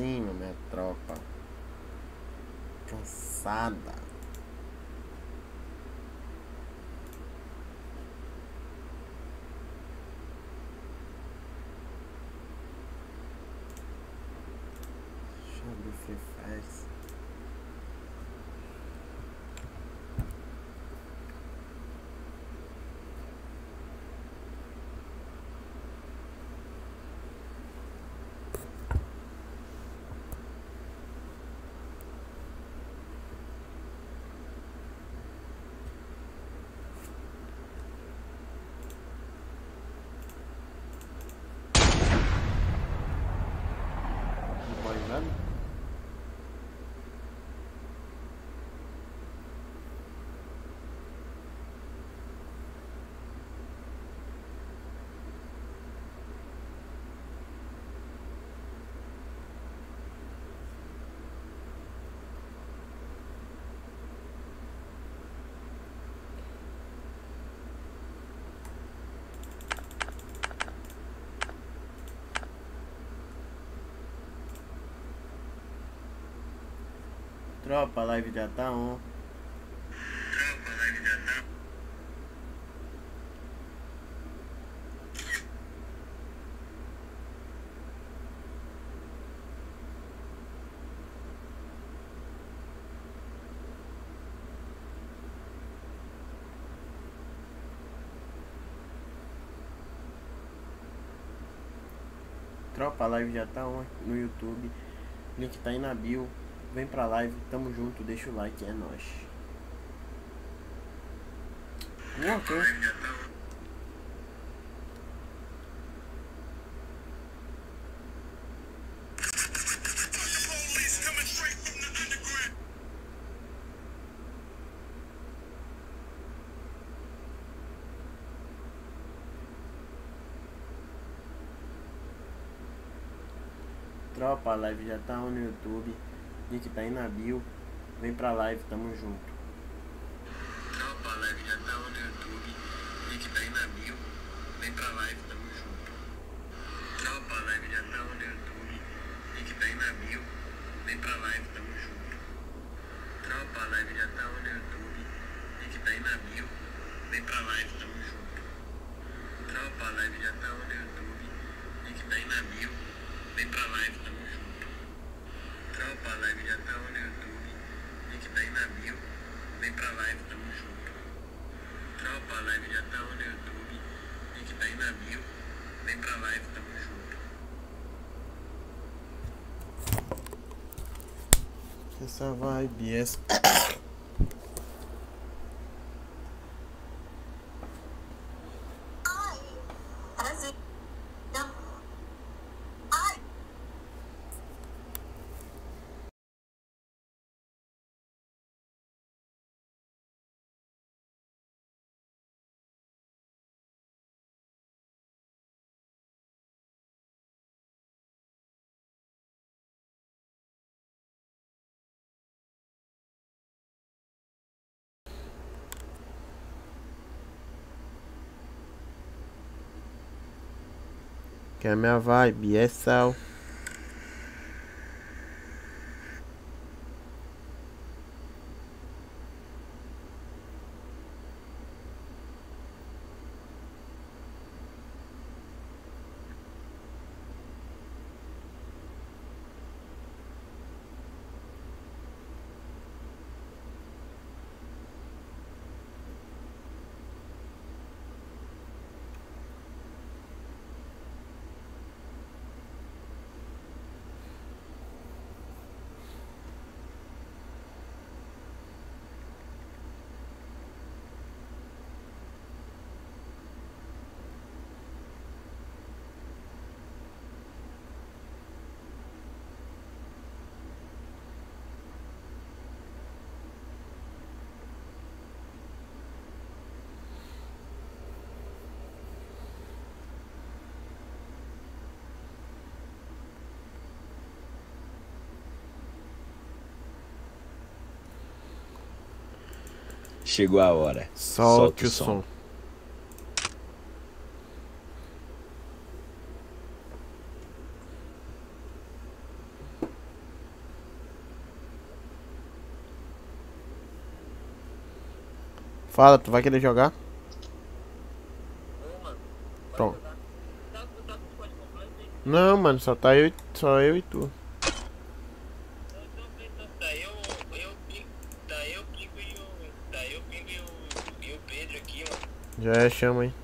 cima, minha tropa. Cansada. Deixa eu abrir o Free Fire. Não pode nada? Tropa, live já tá on. Tropa, a live já tá on no YouTube. Link tá aí na bio. Vem pra live, tamo junto, deixa o like, é nóis. Ok. Tropa, a live já tá no YouTube. Link tá aí na bio. Vem pra live, tamo junto. Tropa, a live já tá on no YouTube. Link tá aí na bio. Vem pra live, tamo junto. Tropa, a live já tá on no YouTube. Link tá aí na bio. Vem pra live, tamo junto. Tropa, a live já tá on no YouTube. Link tá aí na bio. Vem pra live, tamo junto. Tropa, a live já tá on no YouTube. Link tá aí na bio. Vem pra live, tamo junto. Tropa, a live já tá on no YouTube. Link tá aí na bio. Vem pra live, tamo junto. Tropa, a live já tá on no YouTube. Link tá aí na bio. Vem pra live, tamo junto. Essa vibe, essa. Prazer. Não. Ai. Que é a minha vibe, é sal. Chegou a hora. Solte, Solte o som. som. Fala, tu vai querer jogar? Pronto. Não, mano, só tá eu, só eu e tu. Já é, chama aí.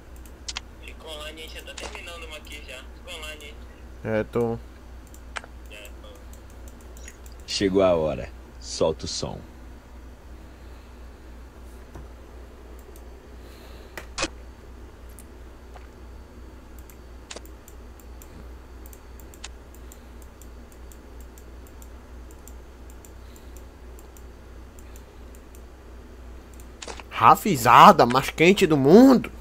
Fica online, a gente já tá terminando uma aqui já. Fica online aí. É, tô. Já, ó. Chegou a hora. Solta o som. Rafizada, mais quente do mundo.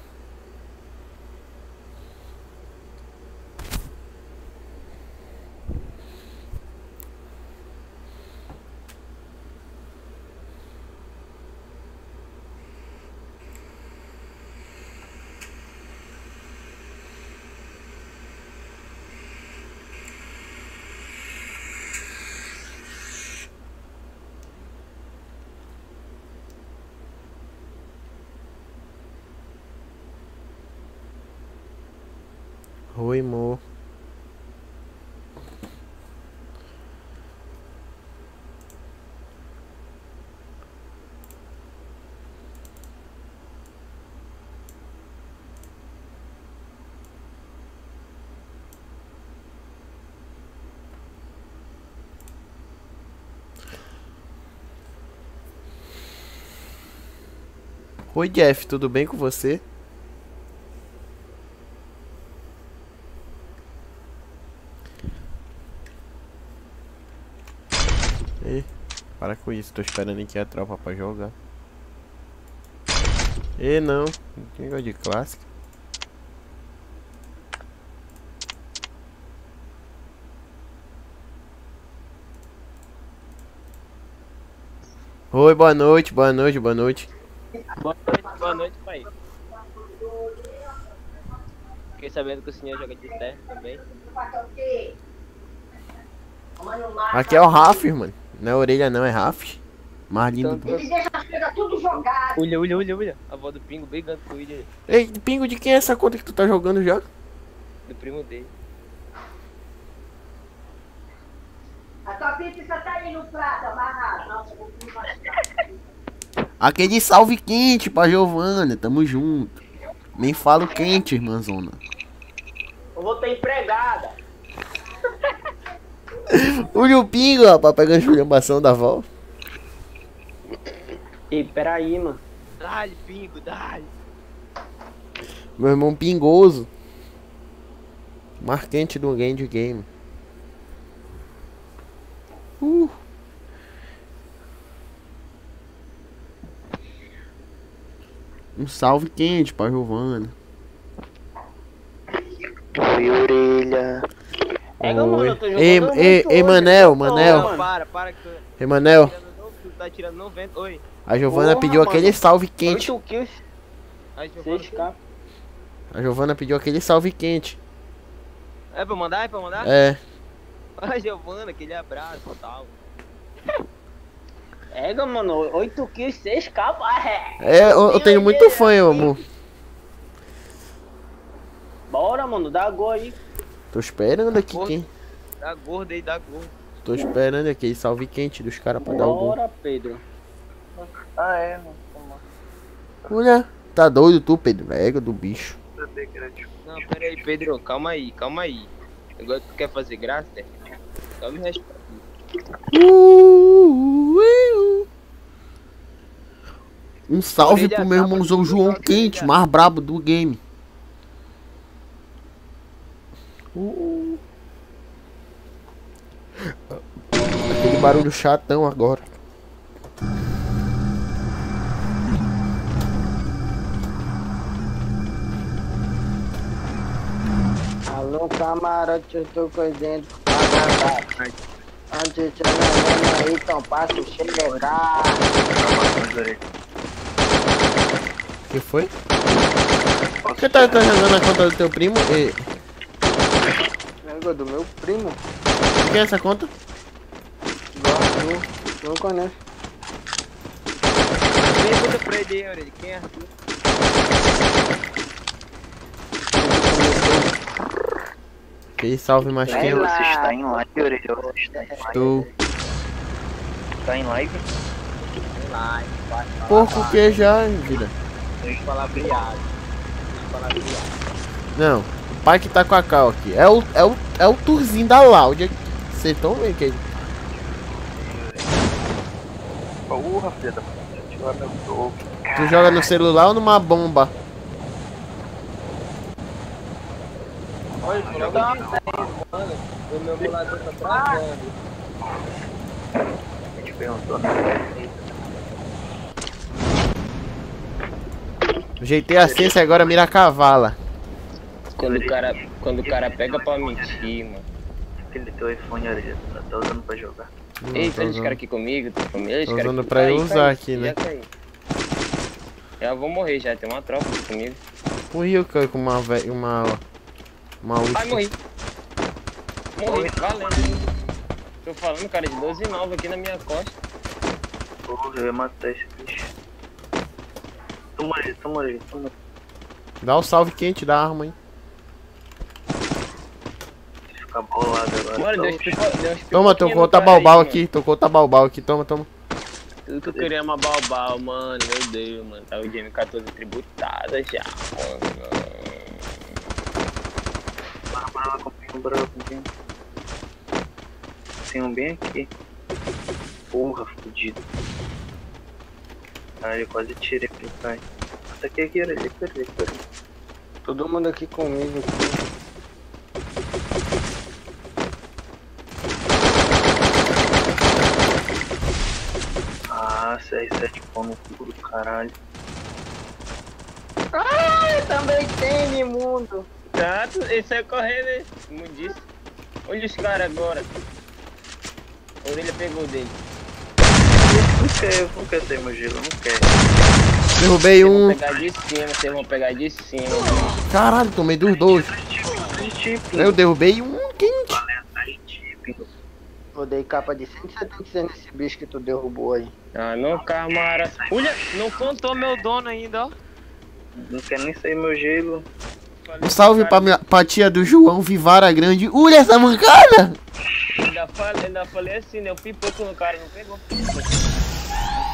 Oi, amor. Oi, Jeff, tudo bem com você? Ei, para com isso, tô esperando aqui a tropa pra jogar. E não, não negócio de clássico. Oi, boa noite, boa noite, boa noite. Boa noite, boa noite, pai. Fiquei sabendo que o senhor joga de terra também. Aqui é o Raf, mano. Não é orelha não, é Raf. Mais lindo Então, do... tô- Ele deixa as coisas tudo jogado. Ulha, ulha, ulha, ulha. A avó do Pingo brigando com o William, Ei, pingo de quem é essa conta que tu tá jogando já? do primo dele. A tua pizza tá aí no prato, amarrado. Nossa, eu vou comer Aquele salve quente pra Giovana, tamo junto. Nem falo quente, irmãzona. Eu vou ter empregada. Olha o pingo, rapaz, pegando a esculhambação da avó. Ei, peraí, mano. Dale, Pingo, dale. Meu irmão pingoso. Mais quente do game de game. Uh. Um salve quente pra Giovana. Oi, orelha. É, mano, eu tô Ei, ei, ei. Manel, Ô, Manel. Não, para, para que tu Ei, Manel, tá tirando no- tu tá tirando 90. Oi. a Giovana Porra, pediu mano. aquele salve quente. 8 kills. Aí, Giovana, 6k. A Giovana pediu aquele salve quente. É pra mandar? É pra mandar? É. Ai, Giovana, aquele abraço e tal. Ega, mano, 8 kills, 6k, vai. É, eu, eu tenho muito fã, meu amor. Bora, mano, dá gol aí. Tô esperando aqui quem. Dá gordo aí, dá gordo. Tô esperando aquele salve quente dos caras pra dar o gol. Bora, Pedro. Ah, é, mano. Olha, tá doido tu, Pedro? É ego do bicho. Não, pera aí, Pedro, calma aí, calma aí. Agora tu quer fazer graça? né? Só me responde. Uh, uh. Um salve pro meu irmãozão João Quente, mais brabo do game. Uh. Aquele barulho chatão agora. Alô, camarote, eu tô com dentro. Antes de você aí, então passa o chegar. que foi? Por que tá, tá jogando a conta do teu primo? E, Nego do meu primo. quem é essa conta? Gosto, não conhece. Pergunta pra ele, aí, Aurélio, quem é Arthur? Que salve, lá. Você está em live, Orelha. Você está em live. Tu. Está em live? Live, Porco que já, vida. Não, o pai que tá com a cal aqui. É o, é o, é o tourzinho da Laudia. Vocês estão vendo que ele. Porra, filha da. Tu joga no celular ou numa bomba? Olha, logo de 10, mano. O meu emulador tá travando. A gente perguntou, né? Ajeitei a ciência agora mira a cavala. Quando o cara, quando o cara pega pra mentir, mano. Aquele teu iPhone, Orelha. Tá, tá usando pra jogar. Não, Ei, tá esse cara aqui comigo, tá comigo, esse Tô cara usando aqui. pra eu usar cai, aqui, né? Já cai. Já vou morrer já, tem uma tropa aqui comigo. Morri eu com uma ve- uma uma Ai, morri. Morri, valendo. Tô falando, cara, de 12 e 9 aqui na minha costa. Porra, eu ia matar esse bicho. Toma ele, toma ele, toma ele. Dá o salve quente da arma, hein? Fica bolado agora. Mano, deu Então, uns pipo- deu uns Toma, tocou outra balbal aqui, tocou outra balbal aqui, toma, toma. Tudo que eu queria é uma balbal, mano. Meu Deus, mano. Tá o de M14 tributada já, mano. Bora lá comigo, bora lá comigo. Tem um bem aqui. Porra, fudido. Ai, eu quase tirei pro pai. Tá aqui, aqui, aqui, Orelha, aqui, Orelha. Todo mundo aqui comigo. Ah, CR7 pô no cu do caralho. Ah, eu também tenho, imundo. Tu- ele saiu correndo, né? Como disse. Olha os caras agora. A orelha pegou dele. Não quer, não quer ter meu gelo, não quer. Derrubei Vocês vão um. pegar de cima, vocês vão pegar de cima. Caralho, tomei dos dois. Tipo, Eu derrubei um quente. Eu dei capa de 176 nesse bicho que tu derrubou aí. Ah, não, camara. Olha, não contou meu dono ainda, ó. Não quer nem sair meu gelo. Um salve pra, minha, pra tia do João Vivara Grande. Olha essa mancada! Ainda falei, ainda falei assim, né? O pipoco no cara não pegou.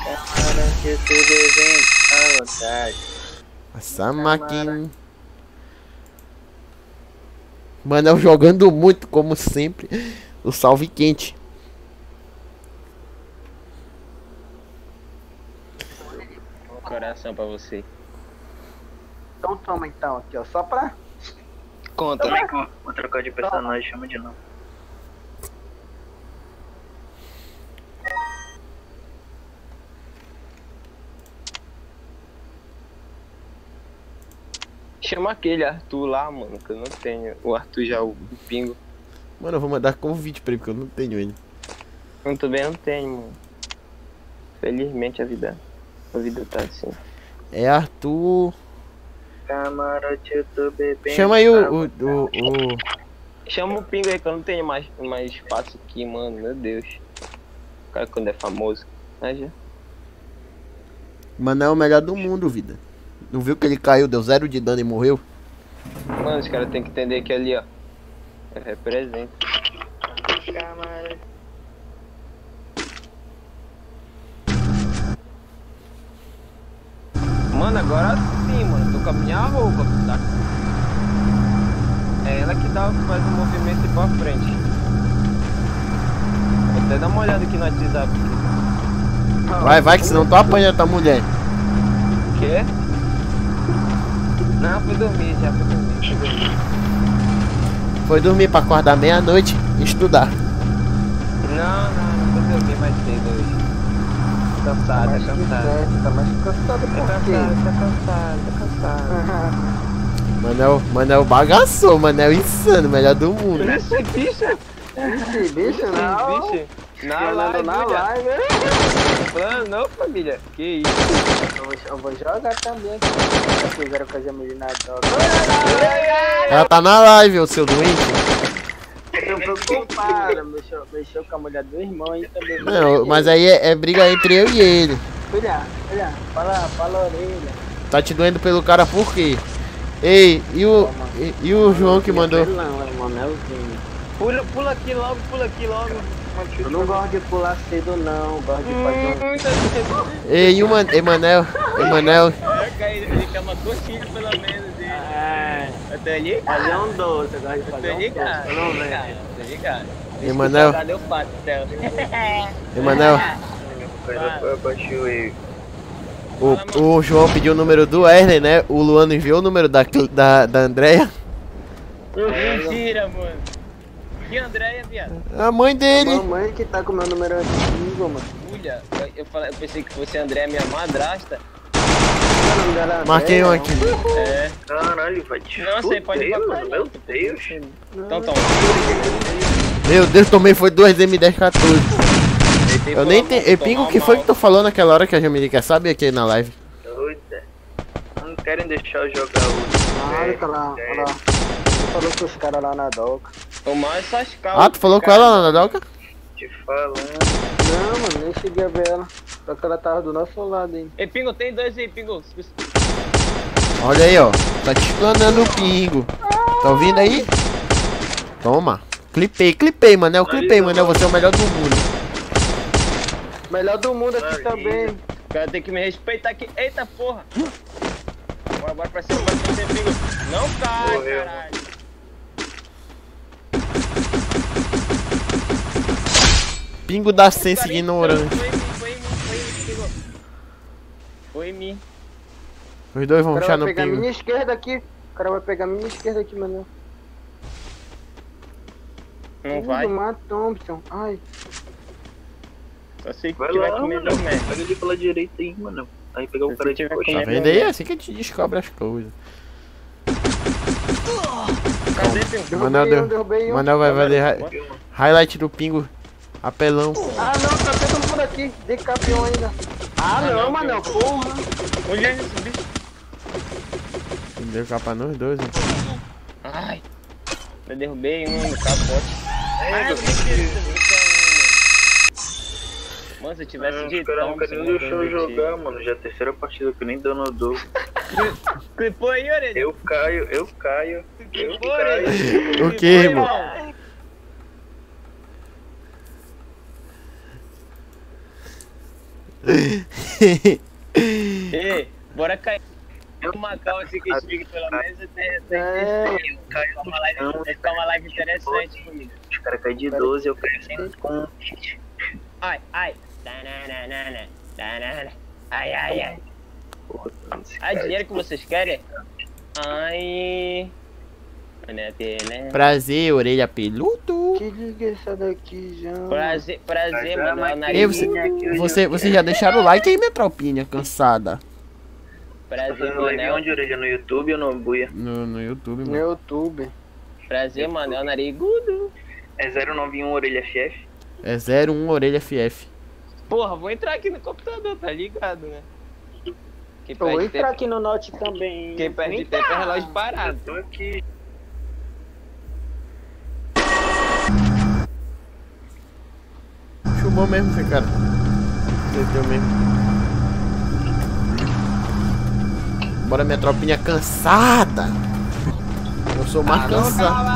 Cara, que tu devendo à vontade. Essa máquina. Manel jogando muito, como sempre. O salve quente. Coração pra você. Então toma então aqui, ó. Só pra. Conta. Também que eu vou trocar de personagem, chama de não. Chama aquele Arthur lá, mano, que eu não tenho. O Arthur já, o pingo. Mano, eu vou mandar convite pra ele, porque eu não tenho ele. Eu também não tenho, mano. Felizmente a vida. A vida tá assim. É Arthur. Camarote, bebendo. Chama aí o. o, o, o- Chama o pingo aí que eu não tenho mais, mais espaço aqui, mano. Meu Deus. O cara quando é famoso. Mas já. Manel é o melhor do mundo, vida. Não viu que ele caiu, deu zero de dano e morreu? Mano, os caras tem que entender que ali, ó. É representa. Camarote. Mano, agora sim, mano. Tô com a minha roupa, tá? É ela que dá, faz o movimento e pra frente. Vou até dar uma olhada aqui no WhatsApp. Vai, vai, que senão tu apanha tua mulher. Quê? Não, fui dormir já, fui dormir, fui dormir. Foi dormir pra acordar meia-noite e estudar. Não, não, não fui dormir mais cedo hoje. Cansado, mais cansado. que tá mais cansado Tá por cansado, quê? tá cansado, tá cansado. Manel, Manel bagaçou, Manel insano, melhor do mundo. Esse bicho, Esse bicho não. bicho. Na live, na live. Falando, não, família. Que isso? Eu vou, eu vou jogar também. Já fizeram com as eliminatórias. Ela tá na live, ô seu doente. Eu tô preocupado. Mexeu, mexeu com a mulher do irmão aí também. Não, mas aí é, é briga entre eu e ele. Olha, olha, fala, fala a orelha. Tá te doendo pelo cara por quê? Ei, e o, e, e o João que mandou? Não, é Manelzinho. Pula, pula aqui logo, pula aqui logo. Eu não gosto de pular cedo não, gosto de fazer um... Ei, e o Man, Emanel? Emanel? Ele quer uma coxinha pelo menos. Eu tô ligado. fazer um doce, eu gosto de Eu fazer tô um ligado. doce. Eu não vejo. Tô ligado. Emanuel. Cadê o pastel? Emanel? O. O, o João pediu o número do Wesley, né? O Luano enviou o número da, da, da Andrea. Mentira, mano. Que Andréia, viado? A mãe dele. Mamãe que tá com meu número antigo, mano. Mulher, eu, eu, eu pensei que fosse a Andréia, minha madrasta. Marquei um aqui. É. Caralho, vai te Não, você pode mano. aí. Meu Deus. Então, então. Meu Deus, tomei foi duas M1014. Eu nem tenho. Pingo, o que foi que tu falou naquela hora que a Jamile quer saber aqui na live? Doida. Não querem deixar eu jogar o. Ah, olha que lá, olha lá. Você falou com os caras lá na doca. Tomar essas calças. Ah, tu falou com ela lá na Doca? Te falando. Não, mano, nem cheguei a ver ela. Só que ela tava do nosso lado, hein. Ei, Pingo, tem dois aí, Pingo. Olha aí, ó. Tá te explanando o Pingo. Tá ouvindo aí? Toma. Clipei, clipei, Manel, clipei, Manel. Você é o melhor do mundo. Melhor do mundo aqui também. O cara tem que me respeitar aqui. Eita porra! Bora, bora pra cima, bora pra cima, Pingo. Não cai, Morreu. caralho. Pingo da sense ignorante. Foi em mim, foi em mim, foi em mim, Pingo. Os dois O vão cara puxar vai no pegar a minha esquerda aqui. O cara vai pegar a minha esquerda aqui, mano. Não vai. Mar Thompson. Ai. Só sei que Vai tiver lá, comendo mano. merda. Pega ele pela direita aí, mano. Aí pegar o cara de coxa. Tá vendo aí? É assim que a gente descobre as coisas. Cadê, Pingo? Manel Derrubei deu- derrubei. Manel vai fazer hi- highlight do Pingo. Apelão. Ah, não, tá todo mundo aqui. De campeão ainda. Ah, não, não, Manel, porra. Onde é esse bicho? Deu capa nos dois, hein? Ai. Eu derrubei um no capote. Ai, meu é um... Mano, se eu tivesse Ah, de Thompson, nem não deixou jogar, mano. Já é a terceira partida que nem dano eu dou. tiro. Clipou aí, orelha. Eu caio, eu caio. Eu Clipou, caio. orelha. O que, irmão? Ei, bora cair. Uma calma assim que explique pelo menos e É. vai ficar uma live, ficar uma live interessante comigo. Os caras caem de 12, eu caio sem com. Ai, ai. Tananana, tanana. Ai, ai, ai. Porra, Ai, cara- dinheiro que vocês querem? Ai. Olha né? Prazer, orelha peludo. Que liga essa daqui, já. Prazer, prazer, Mas, mano. É o mas nariz. Você, você, você já deixaram o like aí, minha tropinha, cansada. Tá Prazer, live mano. onde, orelha? No YouTube ou no Buia? No, no YouTube, No mano. YouTube. Prazer, mano. É o narigudo. É 091 Orelha FF? É 01 orelha FF. Porra, vou entrar aqui no computador, tá ligado, né? Quem Eu vou entrar tempo, aqui no Note também. quem perde tempo é relógio Eu parado. tô aqui. Chumou mesmo esse cara. Entendeu mesmo. Bora, minha tropinha cansada. Eu sou mais cansado.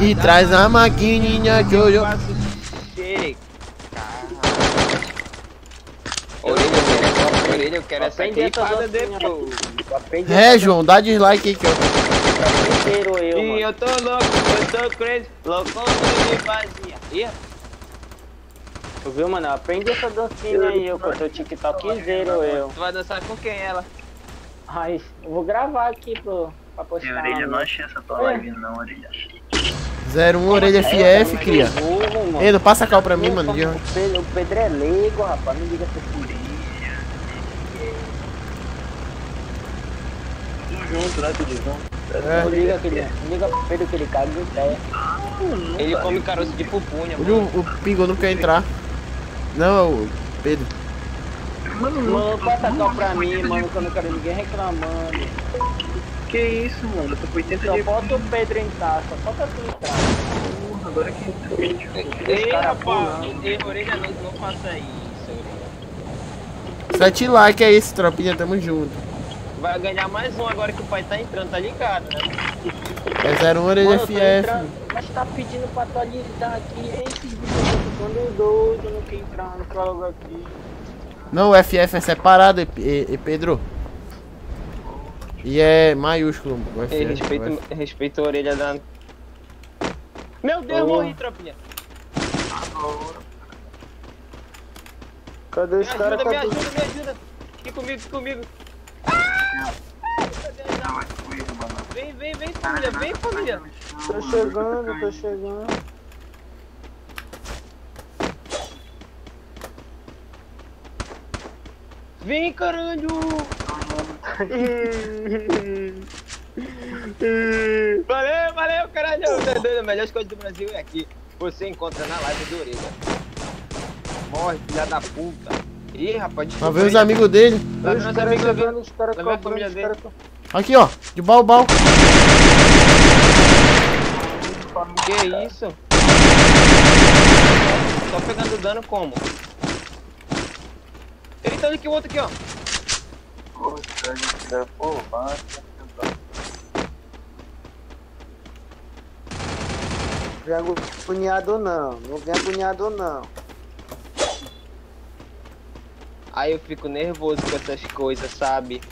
E traz a maquininha que eu... eu... Orelha, eu eu quero essa Aprende essa docinha. depois. É, João, dá dislike aí que eu... inteiro eu, Ih, mano. eu tô louco, eu tô crazy, loucão de vazia. Ih, Tu viu, mano? Aprende essa dancinha aí, eu, que eu tô TikTok zero eu. tu vai dançar com quem ela? Ai, eu vou gravar aqui pro, pra E postar. orelha, lá, não achei essa tua live não, orelha. 01 orelha FF, cria. Burro, mano. Ei, não passa cal pra mim, mano. O Pedro, o Pedro é leigo, rapaz. Não diga essa coisa. Tudo junto, né, Tudizão? Não liga, aquele, não liga pro Pedro que ele caga em pé. Ele come caroço de pupunha, mano. o, o Pingo não quer entrar. Não, é o Pedro. Mano, passa cal pra mim, mano, que eu não quero ninguém reclamando. Que isso, mano? Eu tô com 80 Só de falta o Pedro entrar, só falta tu entrar. agora que Ei, rapaz, orelha não, não faça isso, orelha. Sete likes é isso, tropinha, tamo junto. Vai ganhar mais um agora que o pai tá entrando, tá ligado, né? É 01 orelha FF. entrando, mas tá pedindo pra atualizar aqui. Tô ficando doido, não quer entrar no jogo aqui. Não, o FF é separado, e, e- e Pedro. E é maiúsculo, o FF. Ei, respeito, respeito a orelha da. Meu Deus, Oh. morri, tropinha. Cadê Me os caras? ajuda, me ajuda, me ajuda. Aqui comigo, aqui comigo. Ah! Vem, vem, vem, família, vem, família. Tô chegando, tô chegando. Vem, caralho. valeu, valeu, caralho. Tá doido, a melhor coisa do Brasil é aqui. Você encontra na live do Orelha. Morre, filha da puta. Ih, rapaz, desculpa ver os amigos dele. Lá Os vem os caras amigos, os caras cobrando, os dele. caras Aqui, ó. De balbal. Que isso? Tô pegando dano como? Eita, olha aqui o outro aqui, ó. Pô, vai. Vem agoniado não, não vem agoniado não. Aí eu fico nervoso com essas coisas, sabe?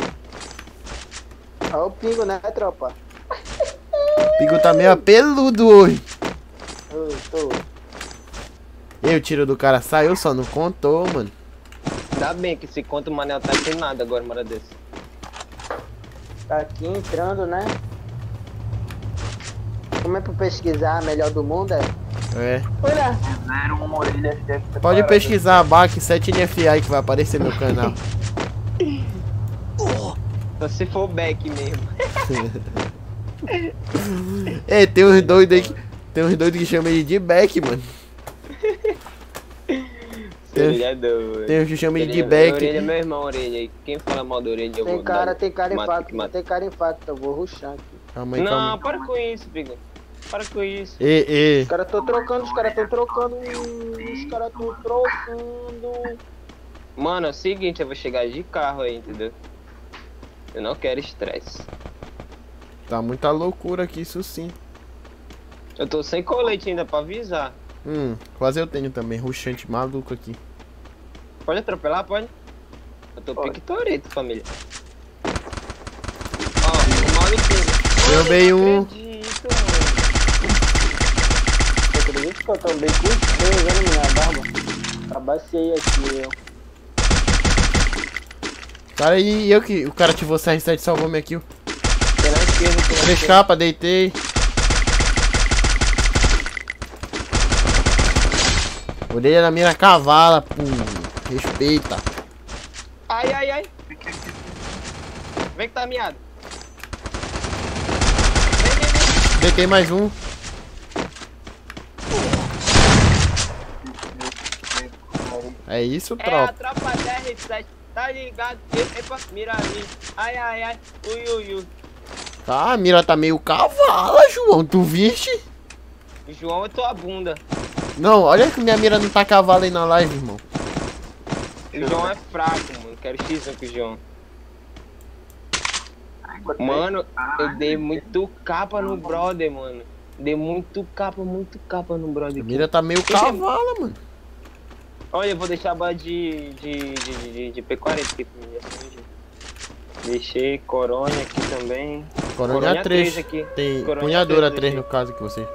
Olha o pingo, né, tropa? Pico tá meio peludo hoje. Eu tô. O tiro do cara saiu, só não contou, mano. Ainda bem que se conta o Manel tá sem nada agora, uma hora desse. Tá aqui entrando, né? Como é pra pesquisar a melhor do mundo, é? É. Olha! FF Pode pesquisar a BAC 7NFI que vai aparecer no canal. Só se for back mesmo. Ei, tem uns doidos aí que. Tem uns doidos que chamam ele de back, mano. Tem- é. Tem uns que chamam ele de Orelha- Orelha é back. meu irmão, orelha. Quem fala mal da orelha, eu Tem vou cara, dar- tem cara em fato, tem cara em fato, eu vou ruxar aqui. Calma aí, Não, calma para com isso, Pigo. Para com isso. Ei, ei. Os caras tão trocando, os caras tão trocando, os caras tão trocando. Mano, é o seguinte, eu vou chegar de carro aí, entendeu? Eu não quero estresse. Tá muita loucura aqui, isso sim. Eu tô sem colete ainda pra avisar. Hum, quase eu tenho também. Ruxante maluco aqui. Pode atropelar, pode? Eu tô Pode. pique Toreto, família. Ó, o maluquinho. Derrubei Mano, eu um. não acredito, mano. Eu acredito que eu tô bem com os vendo minha barba. Abaciei aqui, eu. Cara, e eu que. O cara ativou CR7 salvou minha kill. Na esquerda, Três esquerda. capa, deitei. Orelha na mira cavala, pum. Respeita. Ai, ai, ai. Vem que tá miado. Vem, vem, vem. Deitei mais um. É isso, É a tropa. tropa DR7. Tá ligado? Epa, mira ali. Ai, ai, ai. Ui, ui, ui. Tá, a mira tá meio cavala, João. Tu viste? João é tua bunda. Não, olha que minha mira não tá cavala aí na live, irmão. O João é fraco, mano. Quero X1 com o João. Mano, eu dei muito capa no brother, mano. Dei muito capa, muito capa no brother. A mira tá meio cavala, mano. Olha, eu vou deixar a bala de, de, de, de, de P40 aqui pra mim. assim. Deixei coronha aqui também. Coronha Coronha 3. 3 aqui. Tem Coronha punhadora 3 3 aqui. no caso que você.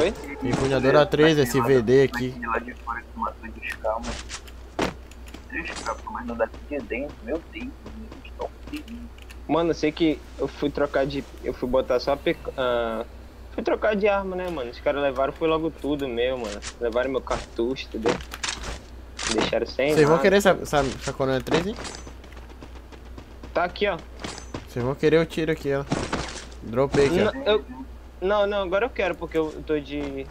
Oi? Tem punhadora 3, esse VD aqui. Lá de fora que matou de escalma. Três capas, mas não daqui de dentro, meu Deus. Mano, eu sei que eu fui trocar de. Eu fui botar só a P. ah, fui trocar de arma, né, mano? Os caras levaram, foi logo tudo meu, mano. Levaram meu cartucho, entendeu? Deixaram sem. Vocês vão querer essa, essa, essa Coronha 3, hein? Tá aqui, ó. Vocês vão querer o tiro aqui, ó. Dropei aqui, ó. Não, eu... não, não, agora eu quero, porque eu tô de.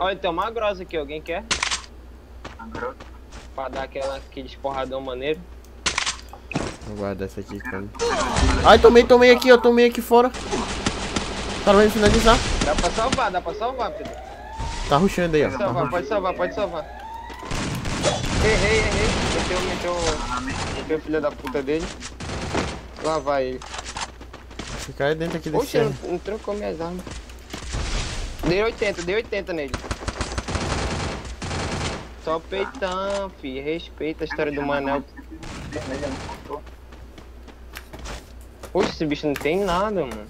Olha, tem uma grossa aqui, alguém quer? Pra dar aquela, aquele esporradão maneiro. Vou guardar essa aqui. Ai, tomei, tomei aqui, ó. Tomei aqui fora. Cara vai finalizar. Dá pra salvar, dá pra salvar, Pedro. Tá rushando aí, ó. Pode salvar, pode salvar, pode salvar. Errei, errei. Meteu, meteu, meteu o filho da puta dele. Lá vai ele. Ficar aí dentro aqui desse Oxe, não, não trocou minhas armas. Dei 80, dei 80 nele. Só peitão, fi. Respeita a história do Manel. Oxe, esse bicho não tem nada, mano.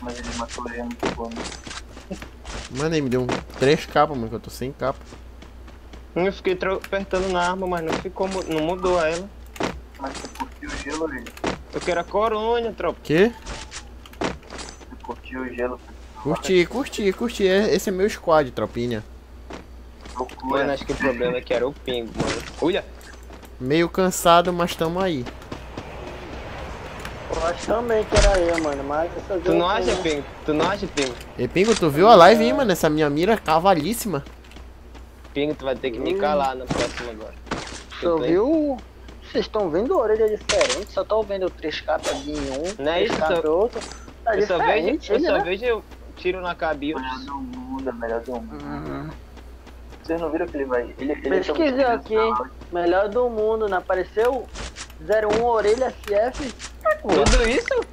Mas ele matou ele, muito bom. né? Mano, aí me deu um 3 capas, mano, que eu tô sem capa. Eu fiquei apertando na arma, mas não ficou, não mudou ela. Mas você curtiu o gelo, ele. Eu quero a coronha, tropa. Quê? Você curtiu o gelo. Curti, curti, curti. É- Esse é meu squad, tropinha. Mano, acho que o problema é que era o pingo, mano. Olha, Meio cansado, mas tamo aí. Eu acho também que era eu, mano, mas essa tu não acha, pingo? Tu não acha, pingo? E Pingo, tu viu a live aí, mano? Essa minha mira cavalíssima. Pingo, tu vai ter que me calar na próxima agora. Você viu? Vocês estão vendo orelha diferente, só tô vendo três capas de um, Não é isso, capas só- outro. Tá Eu só vejo, eu ele, só né? vejo tiro na cabeça. Melhor do mundo, melhor do mundo. Uhum. Vocês não viram que ele vai. Ele, ele Pesquisei tá- aqui, melhor do mundo, não apareceu? 01 orelha FF? Tudo isso?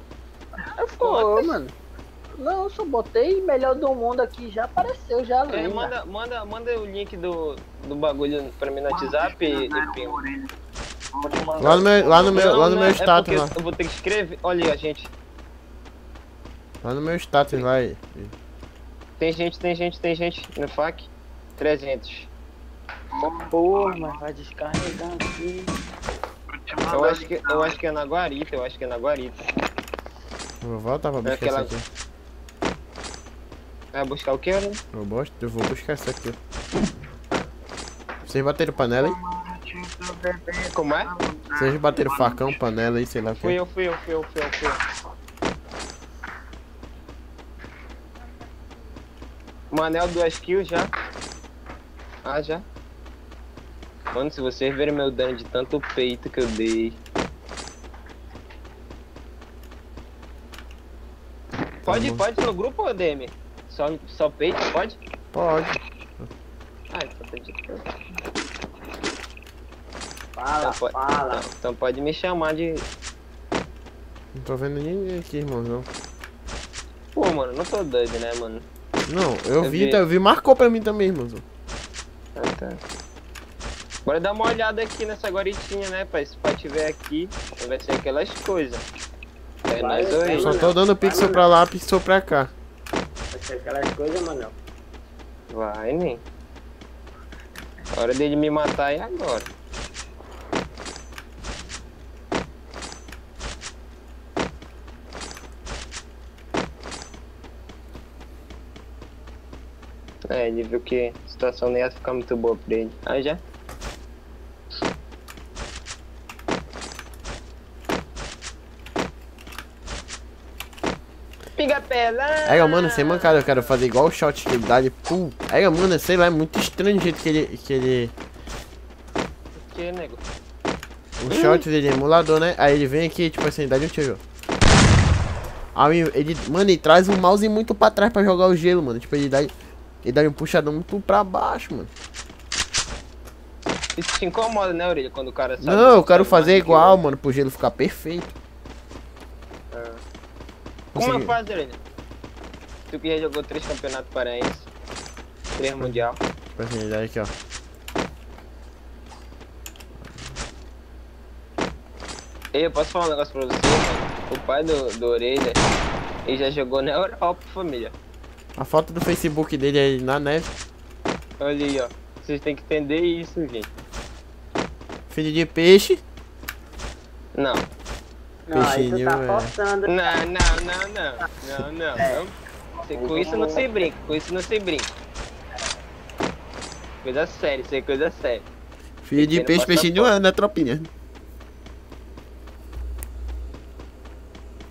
Foi, mano. Não, eu só botei melhor do mundo aqui, já apareceu, já É, manda, manda, manda o link do, do bagulho pra mim no WhatsApp e, e. Lá no meu, lá no meu, lá no meu é status lá. Eu vou ter que escrever. Olha aí, gente. Lá no meu status lá. aí. Tem gente, tem gente, tem gente no FAC. 300. Porra, mas vai descarregar aqui. Eu acho, que, eu acho que é na Guarita, eu acho que é na Guarita. Eu vou voltar pra buscar aquela- isso aqui. Vai buscar o que, né? Eu, eu vou buscar isso aqui. Vocês bateram panela aí? Como é? Vocês bateram facão, panela aí, sei lá o Fui que. eu, fui eu, fui eu, fui eu, fui eu. Manel duas kills já. Ah, já. Mano, se vocês verem meu dano de tanto peito que eu dei. Pode, bom. pode no grupo, ô DM? Só, só peito, pode? Pode. Ah, então tá de Fala, Então pode, fala. então, então pode me chamar de. Não tô vendo ninguém aqui, irmãozão. Pô, mano, não tô doido, né, mano? Não, eu Eu vi, vi. eu vi, marcou pra mim também, irmãozão. Ah, tá. Bora dar uma olhada aqui nessa guaritinha, né, pai? Se o pai tiver aqui, vai ser aquelas coisas. É Vai, nós vai, dois. Só tô dando pixel pra lá, pixel pra cá. Vai ser aquelas coisas, mano. Vai, nem. A hora dele me matar é agora. É, ele viu que a situação não ia ficar muito boa pra ele. Ah, já? Aí, mano, sem mancada, eu quero fazer igual o shot que ele dá de pum. Aí, mano, sei lá, é muito estranho o jeito que ele. Que ele Que, nego? o shot dele é emulador, né? Aí ele vem aqui, tipo assim, dá de um tiro. Aí ele, mano, ele traz o mouse muito pra trás pra jogar o gelo, mano. Tipo, ele dá, ele dá um puxadão muito pra baixo, mano. Isso te incomoda, né, Orelha? Quando o cara sabe. Não, eu quero fazer igual, mano, pro gelo ficar perfeito. Como é faz, Orelha? Tu que já jogou três campeonatos paraenses, três mundial. Assim, daí aqui, ó. Ei, eu posso falar um negócio pra você, mano? O pai do, do Orelha, ele já jogou na Europa, família. A foto do Facebook dele aí na neve. Olha aí, ó. Vocês têm que entender isso, gente. Filho de peixe. Não. Não, Peixinho, tá é. forçando. Não, não, não, não. Não, não. não. Você- Com isso não se brinca, com isso não se brinca. Coisa séria, isso é coisa séria. Filho de peixe, peixinho de ano, né, tropinha?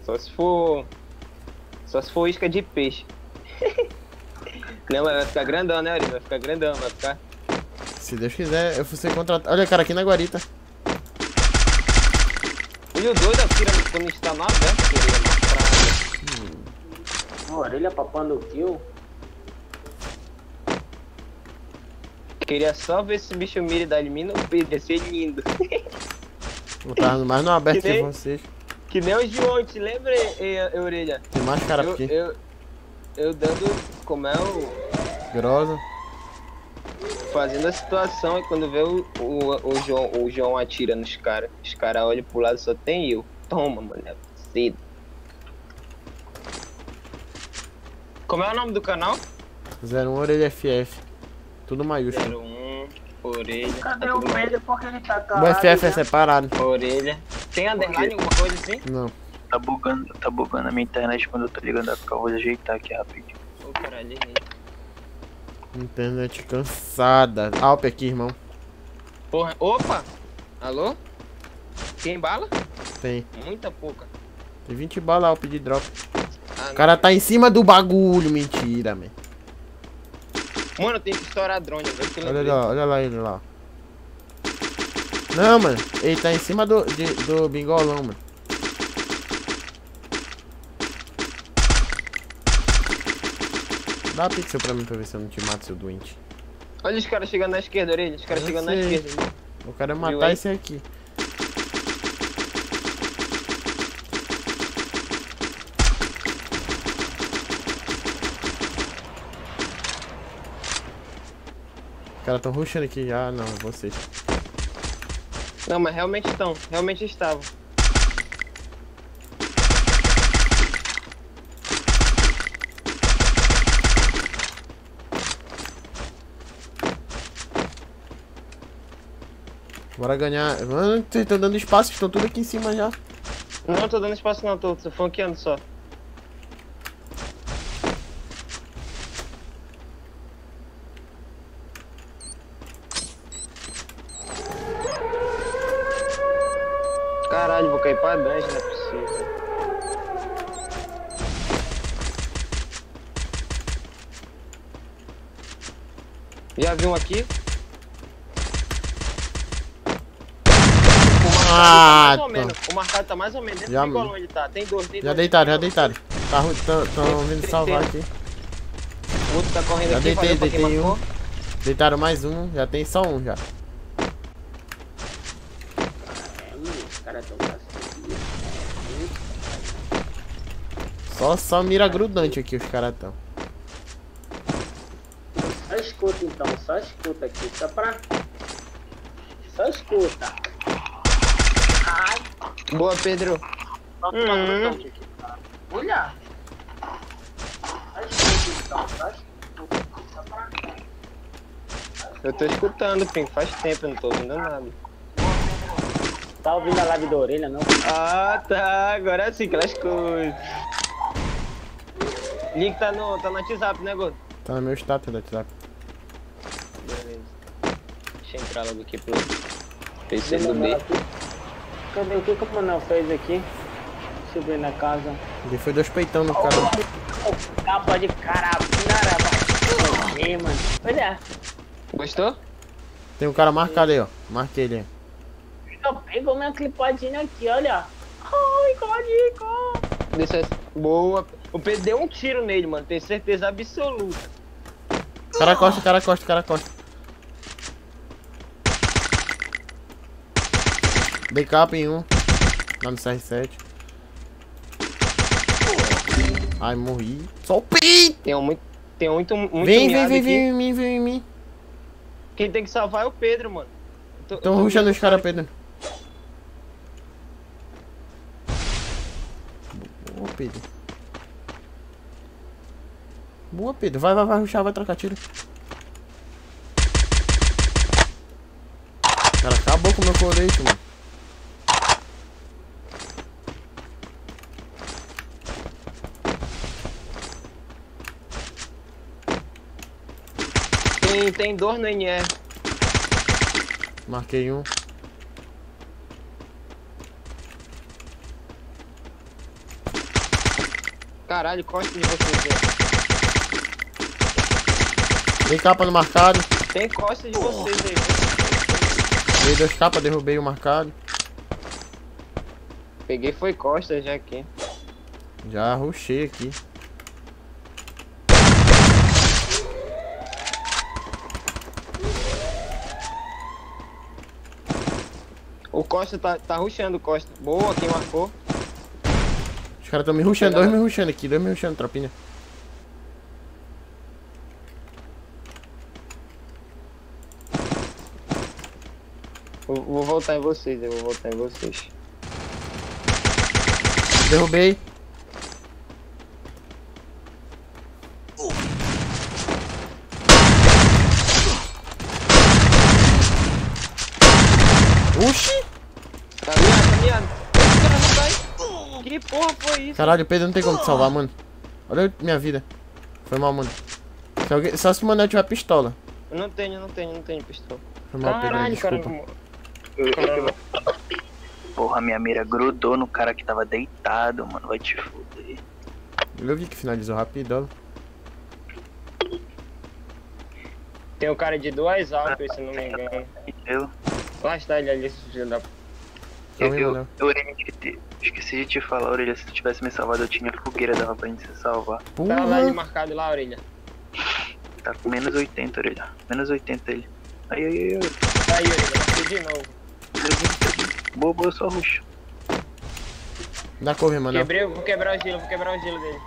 Só se for. Só se for isca de peixe. Não, mas vai ficar grandão, né, Ari? Vai ficar grandão, vai ficar. Se Deus quiser, eu vou ser contratado. Olha, cara, aqui na guarita. Olha o doido atira quando a gente tá no aberto, querida, na praia. orelha papando o kill. Queria só ver esse bicho mira da elimina o Pedro, ia ser lindo. Eu tava mais no aberto Que que nem- vocês. Que nem o João, te lembra, e, e, orelha? Tem mais cara Eu, aqui. eu, eu dando. Como é o. Grosa. Fazendo a situação e quando vê o, o, o, João, o João atira nos caras. Os caras olham pro lado só tem eu. Toma, mano. Cedo. Como é o nome do canal? 01 Orelha FF. Tudo maiúsculo. 01 Orelha. Cadê tá o Pedro? Por que ele tá O calado? FF é já? separado. Orelha. Tem underline, alguma coisa assim? Não. Tá bugando, tá bugando a minha internet quando eu tô ligando a ficar. Eu vou ajeitar aqui rapidinho. Ô caralho, errei. Internet cansada. Alp aqui, irmão. Porra. Opa! Alô? Tem bala? Tem. Muita pouca. Tem 20 balas Alp de drop. Ah, O cara tá em cima do bagulho. Mentira, man. não. Mano, tem que estourar drone que Olha lá, olha lá ele lá. Não, mano. Ele tá em cima do, de- do bingolão, mano. Dá pixel pra mim pra ver se eu não te mato, seu doente. Olha os caras chegando na esquerda, orelha. Os caras Eu chegando na sei. esquerda. Eu quero é Viu matar aí? esse aqui. Os caras tão rushando aqui. Ah, não, é vocês. Não, mas realmente estão. Realmente estavam. Bora ganhar. Mano, vocês estão dando espaço, estão tudo aqui em cima já. Não tô dando espaço não, tô, tô funkeando só. Caralho, vou cair pra dungeon, não é possível. Já viu um aqui? Ah, tá. O marcado tá mais ou menos dentro Já- do golão ele tá. Tem dois, tem Já dois. deitaram, já deitaram. Tá, ru- tão, tão vindo salvar aqui. O outro tá correndo Já aqui, deitei, deitei um. marcou. Deitaram mais um, já tem só um já. Só, só mira grudante aqui os caras tão. Só escuta então, só escuta aqui, só pra. Só escuta. Boa, Pedro. Hum. aqui, cara. Olha! Eu tô escutando, Pink, faz tempo, eu não tô ouvindo nada. Tá ouvindo a live da orelha, não? Ah, tá, agora sim, aquelas coisas. Link tá no, tá no WhatsApp, né, Gordo? Tá no meu status do WhatsApp. Beleza. Deixa eu entrar logo aqui pro PC do B. Cadê o que, que o Manuel fez aqui? Deixa eu ver na casa. Ele foi dois peitão no cara. Capa de carabinara, vai. mano. Olha, Gostou? Tem um cara marcado aí, ó. Marquei ele. eu pegou minha clipadinha aqui, olha. Ai, código. Deixa essa- Boa. O Pedro deu um tiro nele, mano, tenho certeza absoluta. Cara costa, cara costa, cara costa. Backup em um. Lá no CR7. Ai, morri. Só o peito! Tem um muito. Tem um muito, muito Vem, vem, vem, vem em mim, vem em mim. Quem tem que salvar é o Pedro, mano. Tô- eu Tão tô ruxando os caras, Pedro. Boa, Pedro. Boa, Pedro. Vai, vai, vai ruxar, vai trocar tiro. Cara, acabou com o meu colete, mano. Tem, tem dor no NR. Marquei um. Caralho, costa de vocês. Dei capa no marcado. Tem costa de vocês aí. Dei dois capas, derrubei o marcado. Peguei foi costa já aqui. Já rushei aqui. O Costa tá, tá o Costa. Boa, quem marcou? Os caras tão me rushando, dois me rushando aqui, dois me rushando, tropinha. Vou voltar em vocês, eu vou voltar em vocês. Derrubei. Oxi! Tá miado, tá miado. Esse cara não vai. Que porra foi isso? Caralho, Pedro não tem como te salvar, mano. Olha minha vida. Foi mal, mano. Se alguém- Só se o Manel tiver pistola. Eu não tenho, não tenho, não tenho pistola. Foi mal, Pedro, Caralho, cara. desculpa. Caralho. Porra, minha mira grudou no cara que tava deitado, mano. Vai te fuder. Eu vi que finalizou rápido. Tem um cara de duas altas, se não me engano. Eu, Lá está ele ali, esse filho da... Calma aí, eu, Manel. eu, eu esqueci de te falar, Orelha. Se tu tivesse me salvado, eu tinha fogueira, dava pra gente se salvar. Tá lá ele marcado lá, orelha. Tá com menos 80, Orelha. Menos 80 ele. Aí, aí, aí, aí. Tá aí, orelha. De novo. Boa, boa, só ruxa. Dá cover, Manel. Quebrei, vou quebrar o gelo, vou quebrar o gelo dele.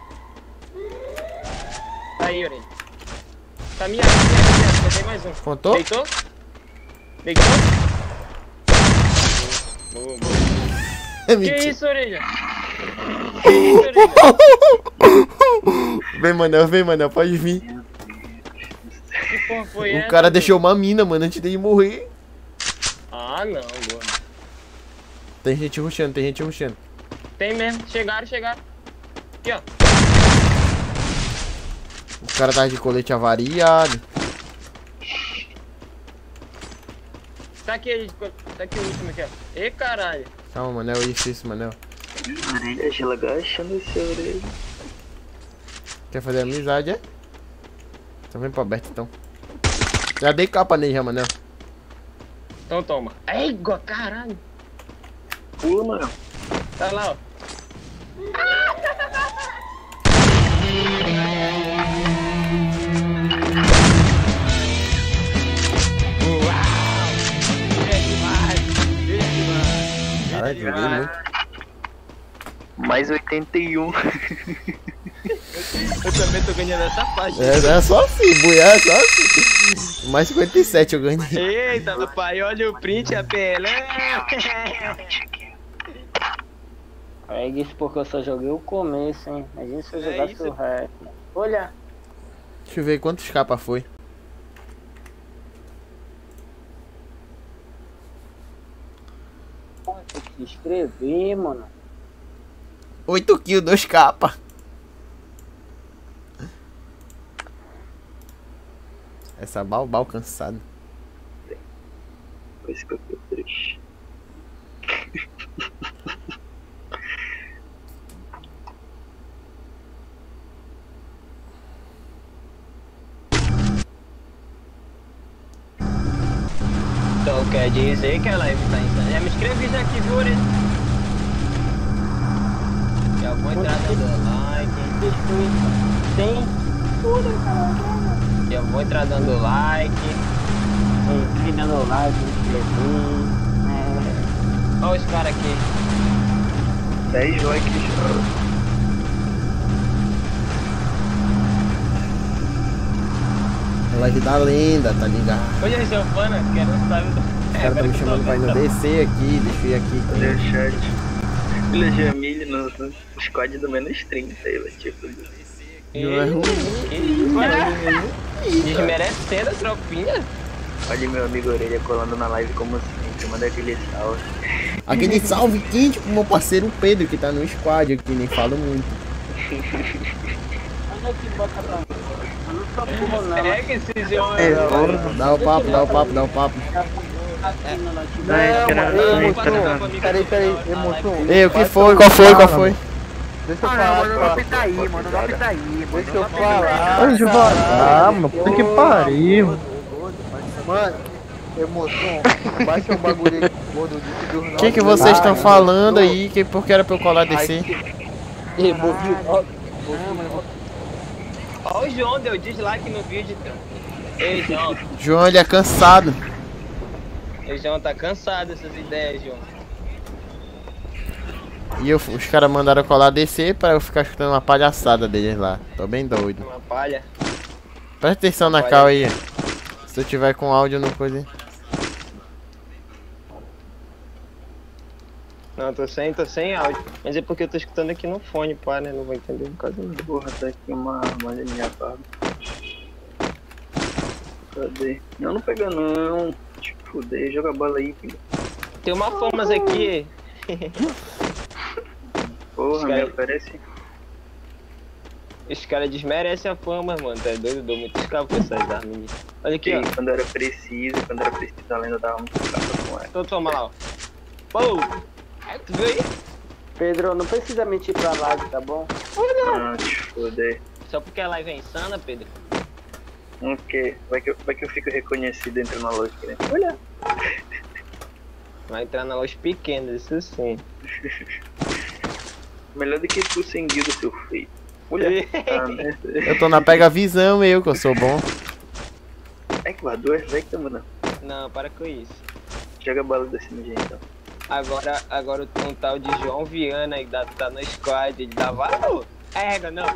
Tá aí, orelha. Tá tá miado, miado. Botei mais um. Contou? Deitou? Deitou? Boa, boa, boa. Que mentira. isso, orelha? Que isso, orelha? Vem, Manel, vem, Manel, pode vir. Que porra foi O essa? cara pô? deixou uma mina, mano, antes de morrer. Ah, não, boa. Tem gente rushando, tem gente rushando. Tem mesmo. Chegaram, chegaram. Aqui, ó. O cara tá de colete avariado. Tá aqui, tá aqui o último aqui, ó. Ê, caralho. Calma, Manel, isso, isso, Manel. Orelha, Gila agachando esse orelha. Quer fazer amizade, é? Então vem pra aberto, então. Já dei capa nele já, Manel. Então toma. Égua, caralho. Pula, mano. Tá lá, ó. Caralho, joguei muito. Mais 81. Eu também tô ganhando essa faixa. É, é só assim, buiar, é só assim. Mais 57 eu ganhei. Eita, meu pai, olha o print, a PL. É isso porque eu só joguei o começo, hein? Imagina se eu É jogasse isso. o resto. Olha, Deixa eu ver quantos capa foi. Tem que inscrever, mano. 8 kills, 2 capa. Essa bal, bal cansado. Foi 53. Então quer dizer que a live tá insana. Já me inscrevi já aqui, viu, Uri? Já vou entrar dando like. Tem tudo, cara. Já vou entrar dando like. Tem dando like, inscrever. É. Olha os caras aqui. 10 likes Live da lenda, tá ligado? Hoje é fã, né? Quero saber do. Os caras tá me chamando pra ir no DC aqui, deixa eu ir aqui. Olha o chat. O Jamile no, no squad do menos 30 aí, vai te fuder. Não é ruim. Desmerecendo a tropinha. Olha meu amigo Orelha colando na live como sempre, manda aquele salve. Aquele salve quente pro meu parceiro Pedro, que tá no squad aqui, nem falo muito. Olha aqui, bota pra não não. É que esses homens. Dá o papo, dá o papo, dá o papo. Não, Não, ei, mim, Peraí, peraí, emoção. Ei, o que foi? Qual foi? Qual foi? Deixa eu Ah, falar. mano, cara. tá aí, mano, não tá aí, Deixa eu falar. Deixa eu falar, mano. Puta que pariu. Mano, emoção. Baixa um bagulho aí gordo O que, que vocês estão falando aí? Que porque era pra eu colar DC? Removi o Ó, o João deu dislike no vídeo, então. Ei, João. João, ele é cansado. O João tá cansado dessas ideias, João. E eu- os caras mandaram colar descer pra eu ficar escutando uma palhaçada deles lá. Tô bem doido. Uma palha. Presta atenção na Olha. cal aí. Se eu tiver com áudio no coisa. Não, tô sem, tô sem áudio. Mas é porque eu tô escutando aqui no fone, pá, né? Não vou entender por causa não. Porra, tá aqui uma arma na minha barba. Cadê? Não, não pega não. Te fuder, joga a bola aí, filho. Tem uma Famas aqui. Porra, Os me cara- oferece. Os caras desmerecem a fama, mano. Tá doido? Eu dou muito escavo com essas armas. aí. Olha aqui, E ó. quando era preciso, quando era preciso, a lenda dava muito capa com ela. Então toma lá, ó. Pô! É, tu viu aí? Pedro, não precisa mentir pra live, tá bom? Ah, te. Só porque a live é insana, Pedro. O quê? Vai que, eu, vai que eu fico reconhecido entre na loja querendo. Olha! Vai entrar na loja pequena, isso sim. Melhor do que tu sem guilda, seu feio. Olha! ah, né? Eu tô na pega visão, eu, que eu sou bom. É que voador, vai que tá mudando. Não, para com isso. Joga a bola desse MG então. Agora, agora um tal de João Viana que tá no squad, ele dá valor. É, não.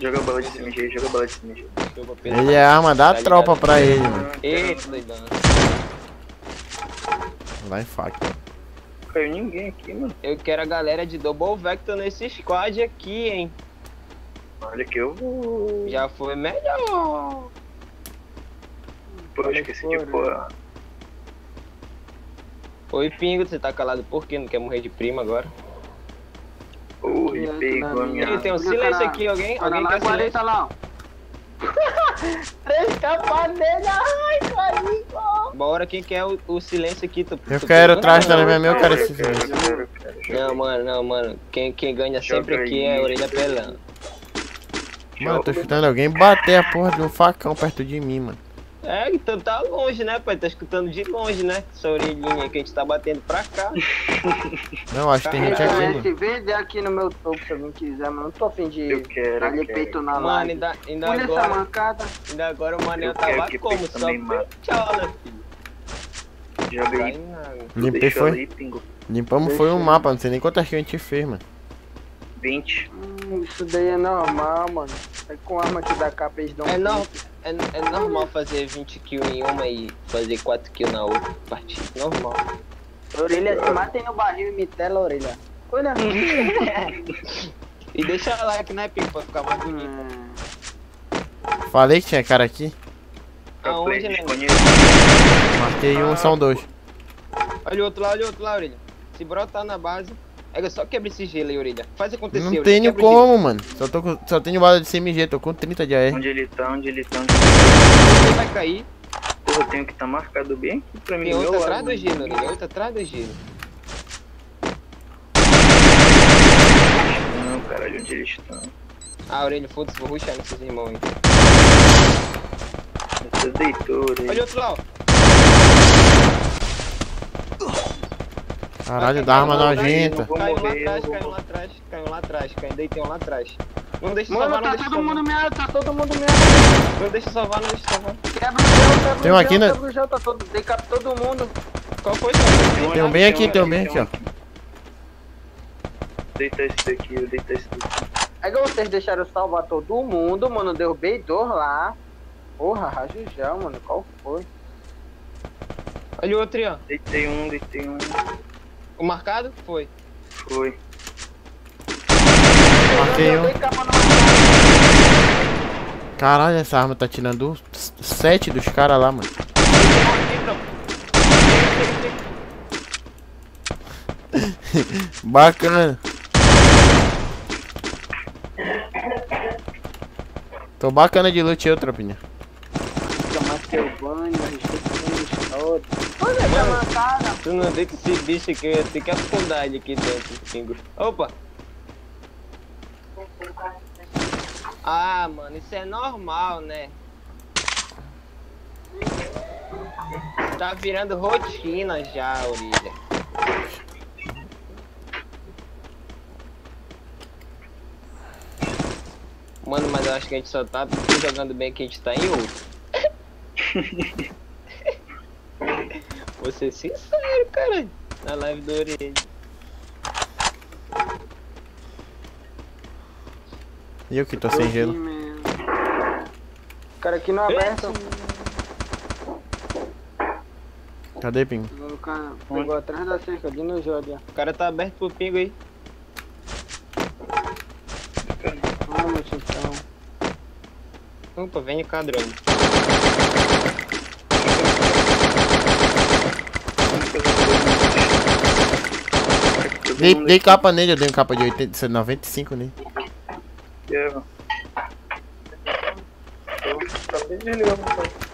Joga bola desse MG, joga bola desse MG. Desculpa, Pedro. Ele é arma da Tá tropa ligado? pra ele, mano. Eita, doidão. Vai faca. Caiu ninguém aqui, mano. Eu quero a galera de Double Vector nesse squad aqui, hein. Olha que eu vou. Já foi melhor. Pô, eu esqueci de pôr. Oi, Pingo, você tá calado por quê? Não quer morrer de prima agora? Pegou a minha. Ih, tem um silêncio aqui, alguém? Alguém quer silêncio? tá lá. Três capas dele, ai, carinho. Bora, quem quer o, o silêncio aqui? Tu, Eu tu quero pegou? trash da minha meu, eu quero esse silêncio. Não, mano, não, mano. Quem, quem ganha sempre aqui é a orelha pelando. Mano, eu tô escutando alguém bater a porra de um facão perto de mim, mano. É, então tá longe, né, pai? Tá escutando de longe, né? Essa orelhinha que a gente tá batendo pra cá. Não, acho que tem gente aqui, mano. Esse vídeo é aqui no meu topo se alguém quiser, mas não tô afim de Eu quero, dar peito na Mano, live. ainda, ainda Olha essa agora, mancada. ainda agora o Manel Eu quero tava que como? Só tchau, né, filho? Nada. Limpei foi? Limpamos foi um mapa, não sei nem quantas que a gente fez, mano. 20. Hum, isso daí é normal, mano. É com arma que dá capa eles dão É, um não, clique. é, é normal fazer 20 kills em uma e fazer 4 kills na outra partida. Normal. Orelha, se matem no barril e me tela orelha. Olha. E deixa like, né, Pico, pra ficar mais bonito. Hum, Falei que tinha cara aqui. Aonde, né? Marquei um, são dois. Olha o outro lá, olha o outro lá, Orelha. Se brotar na base, é só quebra esse gelo aí, Orelha. Faz acontecer, Não Orelha. tenho quebra como, mano. Só, tô com, só tenho bala de CMG, tô com 30 de AR. Onde ele tá, onde ele tá, onde. Ele vai cair. Porra, eu tenho que tá marcado bem aqui pra mim. Tem meu outro atrás do gelo, Orelha. Outro atrás do gelo. Não, caralho, onde eles estão? Ah, Orelha, foda-se, vou ruxar nesses irmãos aí. Você deitou, Olha o aí. outro lá, ó. Caralho, dá arma nojenta. Caiu lá atrás, caiu lá atrás, caiu lá atrás, caiu, deitei um lá atrás. Não deixa Mano, salvar, não tá deixa todo mundo meado, tá todo mundo meado. Não deixa salvar, não deixa salvar. Quebra o gel, quebra Tem um aqui, gel, né? quebra o gel, tá todo, decapa todo mundo. Qual foi, cara? Tem um bem aqui, tem um bem aqui, ó. Deita esse daqui, eu deita esse daqui. É que vocês deixaram salvar todo mundo, mano. Derrubei dois lá. Porra, raja o gel, mano. Qual foi? Olha o outro aí, ó. Deitei um, deitei um. O marcado? Foi. Foi. Marquei Eu um. Caralho, essa arma tá tirando 7 dos caras lá, mano. Bacana. Tô bacana de loot eu, tropinha. Castlevania, história. Olha essa mancada. Tu não deita esse bicho aqui, eu ia ter que afundar ele aqui dentro, Pingo. Opa! Ah, mano, isso é normal, né? Tá virando rotina já, orelha. Mano, mas eu acho que a gente só tá jogando bem que a gente tá em outro. Vou ser sincero, cara. Na live do Orelha. E eu que tô sem gelo. O cara aqui no aberto. Cadê, Pingo? O cara pegou atrás da cerca, ali no jogo. O cara tá aberto pro pingo aí. Vamos, então. Opa, vem cá, drone. Dei, dei capa nele, eu dei um capa de 80, 95 nele. Eu. Eu acabei de ligar, mano.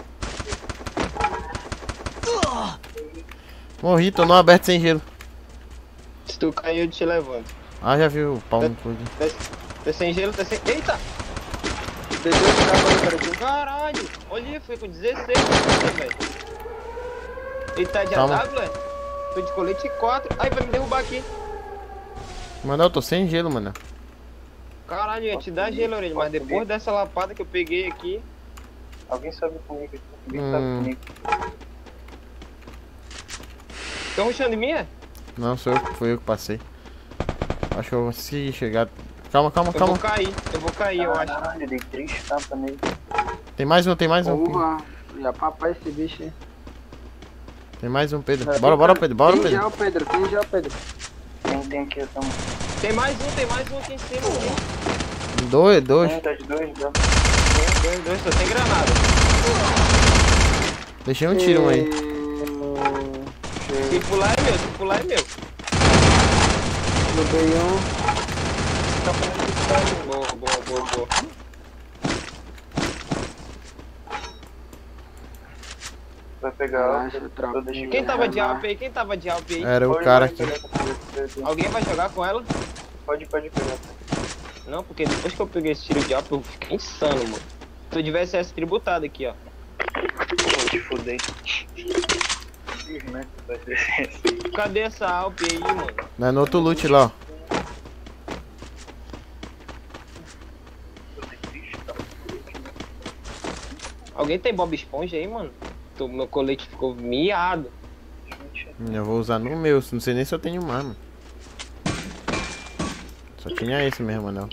Morri, tô no aberto sem gelo. Se tu cair, eu te levanto. Ah, já viu o pau no cu. Tá, tá sem gelo, tá sem. Eita! Perdeu esse cabo aí, cara. aqui. Caralho! Olha, foi com 16, velho. Ele tá de Calma. AW, é? Tô de colete 4. Ai, vai me derrubar aqui. Mano, eu tô sem gelo, mano. Caralho, ia te dar gelo, orelha, mas depois dessa lapada que eu peguei aqui. Alguém sobe comigo aqui. Alguém Hum. sobe comigo. Tão ruxando em mim, é? Não, sou eu, foi eu que passei. Acho que eu consegui chegar. Calma, calma, Eu calma. vou cair, eu vou cair, eu acho. Caralho, eu dei três tapas nele. Tem mais um, tem mais um. Porra. Já papai esse bicho aí. Tem mais um, Pedro. É, Bora, tem bora, Pedro, bora, Quem já é Pedro. o Pedro? Quem já é o Pedro? Tem, tem aqui, eu tomo. Tem mais um, tem mais um aqui em cima. aqui. Dois, dois. Um, tá de dois, dá. Dois, dois, tô sem granada. Deixei um tiro um aí. Se pular é meu, se pular é meu. Derrubei um. Boa, boa, boa, boa. Vai pegar. Quem tava de alp aí? Quem tava de alp aí? Era o Pode, cara aqui. Alguém vai jogar com ela? Pode, pode pegar. Não, porque depois que eu peguei esse tiro de alp, eu fiquei insano, mano. Se eu tivesse essa tributada aqui, ó. Vou te fuder. Ih, né? Cadê essa alp aí, mano? Não é no outro loot lá, ó. Alguém tem Bob Esponja aí, mano? Tô- meu colete ficou miado. Eu vou usar no meu, não sei nem se eu tenho mais, mano. Só tinha esse mesmo, mano.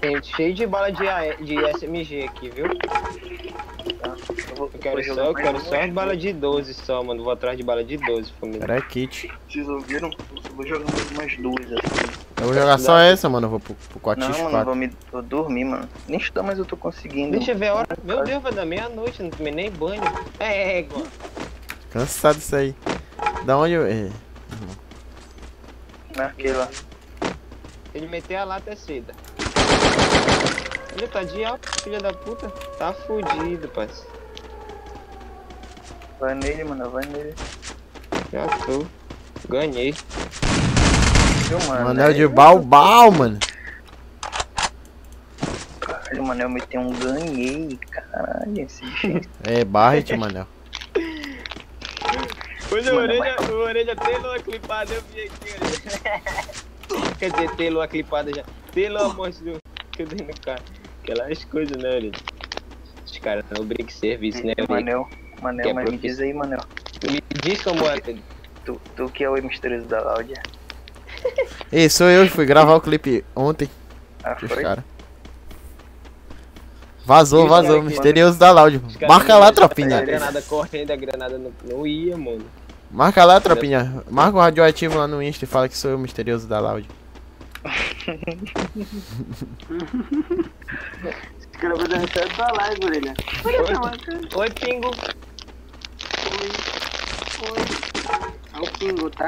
Tem cheio de bala de, AE de SMG aqui, viu? Eu, vou, Eu quero só, eu quero só as balas de 12 só, mano. Vou atrás de bala de 12, família. Era kit. Vocês ouviram? Eu vou jogar mais umas duas assim. Eu vou jogar só essa, mano. Eu vou pro, pro 4 Não, mano, 4 vou, me, vou dormir, mano. Nem estudar, mas eu tô conseguindo. Deixa eu ver a hora. Meu Deus, vai dar meia-noite, não tomei nem banho. É, égua. Cansado disso aí. Da onde eu. É. Marquei lá. Ele meter a lata é seda. Ele tá de alto, filha da puta. Tá fudido, parceiro. Vai nele, mano, vai nele. Já tô. Ganhei. Viu, mano? Manel de balbal, mano. Caralho, mano, eu meti um ganhei. Caralho, esse bicho. É, Barret, Manel. Olha, o orelha, o orelha tem lua clipada, eu vi aqui, orelha. Quer dizer, tem lua clipada já. Tem lua morte do. que eu dei no cara. Aquelas coisas, né, orelha? Os caras não brinquem serviço, né? Manel, Manel, é mas me diz aí, Manel. Me diz como é. Tu, tu que é o misterioso da Laudia. Ei, sou eu, fui gravar o clipe ontem. Ah, foi? caras. Vazou, vazou. cara que- Misterioso da Loud. Marca lá, tropinha. granada correndo, a granada não, não ia, mano. Marca lá, tropinha. Marca o radioativo lá no Insta e fala que sou eu, misterioso da Loud. Esse cara vai dar reset da live, orelha. Oi, Oi, Pingo. É o Pingo, tá?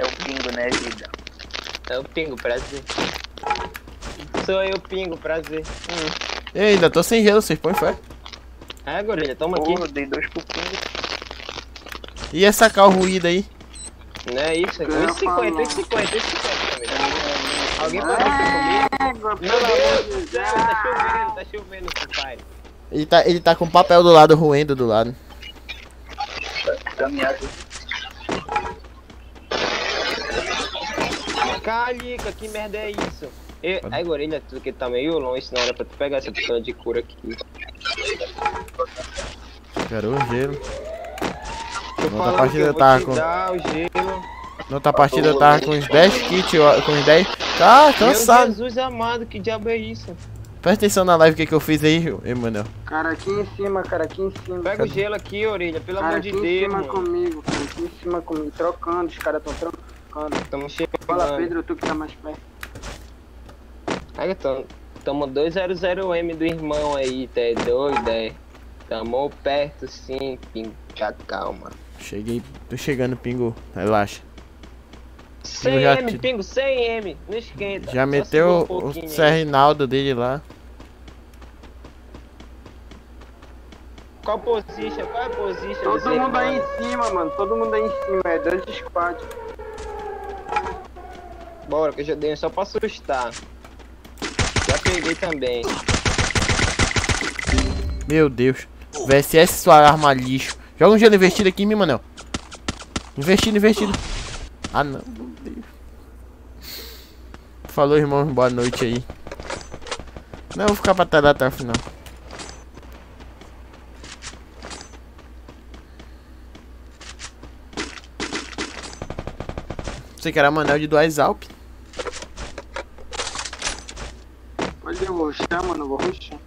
É o pingo, né, vida? É o Pingo, prazer. Sou eu, Pingo, prazer. Hum. Ei, ainda tô sem gelo, vocês põem fé. É, Gorilha, toma aqui. Porra, eu dei dois pro pingo. E essa cal ruída aí? Não é isso? Ia 1,50, falar. 1,50, 1,50, família. Alguém pode vir comigo? Meu Deus do céu, tá chovendo, tá chovendo, Fire. Ele tá, ele tá com papel do lado, ruendo do lado. Caminhada. Calica, que merda é isso? E, aí, Gorilha, tu que tá meio longe, não era pra tu pegar essa pistola de cura aqui. Quero o gelo. Tô Outra falando partida eu vou tava te com- dar o gelo. Partida eu tava com uns 10 kits, com uns 10. Ah, Meu cansado. Jesus amado, que diabo é isso? Presta atenção na live que, que eu fiz aí, Emanuel. Cara, aqui em cima, cara, aqui em cima. Pega o gelo aqui, orelha, pelo cara, amor aqui de em Deus, cima mano. comigo, cara, aqui em cima comigo, trocando, os caras tão trocando. Tamo chegando. Fala, Pedro, tu que tá mais perto. Aí, tamo, tamo 200M do irmão aí, tá é doido, é? Tamo perto sim, pinga, calma. Cheguei, tô chegando, pingo. Relaxa. Eu já 100M, te- pingo, 100M, não esquenta. Já só meteu um o. Serrinaldo dele lá. Qual position? Qual é a position? Todo mundo aí em cima, mano, todo mundo aí em cima, é dois squads. Bora, que eu já dei um só pra assustar. Já peguei também. Meu Deus. VSS sua arma lixo. Joga um gelo investido aqui em mim, Manel. Investido, investido. Ah, não. Meu Deus. Falou, irmão. Boa noite aí. Não, vou ficar pra trás até o final. Você que era Manel de Duas Alp. Vou rushar, mano, vou rushar.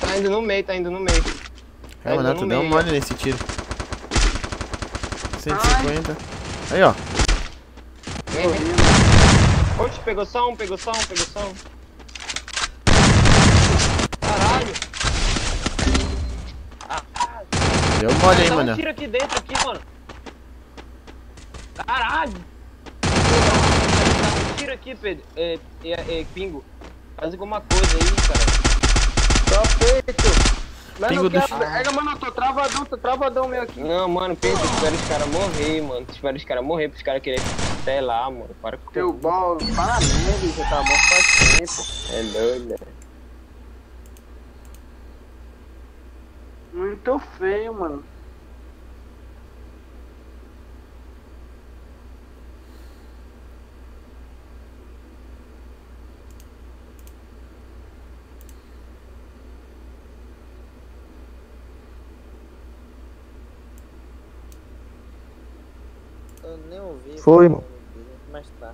Tá indo no meio, tá indo no meio. É, Aí, Manel, no tu deu um mole nesse tiro. 150. Aí, ó. Oxe, pegou só um, pegou só um, pegou só um. Caralho. Deu mole aí, um Manel. tiro aqui dentro, aqui, mano. Caralho. Tiro aqui, Pedro. É, é, é, Pingo. Faz alguma coisa aí, cara. Só feito. Mas Pingo não do pega, mano, eu tô travadão, tô travadão meu aqui. Não, mano, Pedro, espera os caras morrer, mano. Espera os caras morrer pros caras quererem até lá, mano. Para com Teu bolo, para merda, já tá morto faz tempo. É doido, né? Muito feio, mano. Nem ouvi. Foi, irmão. Mas tá.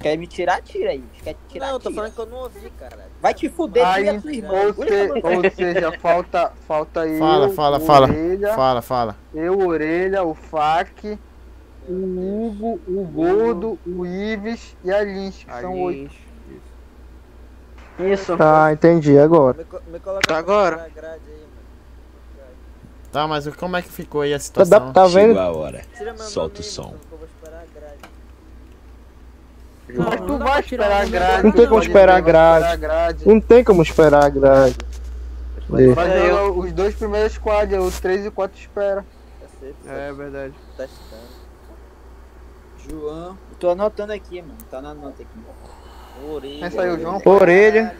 Quer me tirar? Tira aí. Quer tirar? Não, eu tô falando que eu não ouvi, cara. Vai te fuder, Aí, a tua irmã. ou, se- ou seja, falta, falta eu, Fala, fala, o fala. Orelha, Fala, fala. eu, Orelha, o Fac, o Hugo, o Gordo, o Ives e a Lins, que são oito. Isso. Tá, entendi agora. Me, me coloca Tá agora. grade aí, mano. Tá, mas como é que ficou aí a Tá, situação? tá vendo? Chegou a hora. Solta o aí, som. Não, tu vai esperar a grade. Não tem como esperar a grade. Não tem como esperar a grade. Mas eu- os dois primeiros squads, os três e quatro espera. Cacete, É verdade. testando. João. Eu tô anotando aqui, mano. Tá na nota aqui. Orelha. Quem saiu, João? Orelha.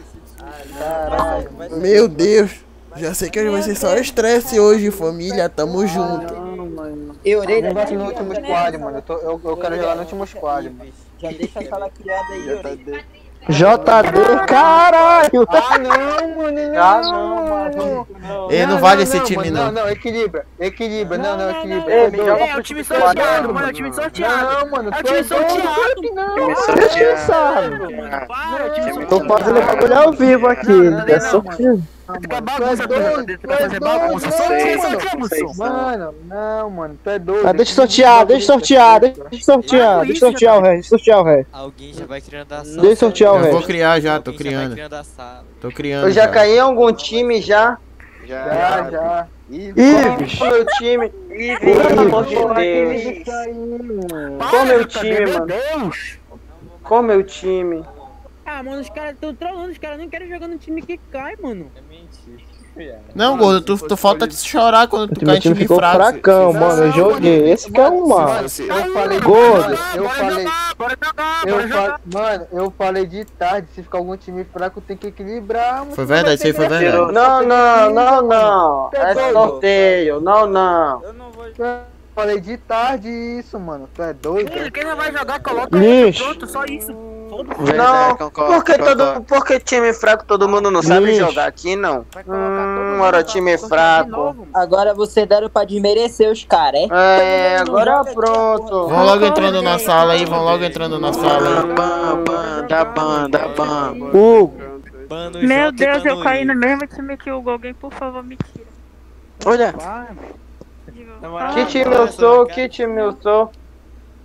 Caralho. Meu Deus. Já sei que hoje vai ser só estresse hoje, família. Tamo junto. Não, mano. E. Eu gosto no último squad, mano. Eu, tô- eu, eu quero jogar no último squad, mano. Já deixa a sala criada aí, orelha. JD, caralho! Ah, não, mano. Não, Ah, não, mano. Ele não vale esse time, mano, não. Não, não, equilibra. Equilibra. Não, não, equilibra. É, é, o time sorteado, mano. é o time sorteado. Não, mano. É o time é sorteado. Não, Time Ah, sorteado. Tô fazendo bagulho ao vivo aqui. Não, não, É não, sorteio. Tu Tu é bagunça, doido, tu vai fazer tu é bagunça. doido, mano. não, mano. Tu é doido. Ah, deixa sortear, deixa sortear, deixa sortear, deixa sortear o ré, deixa sortear o ré. Alguém já vai criando a sala. Deixa sortear o Eu vou ré. criar já, tô criando. Tô criando. Eu já caí em algum time já. Já, já. Ives. Qual é o meu time? Pelo amor de Deus. Qual é o meu time, Meu mano? Deus! Qual é o meu time? Ah, mano, os caras tão trolando, os caras nem querem jogar no time que cai, mano. É mentira. Não, gordo, tu, tu falta de chorar quando O tu cai time, em time ficou fraco. fracão, mano. Eu joguei. Esse que é um mal. Mano, eu falei Gordo. Eu bora falei. jogar, bora jogar, bora jogar. Mano, eu falei de tarde, se ficar algum time fraco tem que equilibrar, mano. Foi verdade, isso aí foi verdade. Não, não, não, não. É sorteio. Não, não. Eu não vou. Eu falei de tarde isso, mano. Tu é doido? Quem não vai jogar, coloca Lixo. pronto, só isso. Não, porque todo, porque time fraco todo mundo não sabe Lixo. jogar aqui, não. Hum, era time fraco. Agora você deram pra desmerecer os caras, é? É, agora pronto. Vão logo entrando na sala aí, vão logo entrando na sala aí. Bam, bam, da ban, da ban. Hugo, Meu Deus, eu caí no mesmo time que o. Alguém, por favor, me tira. Olha, que time eu sou, que time eu sou.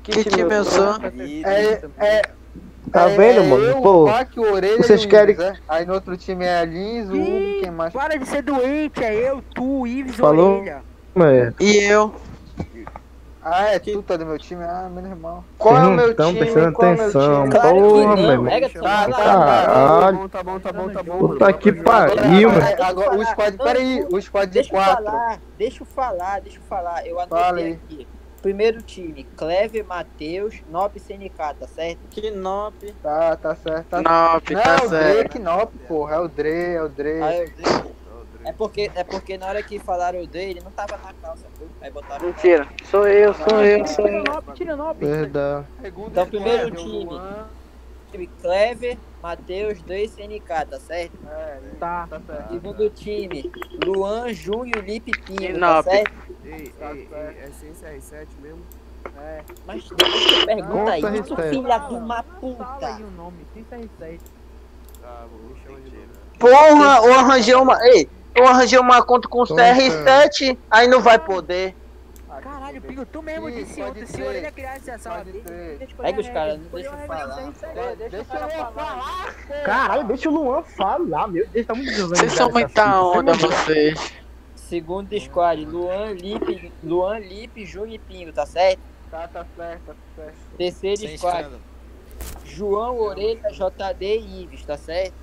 Que time eu sou. é, é, Tá é, vendo, é mano? Eu, Pô, o Pac, o Orelha vocês o querem- Ives, né? Aí no outro time é a Lins, o Hugo, quem mais? Para de ser doente, é eu, tu, o Ives Falou? Orelha. é. E eu? Ah, é tu tá do meu time? Ah, meu irmão. Qual é o Vocês não meu time? prestando Qual é o meu atenção. time? Claro Porra, meu irmão. Tá, tá, tá, tá bom, tá bom, tá bom, tá bom. Puta que Agora, pariu, mano. agora, agora o squad, peraí, o squad de Deixa eu quatro. falar, deixa eu falar, deixa eu falar. Eu anotei aqui. Primeiro time, Clever, Matheus, Nop CNK, tá certo? Que nop. Tá, tá certo. Tá... Nop, Não, tá é o Dre certo. que Nop, porra. É o Dre, é o Dre. Aí eu é porque, é porque na hora que falaram o dele, não tava na calça, pô. Aí botaram. Mentira. Sou eu, sou eu, sou Tira eu. o Nop, tira o Nop. Verdade. Então, primeiro time. Time Clever, Matheus, 2 CNK, tá certo? É, Tá. tá certo. Segundo time, Luan, Júnior, Lipe Pinho, tá certo? Ei, Tá ei, certo. ei, é sem CR7 mesmo? É. Mas perguntar Conta isso, filha de uma Fala puta. aí o nome, 667. Tá, vou me chamar de novo. Porra, eu arranjei uma. Ei, eu arranjei uma conta com Conta. CR7, aí não vai poder. Pinho, tu mesmo Ih, disse ontem, se Orelha criasse essa deixa eu É que os caras regra, não escolheu deixam a regra falar. 667. Deixa eu falar. Caralho, deixa o Luan falar, meu Deus, tá muito desorganizado. Vocês são muita onda, vocês. Segundo squad, Luan, Lipe, Luan, Lipe, Júnior e Pinho, tá certo? Tá, tá certo, tá certo. Terceiro Sem squad. João, Orelha, JD e Ives, tá certo?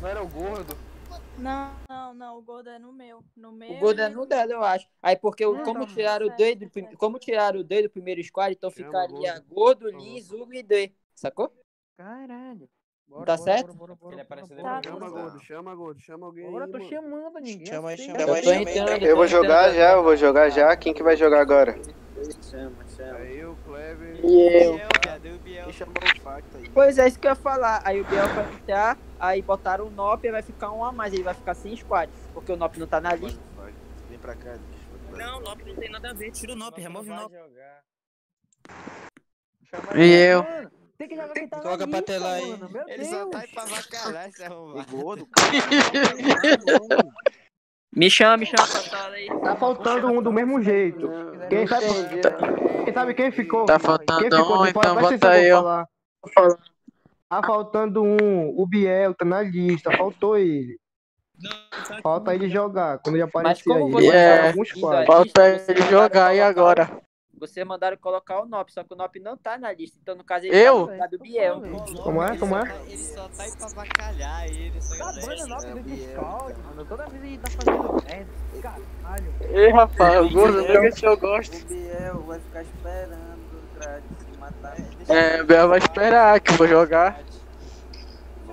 Não era o gordo? Não, não, não. O gordo é no meu. No meu. O gordo é no dela, eu acho. Aí porque Não, como não, tiraram o certo, doido, do certo. como tiraram o doido do primeiro squad, então Chama ficaria gordo. gordo, Lins, Hugo e D. Sacou? Caralho. Bora, Tá bora, certo? bora, bora, Ele bora, aparece bora, Tá. Chama gordo, chama gordo, chama alguém Agora eu aí, tô chamando, ninguém Chama aí, aceita. chama Eu tô aí, entrando, chama aí. eu tô entrando. eu vou jogar já. Quem que vai jogar agora? É eu, Kleber. E eu. Cadê o Biel? Chamou o Facto aí? Pois é, isso que eu ia falar. Aí o Biel vai entrar, aí botaram o Nop e vai ficar um a mais, ele vai ficar sem squad. Porque o Nop não tá na lista. Vem pra cá. Não, o Nop não tem nada a ver. Tira o Nop, remove o Nop. E eu. Tem que jogar quem tá na Coloca pra lista, tela aí. mano, Meu Ele só Deus. tá aí pra avacalhar esse arrombado. Gordo, Me chama, me chama pra sala aí. Tá faltando um do mesmo jeito. Quem sabe, quem sabe quem ficou? Tá Quem faltando ficou um, então bota eu falar. Tá faltando um. O Biel tá na lista. Faltou ele. Falta ele jogar. Quando ele aparecer aí. vai É, quadros. Falta ele jogar e agora? Você mandaram colocar o Nop, só que o Nop não tá na lista. Então, no caso, ele Eu? tá no lugar do Biel. Como é? Como é? Ele só tá aí pra avacalhar ele. Só Tá que- banda dentro do Discord, mano. Toda vez ele tá fazendo merda. Caralho. Ei, rapaz, o gordo joga se eu gosto. O Biel vai ficar esperando o Grade se matar. É, o Biel vai esperar que eu vou jogar.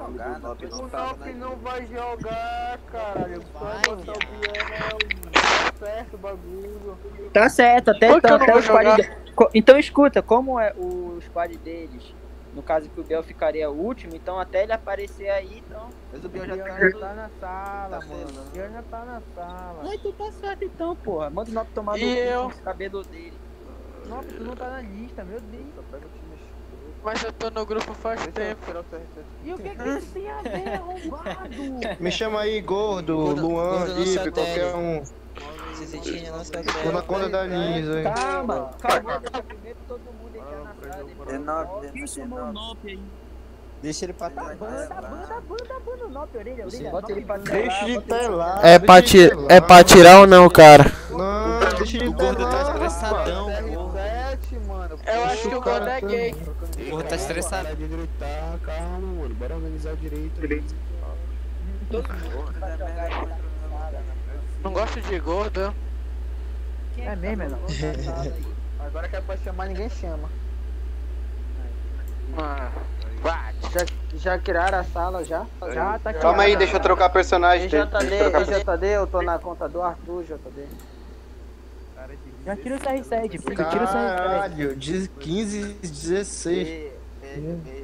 Jogar, não, O Nop não vai jogar, caralho. Vai botar o. Tá certo o bagulho. Tá certo, até então, até o squad de- Então escuta, como é o squad deles, no caso que o Biel ficaria o último, então até ele aparecer aí, então. Mas o Biel já tá já tá na sala, Tá mano. O Biel já tá na sala. Ah, então tá certo então, porra. Manda o Nop tomar no E cu eu? cabelos dele. Nossa, tu não tá na lista, meu Deus. Mas eu tô no grupo faz Deixa eu tempo. tirar o CR7. E o que que isso tem a ver, arrombado? Me chama aí, gordo, Gordo- Luan, gordo satélite. qualquer um. Tô na conta da Lins, hein. Calma, calma, deixa primeiro todo mundo entrar na sala. depois É o nove, Nop. é Quem chamou o Nop aí? Deixa ele pra trás. banda, banda, banda, banda, o Nop, orelha, orelha. Bota ele pra Deixa trás, de bota ele telar. É pra, ti é pra tirar ou não, cara? Não, deixa de O gordo tá telar. estressadão. o CR7, mano. Eu acho que o gordo é gay. O gordo tá estressado. Parar de gritar, calma, mano. Bora organizar direito. todo mundo na sala. né? Não gosto de gordo. É que mesmo, tá não? aí? Agora que é pra chamar, ninguém chama. Ah. Já, já criaram a sala já? Já tá. Calma aí, deixa eu trocar personagem. JD, JD, eu tô na conta do Arthur, JD. Já tira o CR7, filho, tira o CR7. Caralho, de 15, 16.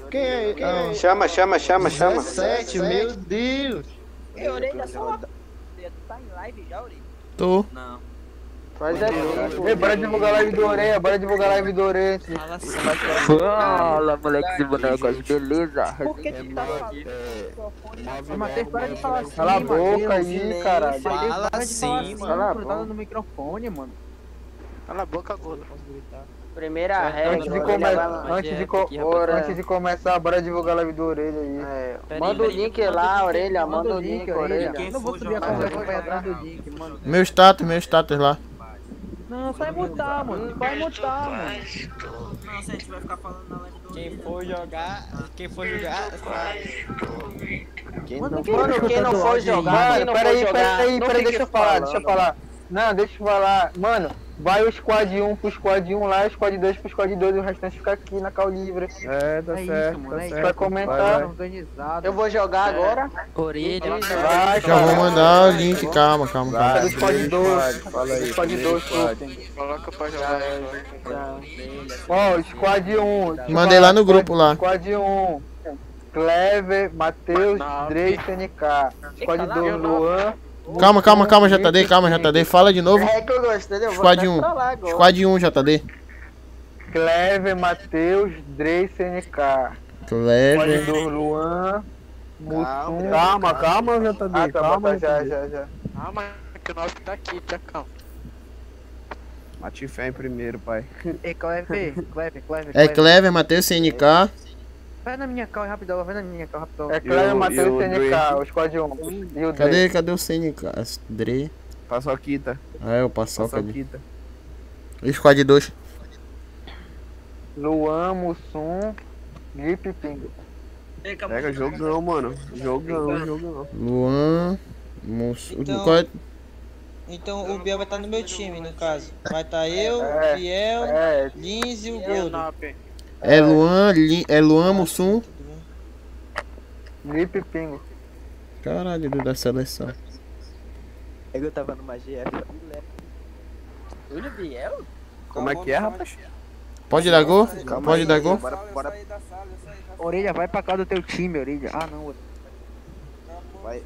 Quem é? Quem é? Chama, chama, chama, chama. 17, meu Deus. Ei, orelha só tu tá em live já, Orelha? Tô. Não. Faz aí. Ei, bora divulgar a live do Orelha, bora divulgar a live do Orelha. Fala, moleque de bonecas, beleza? Por que tu tá falando? Ô, Matheus, para de falar assim, Cala a boca aí, caralho. Fala assim, Cala a mano. Tá boca. no microfone, mano. Cala a boca, gordo. Primeira regra, Antes de, come... vai antes, de co... Antes de começar, bora divulgar a live do Orelha aí. Pera manda o aí, link manda o lá, link, Orelha. Manda Manda o o link, link, Orelha. Não vou subir a conversa pra do link, mano. Meu status, meu status lá. Não, é mutar, mano. É mutar, mano. Não, se a gente vai ficar falando na live do Quem for jogar, quem for jogar, Quem Mano, não não, quem não for jogar, peraí, peraí, peraí, deixa eu falar, deixa eu falar. Não, deixa eu falar. Mano, vai o squad 1 pro squad 1 lá, o squad 2 pro squad 2 e o restante fica aqui na cal livre. É, tá É certo, isso, mano. tá É certo. Vai comentar. Vai, vai. Eu vou jogar agora. Orelha, Vai, Já vou mandar o link, calma, calma, É calma. do squad 2. Fala aí, Squad primeiro 2, squad. Coloca pra jogar Ó, o squad 1. Mandei lá no grupo lá. Squad 1. Clever, Matheus, Drey, CNK. Squad 2, Luan. Calma, calma, calma, JD, calma, JD. Fala de novo. É que eu gostei, eu vou Squad até 1. pra lá agora. Squad 1, JD. Clever, Matheus, Drey, CNK. Clever. 2, Luan. Mussum. Calma, calma, JD, Ah, tá, calma, tá, já, já, já. Mas que o nosso tá aqui, tá calma. Mate fé em primeiro, pai. Ei, Clever, Clever, Clever. É Clever, Matheus, CNK. Vai na minha cal rapidão, vai na minha cal rapidão. É Clever, o- Matheus, e o CNK, o Squad 1. E o Cadê, cadê o CNK? Dre. Paçoquita. Ah, é o Paçoca ali. Paçoquita. E Squad 2. Luan, Mussum, Grip e Pingo. Pega jogão, mano. Jogão, jogão. Luan. Moço. Então- Qual é- Então o Biel vai estar no meu time, no caso. Vai estar eu, É, Biel, É, Lins e o E o Gordo. É Luan, Li- é Luan Mussum. Grip e Pingo. Caralho, do da seleção. Eu tava numa GF. Júlio Biel? Como é que é, rapaz? Pode dar gol? Pode dar gol? Bora, bora. Sair da sala, eu saí da sala. Orelha, vai pra cá do teu time, Orelha. Ah, não. Vai.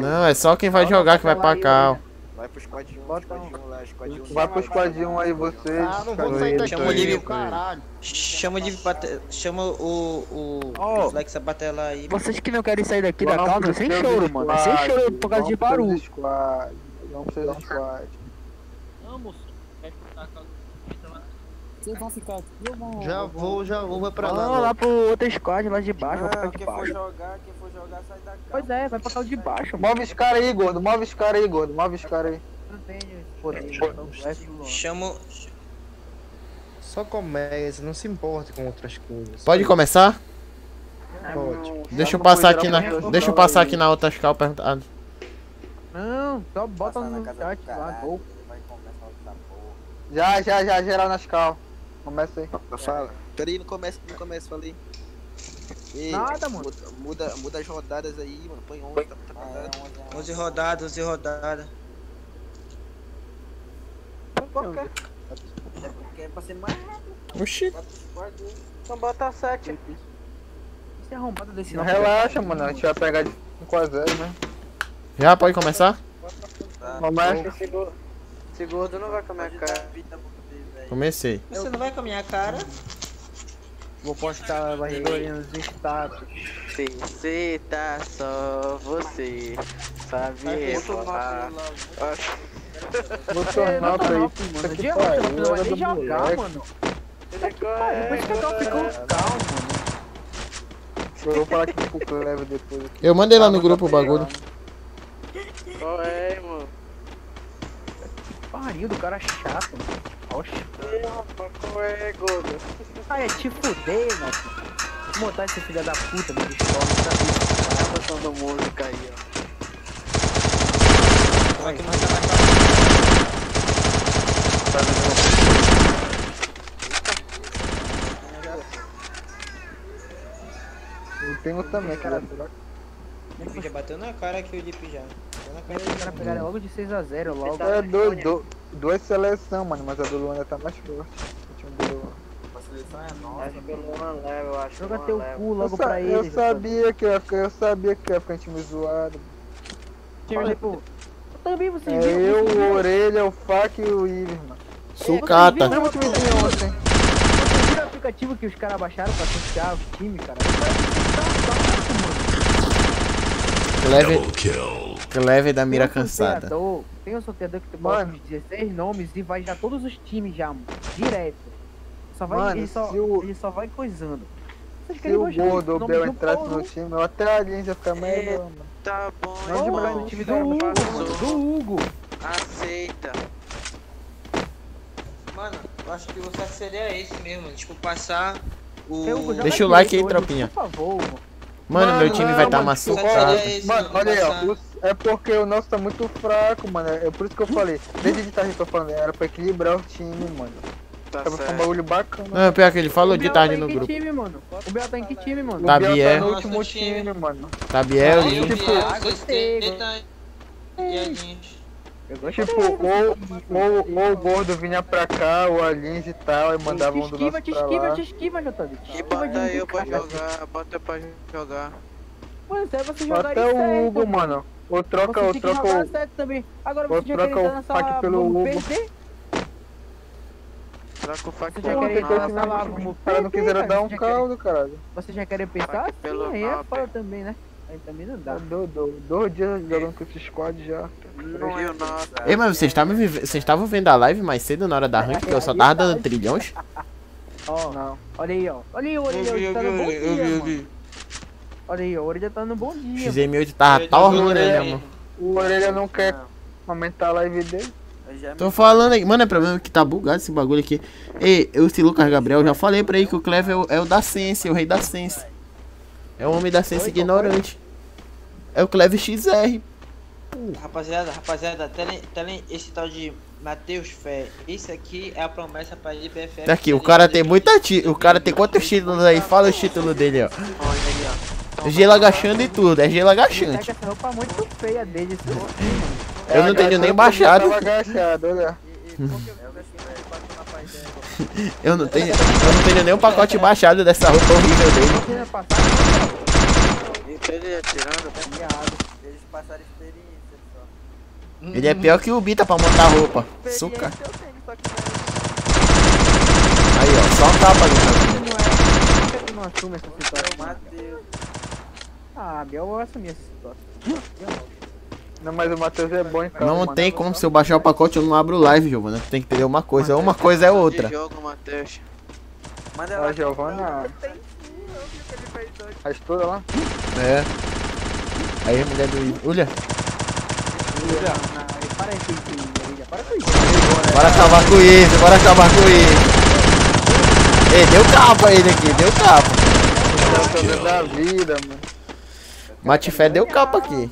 Não, é só quem vai jogar que vai pra cá. Vai pro squad 1, Bota squad 1 lá, squad 1. Vai pro Squad 1 aí, vocês. Ah, não vou sair daqui, Chama o Livre. caralho. Chama o te- Chama o. o. Ó. os likes pra tela aí. Vocês que não querem sair daqui da Vamos calma, pros sem choro, mano. Sem choro por causa de vamos barulho. squad, Vamos pros seus squad. Vocês vão ficar aqui ou vão. Já vou, já vou, vai pra lá. Vamos lá pro outro squad lá de baixo, Não, de quem for baixo. jogar, quem sai da casa. Pois é, vai pra cá de baixo. Move os caras aí, gordo. Move os caras aí, gordo. Move os caras aí. Não tem poder, então leve o Luan. Chama. Só começa, não se importe com outras coisas. Pode começar? Pode. Deixa eu passar aqui na. Deixa eu passar aqui na outra escala perguntar. Não, só bota na no casa chat lá, gol. Já, já, já, geral nas cal. Começa aí. Fala. Peraí, não começa, não começa, falei. Ei, Nada, mano. Muda, muda, muda as rodadas aí, mano. Põe 11, tá muita rodada. 11 rodadas, 11 rodadas. É porque é pra ser mais rápido. Oxi. Então bota 7. Esse arrombado desse não. Relaxa, mano. A gente vai pegar de 5x0, né? Já pode começar? Começa. Esse gordo, esse gordo não vai comer a cara. Comecei. Você não vai com a minha cara? Vou postar historinhas nos status. Você tá só você. Sabe falar. Vou tornar pra aí. Puta que pariu. Não vai nem jogar, mano. Depois que eu fico calmo, mano. Eu vou falar aqui com o Clever depois. Eu mandei lá no grupo o bagulho. Qual é, mano? Pariu do cara chato, mano. Qual é? Ah, é te fuder, mano. Vou montar esse filho da puta do Discord, tá Tá botando música aí, ó. Vai que nós vai Eu tenho também, cara. O Dip já bateu na cara aqui o Dip já. Bateu na cara Os caras pegaram logo de 6x0 logo. É do, do, duas seleções, mano, mas a do Luan ainda tá mais forte. O time do Luan. A seleção é nossa. Acho que o Luan leva, eu acho. Joga que o teu leva. cu logo eu, pra eu eles. sabia que ia ficar, eu sabia que ia ficar um time zoado. time, tipo. Também você É viu? eu, o? Orelha, o Fac e o Iver, mano. Sucata. Mesmo timezinho ontem. Você viu o aplicativo que os caras baixaram pra associar os times, cara? Cleve. Cleve da mira Tem um cansada. sorteador- Tem um sorteador que tu bota os 16 nomes e vai já todos os times já, mano. Direto. Só vai, Mano, ele, só, o- ele só vai coisando. Você Se o gordo ou o Bel entrasse no time, eu até a linha ia ficar melhor, mano. Tá bom, Não Vamos demais. no time do Hugo, mano. Do Hugo. Aceita. Mano, eu acho que o certo seria esse mesmo, tipo, passar o. Deixa o like aí, hoje, tropinha. Por favor, mano. Mano, meu time vai estar mano, maçucado. esse, Mano, olha aí, ó. os- É porque o nosso tá muito fraco, mano. É por isso que eu falei. Desde de tarde eu tô falando, era pra equilibrar o time, mano. Tá Tava com um bagulho bacana. Não, pior que ele falou O de Biel tarde tá no que grupo. time, mano? O Bel tá em que time, mano? O Tá Biel Biel. tá no último time. time, mano. Tabiel, Lino. tipo- Biel, Ah, e a gente. Tipo, ou, ou, ou o gordo vinha pra cá, ou a Lins e tal, e mandava um te do esquiva, nosso te pra esquiva, lá. te esquiva. Te E esquiva de bota um eu pra jogar, bota eu pra jogar. Mano, aí você Ou jogaria Até o certo, Hugo, mano. Ou troca, Você ou que troca jogar o... certo também. Agora você quer troca entrar o pack sala pelo Hugo. Troca o fac Você já pelo vamos Os caras não quiseram dar um caldo, caralho. Você já quer pensar pelo aí é foda também, né? Aí também não dá. Deu, dois dias jogando com esse squad já. Não é nove. Ei, mas vocês estavam vive- vocês estavam vendo a live mais cedo na hora da rank, porque eu só tava dando trilhões. Ó, Não. olha aí, ó. Olha aí, o Orelha hoje tá no bom dia, mano. Olha aí, o Orelha tá no bom dia. XM8 tava tal orelha, mano. O Orelha não quer aumentar a live dele. Tô falando aí, mano, é problema que tá bugado esse bagulho aqui. Ei, eu, esse Lucas Gabriel, já falei pra ele que o Clever é o, é o da Sense, é o rei da Sense. É o homem da Sense ignorante. É o Clever XR. Rapaziada, rapaziada, telem esse tal de Matheus Fé. Isso aqui é a promessa pra IBFF. Tá aqui, o cara tem muita ti, o cara tem quantos títulos aí? Fala os títulos dele, ó. Gelo agachando e tudo, é gelo tá agachante. essa roupa muito feia dele, Eu não tenho nem baixado. Agachado, olha. Eu não tenho, eu não tenho nem um pacote baixado dessa roupa horrível dele. Ele atirando. Eles passaram experiência só. Ele é pior que o Bita pra montar roupa. Suca. Aí, ó, só capa ali. Por que tu não assume essa situação? Matheus. Ah, Biel, eu assumi essa situação. Não, mas o Matheus é bom em Não mano. tem como, se eu baixar o pacote eu não abro live, Giovana. Tu tem que entender uma coisa, uma coisa é outra. De jogo, Matheus. Manda A ela. Giovana. A estuda lá? É. Aí a mulher do. Olha, Não, para aí, Orelha, para com isso. bora acabar com isso, bora acabar com isso. Ei, deu capa ele aqui, deu capa. Vida, mano. Matifé deu capa aqui.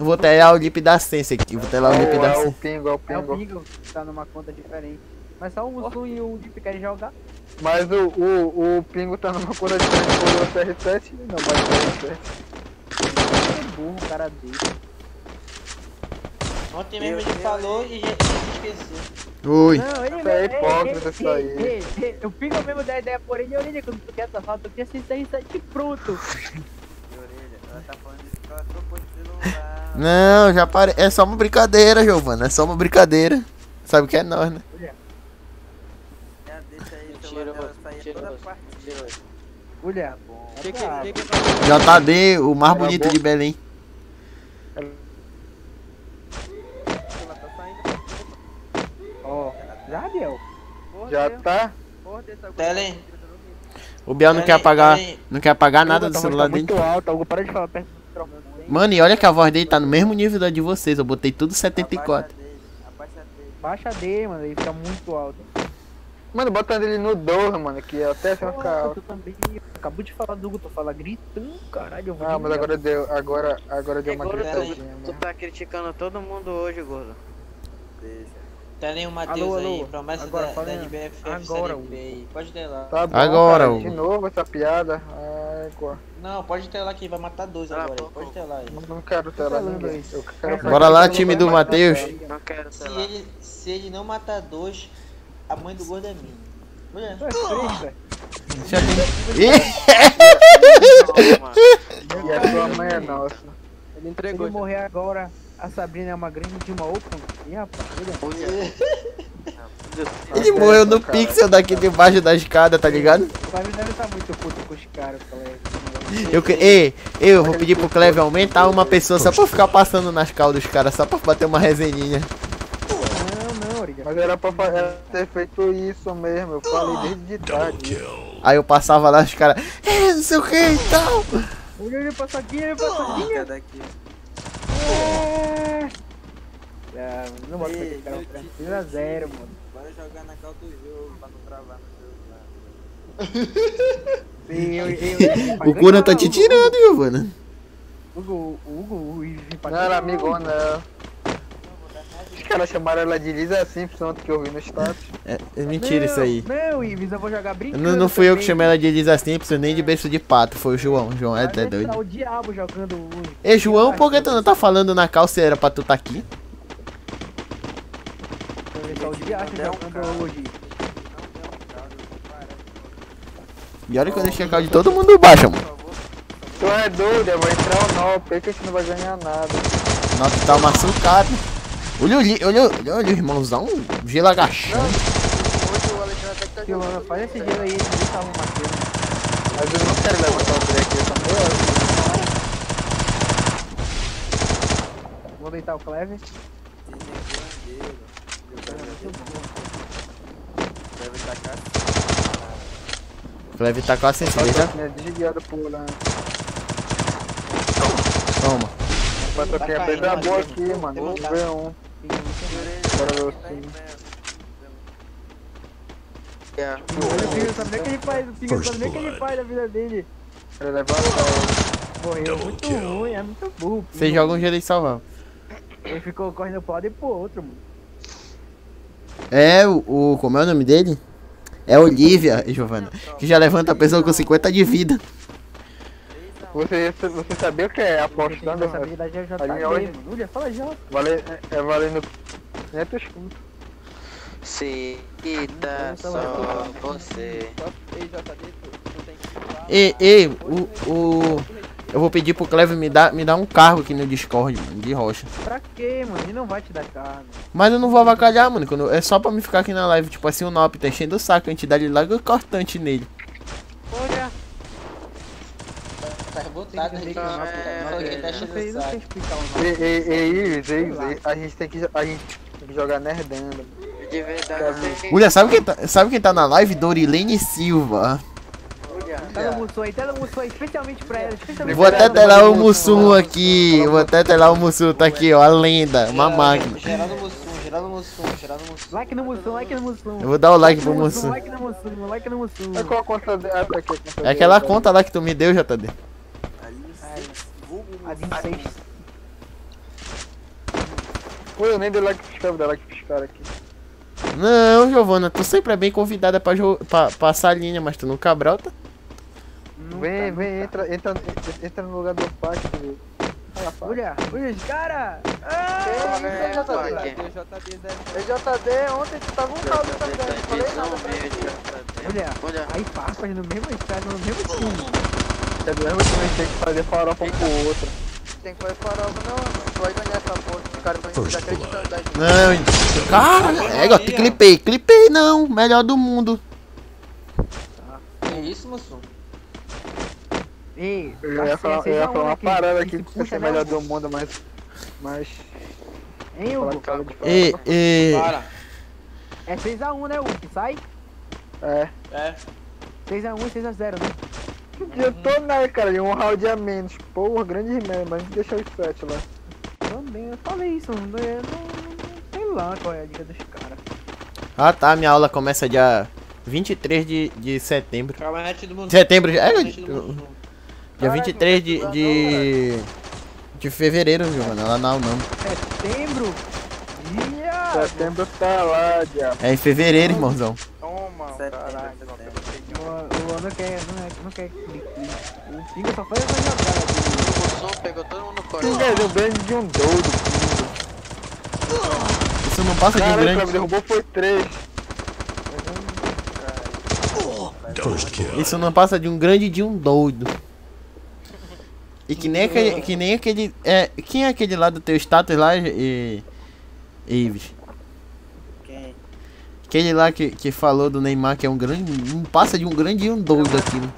Vou telar o lip da Sense aqui, vou telar o lip É da o Sense. pingo, é o É o pingo. Pingo, que tá numa conta diferente. Mas só o Sul e o Deep querem jogar. Mas o, o, o pingo tá numa cor diferente o CR7. Não, mas o CR7. Que burro, o cara dele. Ontem mesmo ele falou e já esqueceu. Ui. Não, ele Isso é mesmo- hipócrita isso aí. O Pingo mesmo dá ideia por ele, Orelha, quando tu quer essa falta, tu tinha esse CR7 pronto. E orelha, ela tá falando isso porque ela trocou de celular. Não, já parei. É só uma brincadeira, Giovana. É só uma brincadeira. Sabe que é nós, né? Já deixa aí, o Mentira, toda mano. partida. Olha, Que que, que que JD, o mais bonito bom. de Belém. Ela tá saindo. ó, já deu. Já tá? Telen, O Biel não quer apagar, não quer apagar nada do celular tá dele. muito alto, algo para de falar perto do microfone. Mano, e olha que a voz dele tá no mesmo nível da de vocês. Eu botei tudo 74. abaixa dele. Baixa D, mano, ele fica muito alto. Mano, botando ele no dor, mano, que até vai ficar tu. Acabou de falar do Hugo, tu fala gritando, caralho. Eu vou Ah, mas agora deu, agora, agora deu uma Agora gritadinha, Tu mano. tá criticando todo mundo hoje, gordo. Deixa. Telen o Matheus aí, promessa Agora, da, da Agora, aí. Pode ter lá. Tá bom, Agora, cara, de novo essa piada. Água. Não, pode ter lá que vai matar dois Ah, agora. pô. Pode ter lá aí. Não quero telar falando ninguém. Eu quero Bora lá, time do Matheus. Não quero, Se ele, se ele não matar dois, a mãe do gordo é minha. Olha. É. Já tem. Ih! Não, mano. E a sua mãe é nossa. Ele entregou Ele já. morrer agora, a Sabrina é uma grande de uma outra. Ih, rapaz, olha. Ele morreu no pixel daqui debaixo da escada, tá ligado? O deve estar muito puto com os caras, colega. Eu, que- ei, eu vou pedir pro Cleve aumentar uma pessoa só pra ficar passando nas caldas dos caras, só pra bater uma resenhinha. Não, não, Origa. Mas era pra ter feito isso mesmo, eu falei desde de tarde. Aí eu passava lá, os caras, é, não sei o que e tal. Olha ele passadinha, ele passadinha. daqui. É. Ah, não bota aquele cara 3 a 0, mano. Bora jogar na cal do jogo pra não travar no jogo lá. O Cura tá te tirando, Giovana. Hugo, Hugo, Não era amigona, não. Os caras chamaram ela de Lisa Simpson ontem que eu vi no status. É, é mentira isso aí. Não, Ives, eu vou jogar brincando. Não, não fui eu que também. chamei ela de Lisa Simpson, nem de beijo de pato, foi o João. João é até doido. o diabo jogando o. Ei, João, por que tu não tá falando na calça era pra tu tá aqui? Vai entrar o diabo jogando hoje. E olha quando eu chegar de todo mundo baixa, mano. Tu é doido, eu vou entrar o Nope, que a gente não vai ganhar nada. Nossa, tá machucado. Olha o li- olha, olha, olha o irmãozão, gelo agachando. Filana, faz esse gelo aí, ele tava matando. Mas eu não quero levantar o break aqui também. Vou deitar o Clever. Deve tacar. O Cleve tá com a sensibilidade. Batoquinha desviada por lá. Toma. Batoquinha bem da boa aqui, mano. Vamos ver um. Bora ver o sim. Olha o Filho, sabe nem o que ele faz, o Filho, sabe nem o que ele faz na vida dele. Ele levanta Morreu muito ruim, é muito burro. Você Filho. joga um jeito de salvar. Ele ficou correndo pro lado e pro outro, mano. É, o, o. Como é o nome dele? É Olivia, Giovana. Que já levanta a pessoa com 50 de vida. Você, você sabia o que é apostando? Essa habilidade tá Ali bem, hoje mano. Olha, fala já. vale, é, é valendo 500 conto. Cita só você. Ei, ei, o. o eu vou pedir pro Cleve me dar, me dar um cargo aqui no Discord, mano, de rocha. Pra quê, mano? Ele não vai te dar carne. Mas eu não vou avacalhar, mano. Quando, é só pra me ficar aqui na live. Tipo assim, o Nop tá enchendo o saco. A gente dá ele logo cortante nele. Olha. Tá revoltado, né? Tá. Ei, ei, ei, a gente tem que, a gente tem que jogar nerdando. De verdade. Mulher, sabe quem tá, sabe quem tá na live? Dorilene Silva. Tá no Mussum aí, tá no Mussum aí, especialmente pra ela. Especialmente Vou até ela. telar o Mussum aqui. Vou até telar o Mussum. Tá aqui, ó. A lenda. Uma máquina. Geraldo Mussum, Geraldo Mussum, Geraldo Mussum. Like no Mussum, like no Mussum. Eu vou dar o like pro no Mussum. Like no Mussum, like no Mussum. É qual a conta dela? Tá aqui, a conta É aquela conta lá que tu me deu, JD. A 26. Pô, eu nem dei like pros caras, dei like pros caras aqui. Não, Giovana, tu sempre é bem convidada pra, pra passar a linha, mas tu nunca Vem, vem, entra, entra, entra no lugar do pátio. velho. Olha, olha os caras. É, JD. É JD, ontem tu tava um caldo também, não falei nada pra ele. Olha, aí farpas no mesmo estado, no mesmo time. É do mesmo time, tem que fazer farofa um pro outro. Tem que fazer farofa, não, mano. Tu vai ganhar essa porra. Os caras vão desacreditando da gente. Não, cara, é, ó, clipei, clipei não, melhor do mundo. Que isso, Mussum? Ei, Eu ia falar, eu ia falar uma parada aqui que ia ser melhor do mundo. mundo, mas. Mas. Hein, Hugo? E, e, É 6x1, né, Hugo? Que sai? É. É. 6x1 e 6x0, né? Eu tô nada, cara, de um round a menos. Porra, grande merda, mas deixa os 7 lá. Também, eu falei isso, não, não, não sei lá qual é a dica dos caras. Ah tá, minha aula começa dia 23 de, de setembro. Caminhonete do Mussum. Setembro, é, Caminhonete do Mussum. Dia 23 de, de, de fevereiro, Giovana, lá não, não. Setembro? Setembro tá lá, diabo. É em fevereiro, irmãozão. Toma, caralho. O ano quer, não, é, não quer clique. O Pinga só faz essa jogada. O som pegou todo mundo no colo. Pinga deu grande de um doido. Isso não passa de um Caralho, grande. Cleber derrubou foi 3. Isso não passa de um grande de um doido. E que nem aquele. Que nem aquele é, quem é aquele lá do teu status lá, e, Ives? Quem? Aquele lá que, que falou do Neymar que é um grande. Um passa de um grande e um doido aquilo.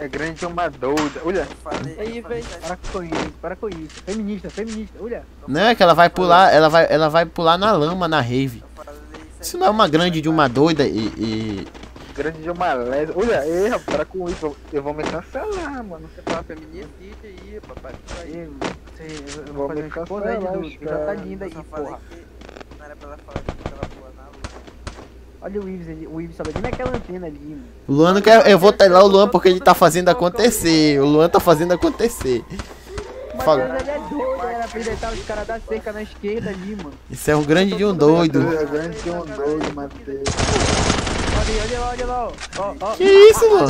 É grande uma doida. Olha. Aí, velho. Para com isso, para com isso. Feminista, feminista, olha. Não é que ela vai pular, ela vai, ela vai pular na lama na rave. Isso não é uma grande de uma doida e. e- Grande de uma lesa. Olha, ei, rapaz, para com isso. Eu vou me cancelar, mano. Você fala feminista aí, papai. Isso aí. Você, eu Vou me aí, cancelar, Dudu. Já tá linda aí, porra. não era pra ela falar que ela pula na lua. Olha o Ives, ele, o Ives só vai vir naquela antena ali, mano. O Luan não quer. Eu vou telar o Luan porque ele tá fazendo acontecer. O Luan tá fazendo acontecer. Mas Fala. ele é doido, era pra ele deitar os caras da cerca na esquerda ali, mano. Isso é um grande de um doido. É grande de um doido, Matheus. Olha, aí, olha lá, olha lá, ó. ó, ó. Que isso, mano?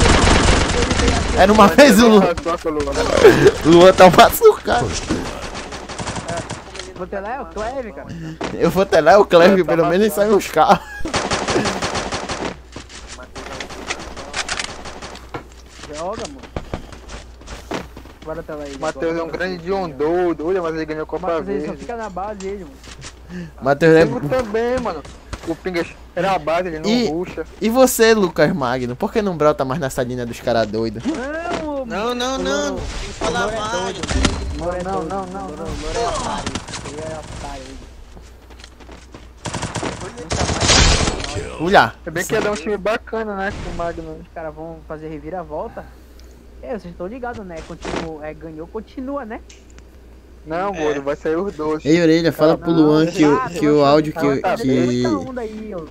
Era uma vez o Luan. O Luan tá machucado. Vou ter lá é o Cleve, cara. Eu vou telar o Cleve, pelo menos sai uns carros. Joga, mano. Bora telar aí. Matheus é um grande de um doido. Olha, mas ele ganhou a Copa Matheus, ele só Verde. fica na base ele, mano. Matheus é. Também, mano. O Pingas era a base, ele não E, ruxa. e você, Lucas Magno? Por que não brota mais na salinha dos caras doidos? Não, Não, não, não. Tem que falar mais. Não, não, não, não. Não, é otário. Ele é otário. Olha. É bem que ia dar um time bacana, né, com o Magno. Os caras vão fazer reviravolta. É, vocês estão ligados, né? Continua, é, ganhou, continua, né? Não, gordo, vai sair os dois. Ei, Orelha, fala pro Luan que, o- que o áudio que, Tá que. aí.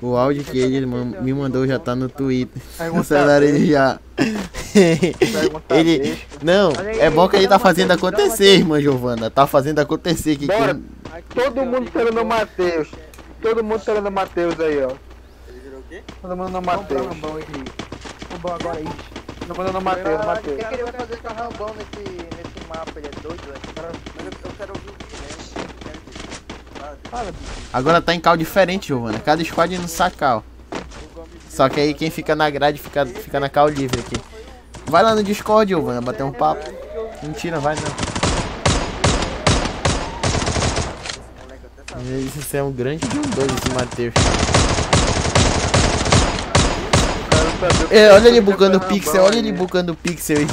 O áudio que ele me mandou já tá no Twitter. Pergunta O celular ele já. ele. Não, é bom que ele tá fazendo acontecer, irmã Giovana. Tá fazendo acontecer que. Bora. Todo mundo esperando o Matheus. Todo mundo esperando o Matheus aí, ó. Ele virou o quê? Todo mundo no Matheus. Vamos agora aí. Todo mundo no Matheus, Matheus. O que, que ele vai fazer com a Rambão nesse mapa? Ele é doido, velho. Mas eu, eu quero ouvir o Guilherme. Bicho. Agora tá em cal diferente, Giovana. Cada squad no sacal. Só que aí quem fica na grade fica, fica na cal livre aqui. Vai lá no Discord, Giovana, bater um papo. Mentira, vai não. Isso é um grande de um doido esse Matheus. É, olha ele bugando o pixel, olha ele bugando o pixel aí.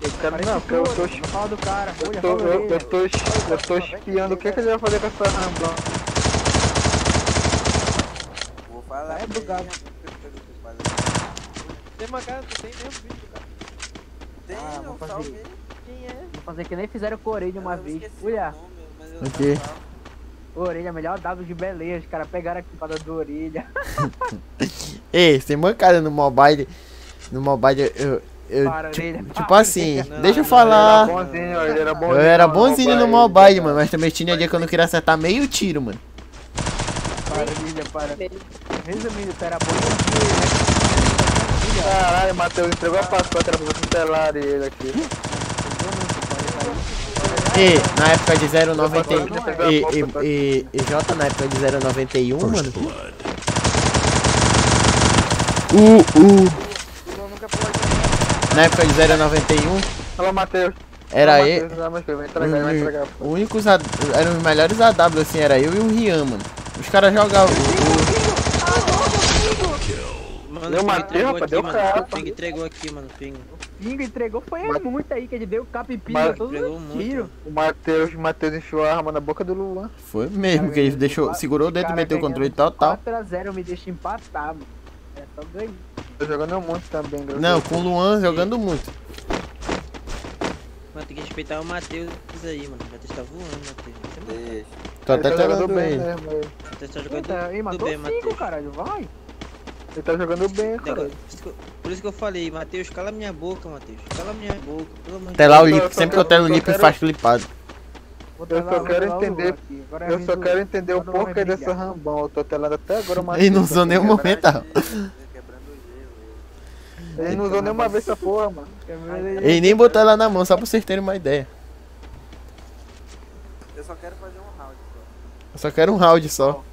Eu quero não, porque eu tô, Fala do cara. eu Olha, tô, fala eu, dele. eu tô, eu tô espiando o que, que ele vai fazer com essa Rambão. Vou falar. É bugado. Tem uma cara, tu tem mesmo vídeo, cara. Tem, Ah, não, vou salve fazer. ele. Quem é? Vou fazer que nem fizeram com a orelha uma vez. Olha, O quê? orelha, melhor W de beleza. Os caras pegaram aqui para do orelha. Ei, tem mancada no mobile. No mobile eu. Eu Para, tipo para, assim, orelha. deixa eu Ele falar. era bonzinho, ele era bonzinho. Eu era no bonzinho no mobile, mano, mas também tinha dia que eu não queria acertar meio tiro, mano. Para, orelha, para. Resumindo, tu era bom Caralho, Matheus entregou a era pra você telar ele aqui. E na época de 090 e, e, e, e J na época de 091, mano. O, o. Na época de 091 Fala, Matheus. era ele. Matheus, Vai entregar, vai Os, entregar. os únicos A- eram os melhores AW assim, era eu e o Rian, mano. Os caras jogavam. o- Mano, Deu o Ping tempa, aqui, deu mano. cara. O Ping entregou aqui, mano. o Ping. Pingo entregou foi muito aí, que ele deu cap e pinga muito. tiros. O Matheus, o Matheus enfiou a arma na boca do Luan. Foi mesmo, que ele deixou, segurou o dedo, meteu o controle total. 4x0 me deixa empatar, mano. É ganhar. Tô jogando muito também, graças Não, com o Luan jogando muito. Mano, tem que respeitar o Matheus aí, mano. O Matheus tá voando, Matheus. É. Tô até tá jogando bem. O Matheus tá jogando Eita, Ei, tudo matou bem, 5, Matheus. caralho, vai. Ele tá jogando bem, cara. Por isso que eu- falei, Matheus, cala minha boca, Matheus. Cala minha boca, pelo amor de Telar o Deus. lip, sempre que eu telo o lip faz flipado. Eu só quero o entender. É Eu só do- quero entender o porquê dessa rambão. Eu tô telando até agora, mas. Ele não usou nenhum momento. Ele não usou nenhuma vez essa porra, mano. Ele nem botou ela na mão, só pra vocês terem uma ideia. Eu só quero fazer um round só. Eu só quero um round só.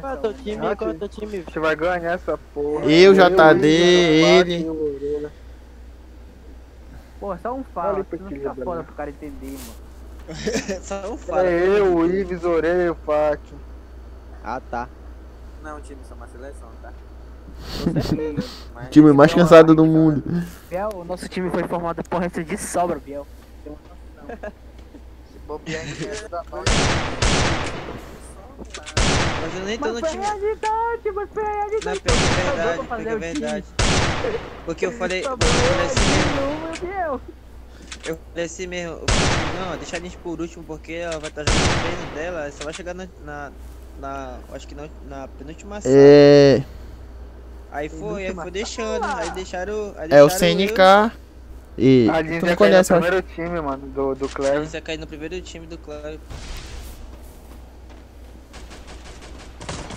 Qual é teu time? Qual é tio. teu time? Gente vai ganhar essa porra. Eu, JD, o ele. Orelha. Pô, só um fala, Olha não fica foda pro cara entender, mano. Só um fala. É eu, o Ives, Orelha e o Pátio. Ah, tá. Não, time, só uma seleção, tá? O time mais cansado do mundo. Biel, o nosso time foi formado por resto de sobra, Biel. Se bobear. Mas eu nem tô Mas no foi time. realidade, mas foi realidade. Não, pior que é verdade, é. Porque eu falei, eu falei assim mesmo. Eu falei assim mesmo, eu falei assim, não, deixa a gente por último porque ela vai estar jogando o treino dela, só vai chegar na. na, na- acho que na, na penúltima sala. É. Aí foi, aí foi deixando, aí deixaram. Aí É o deixaram CNK. E A tu gente não caiu no conhece, acho. primeiro time, mano, do, do eles ia cair no primeiro time do Cláudio.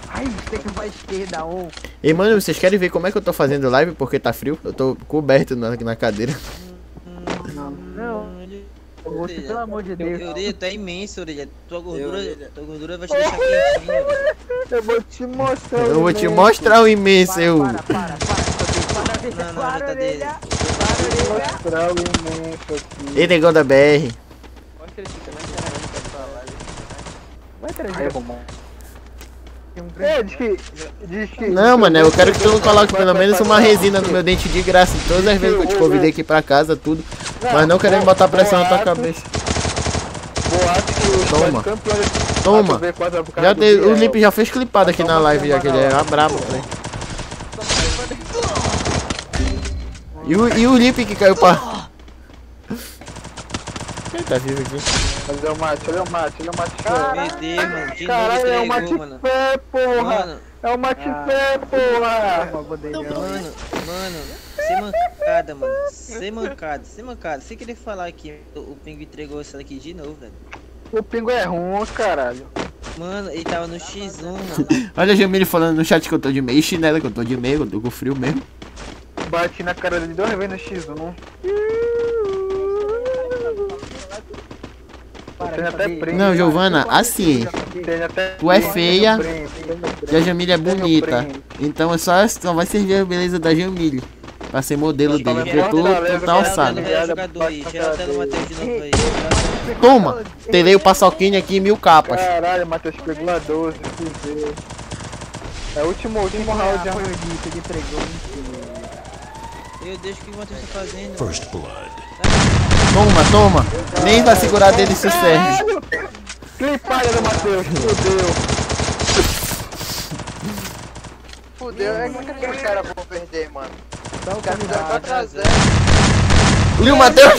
Ai, tem que ir pra esquerda, um. E mano, vocês querem ver como é que eu tô fazendo live porque tá frio? Eu tô coberto na, na cadeira. Não. Oxe, pelo amor de Deus. Orelha, tá imenso, orelha. Tua gordura, Orelha. tua gordura vai te deixar quentinho. Eu vou te mostrar. Eu o vou te imenso. mostrar o imenso, eu. Para, para, para. Para, Não, não, para, já tá dele. orelha. Negão da BR. Canal que era pra falar. Vai trazer. É, diz que. Diz que Não, mano, eu quero que tu coloque pelo menos uma resina no meu dente de graça. em Todas as vezes que eu te convidei aqui pra casa, tudo. Mas não querendo botar pressão na tua cabeça. Toma. Toma. V4 é por causa Já te, o. Limp já fez clipado aqui na live, já que ele era brabo, né? E o, e o Limp que caiu pra. Quem tá vivo aqui? Olha o mate, olha o mate, olha o mate. Novo Caralho, é o mate entregou, mano. fé, porra. Mano, É o mate fé, porra. mano, mano, sem mancada, mano. Sem mancada, sem mancada. Sem querer falar que o o Pingo entregou essa daqui de novo, velho. O pingo é ruim, caralho. Mano, ele tava no X1, mano. Olha a Jamile falando no chat que eu tô de meio chinela, que eu tô de meio, eu tô com frio mesmo. Bati na cara dele duas vezes no X1. Tem até print. Não, Giovana, assim, tu é feia e a Jamile é bonita. Então é só, só vai servir a beleza da Jamile. Pra ser modelo dele, porque tu, tu tá alçado. de aí. Toma! Telei o paçoquinho aqui, mil capas. Caralho, Matheus pegou a 12, fudeu. É o último, último round. Foi o Dito, ele entregou. Meu Deus, o que o Matheus tá fazendo? First blood. Toma, toma! Nem pra segurar dele se serve. Clipada do Matheus, fudeu. Fudeu, é como que aqueles caras vão perder, mano? Dá o Os caras fizeram 4x0. Lil Matheus!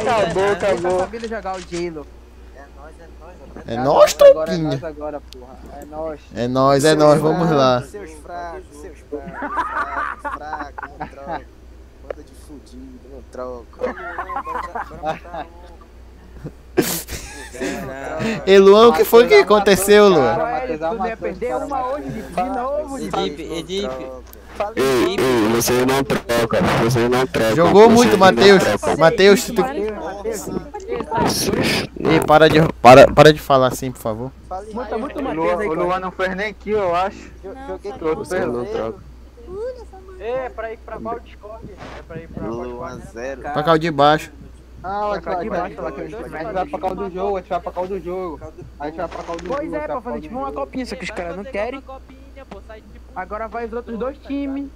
Acabou, Tá acabou. sabendo jogar o J-Lo. É nóis, é nóis. É nós, Agora é nós. É nós. É nóis, é nóis, vamos lá. Seus fracos, seus fracos, fracos, fracos, não troca. Banda de fudido, troca. E Luan, o que foi que aconteceu, Luan? Ué, tu não ia perder uma hoje de, de novo, de Edipe, Edipe. Ei, ei, você não troca, você não troca. Jogou muito, Matheus. Matheus, tu... Ei, para de, para, para de falar assim, por favor. Muito O Matheus Luan, aí, o Luan não fez nem kill, eu acho. Joguei Você não troca. É, pra ir pra qual Discord? É pra ir pra qual Luan zero. Pra cá de baixo. Ah, Pra cá de baixo, lá que a gente vai pra cal do jogo, a gente vai pra cal do jogo. A gente vai pra cal do jogo. Pois é, vai pra fazer tipo uma copinha, só que os caras não querem. Agora vai os outros dois times.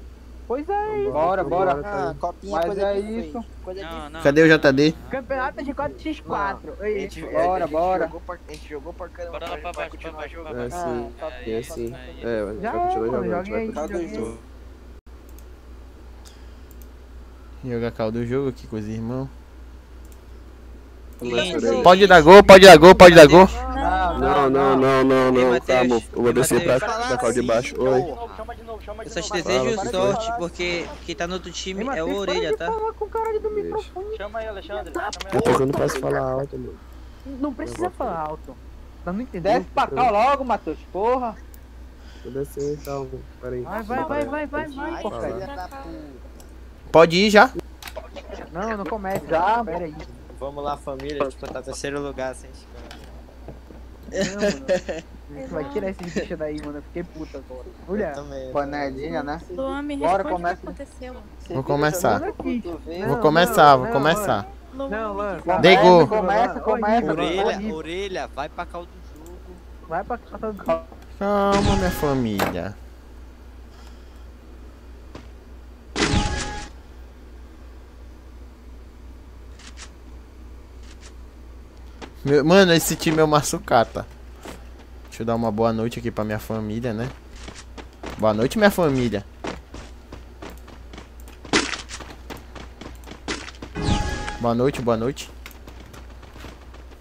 Pois é, Bora, bora. Ah, copinha Mas coisa é isso. Coisa. Cadê o JD? campeonato de 4x4. A Ei, gente, Bora, a bora. A gente jogou pra caramba. Bora lá pra baixo, pra continuar baixo, pra jogando. baixo. É assim, Ah, é assim. É, a gente vai é, continuar jogando. a gente vai continuar jogando. Jogar caldo do jogo aqui com os irmãos. Pode dar gol, pode dar gol, pode dar gol. Não, não, não, não, não, calma. Eu vou descer pra, pra cal de baixo. Oi. Eu só te desejo fala. sorte, porque quem tá no outro time é o Orelha, tá? falar com o cara ali do Deixa. microfone. Chama aí, Alexandre. Eu tô que eu não posso falar alto, mano. Não precisa falar alto. Nós não entendemos. Desce pra cá logo, Matheus, porra. Vou descer então. Peraí. Vai, vai, vai, vai, vai, vai, Ai, porcaria. Pode ir já. Não, não começa. Já? Pera aí. Vamos lá, família, disputar terceiro lugar sem Não, mano. Vai tirar esse bicho daí, mano. Eu fiquei puta agora. Olha. Panelinha, né? Luan, me Bora, responde o que começa. Vou começar. Não, Vou começar, vou começar. Não, Lan. Dego. Começa, começa. Orelha, orelha, vai pra cá do jogo. Vai pra casa do. Calma, minha família. Meu- mano, esse time é uma sucata. Deixa eu dar uma boa noite aqui pra minha família, né? Boa noite, minha família. Boa noite, boa noite.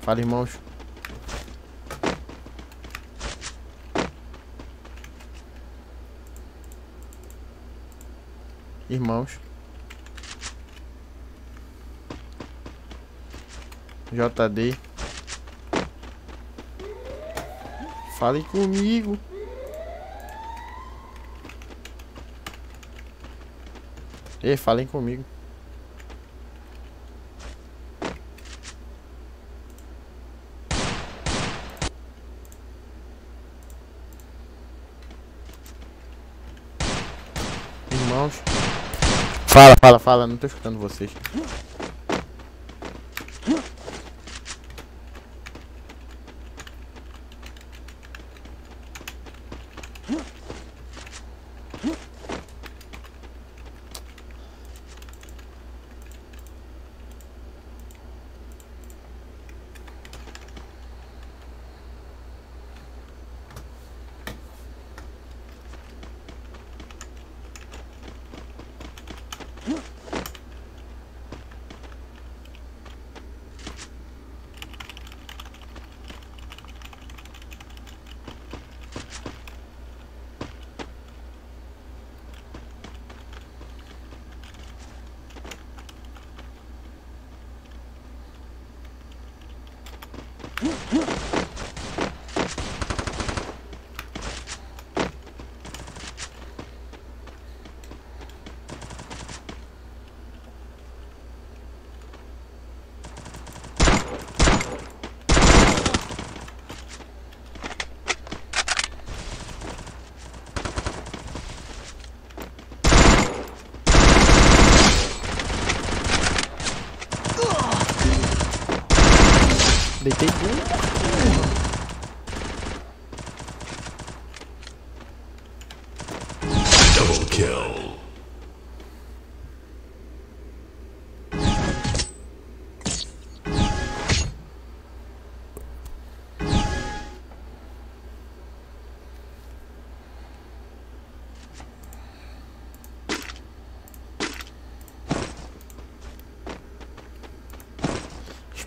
Fala, irmãos. Irmãos. JD. Falem comigo. Ei, falem comigo. Irmãos. Fala, fala, fala, não tô escutando vocês.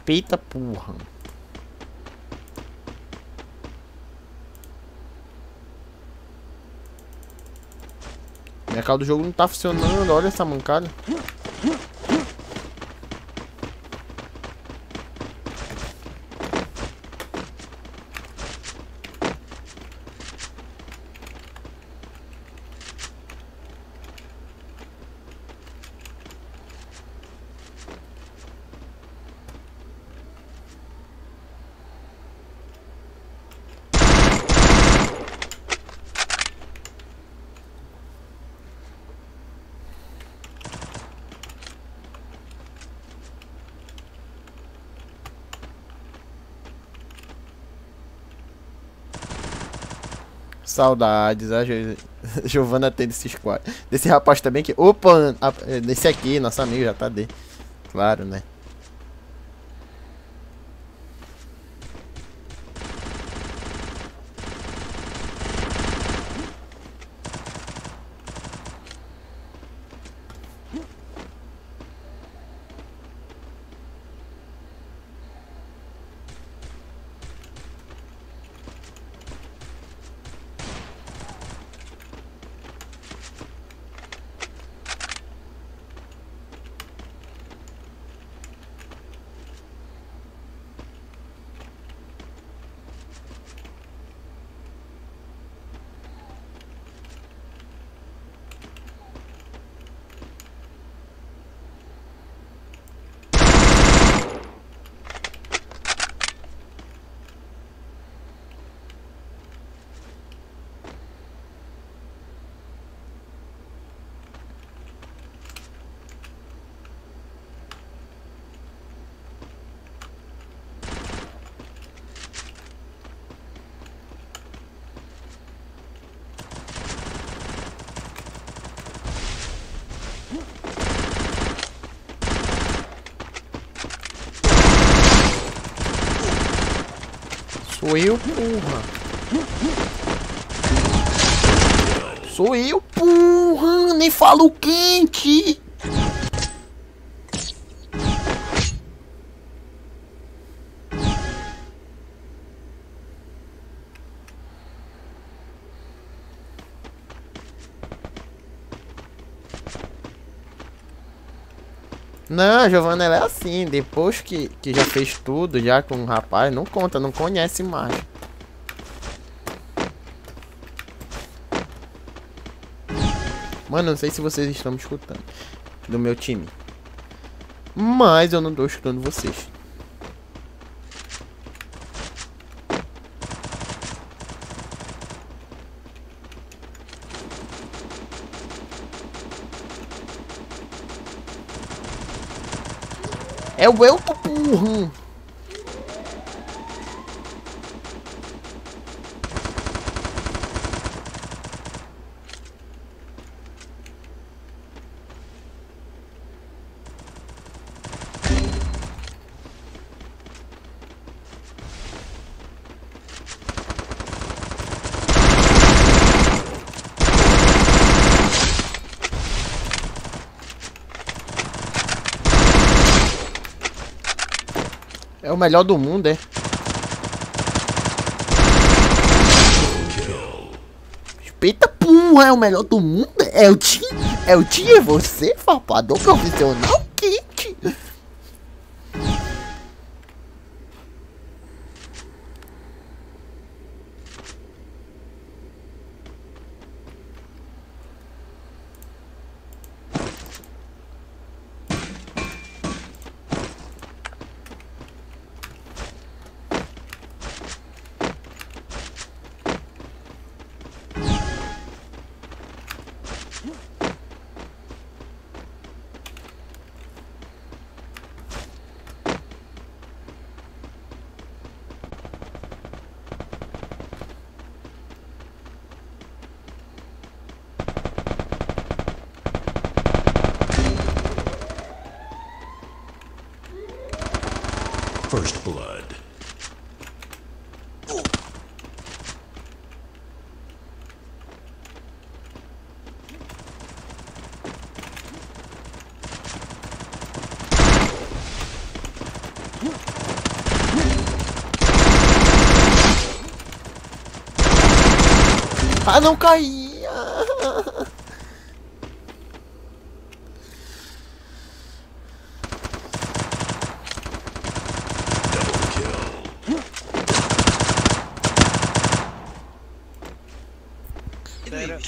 Respeita, porra. Calda do jogo não tá funcionando, olha essa mancada. Saudades, a Giovana tem desse squad. Desse rapaz também que. Opa! Desse aqui, nosso amigo já tá de. Claro, né? Sou eu, porra. Sou eu, porra. Nem falo quente. Não, Giovana ela é assim, depois que, que já fez tudo já com o rapaz, não conta, não conhece mais. Mano, não sei se vocês estão me escutando do meu time. Mas eu não tô escutando vocês. É o Elton Burro. É o melhor do mundo, é? Respeita, porra, é o melhor do mundo? É o Tim? É o Tim? É você, fapador profissional? Quente? First blood. Ah, não caía.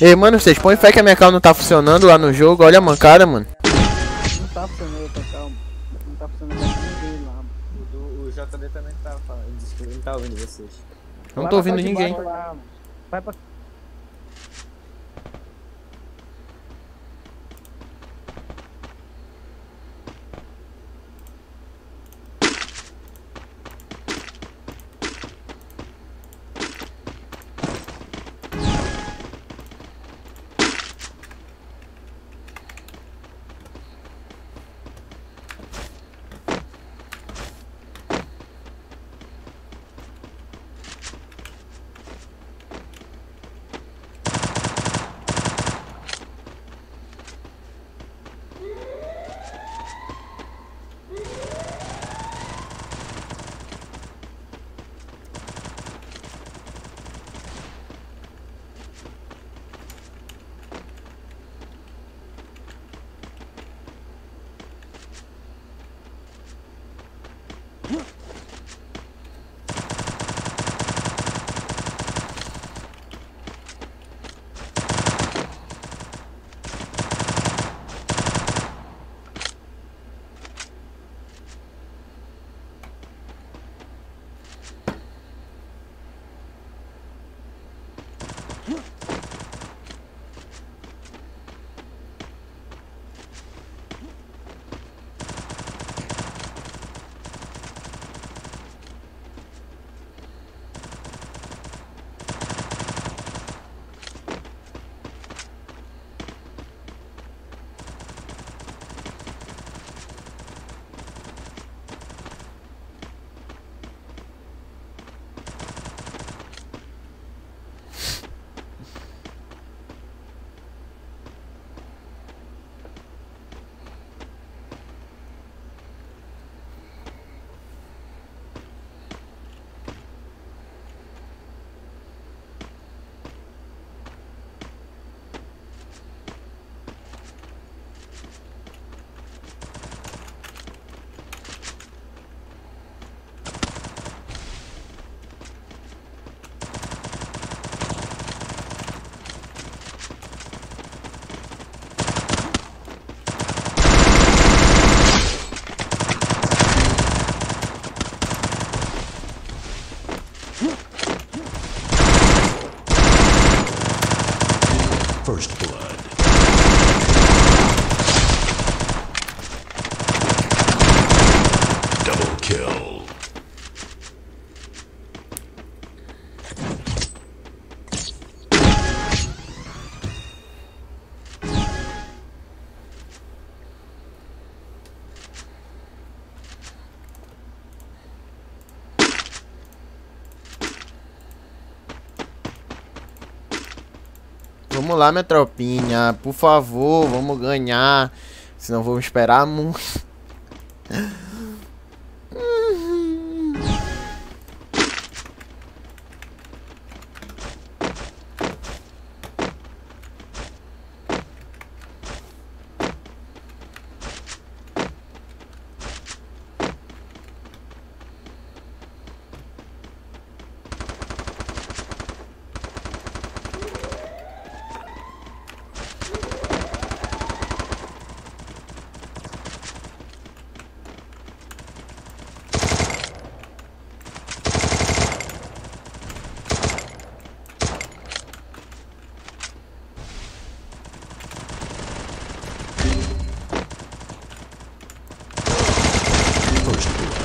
Ei, mano, vocês põem fé que a minha calma não tá funcionando lá no jogo. Olha a mancada, mano. Não tá funcionando, tá calma. Não tá funcionando ninguém lá. O, o JD também tá falando, ele não tá ouvindo vocês. Eu não tô ouvindo ninguém. Vai pra Vamos lá, minha tropinha. Por favor, vamos ganhar. Senão vamos esperar muito. First blood.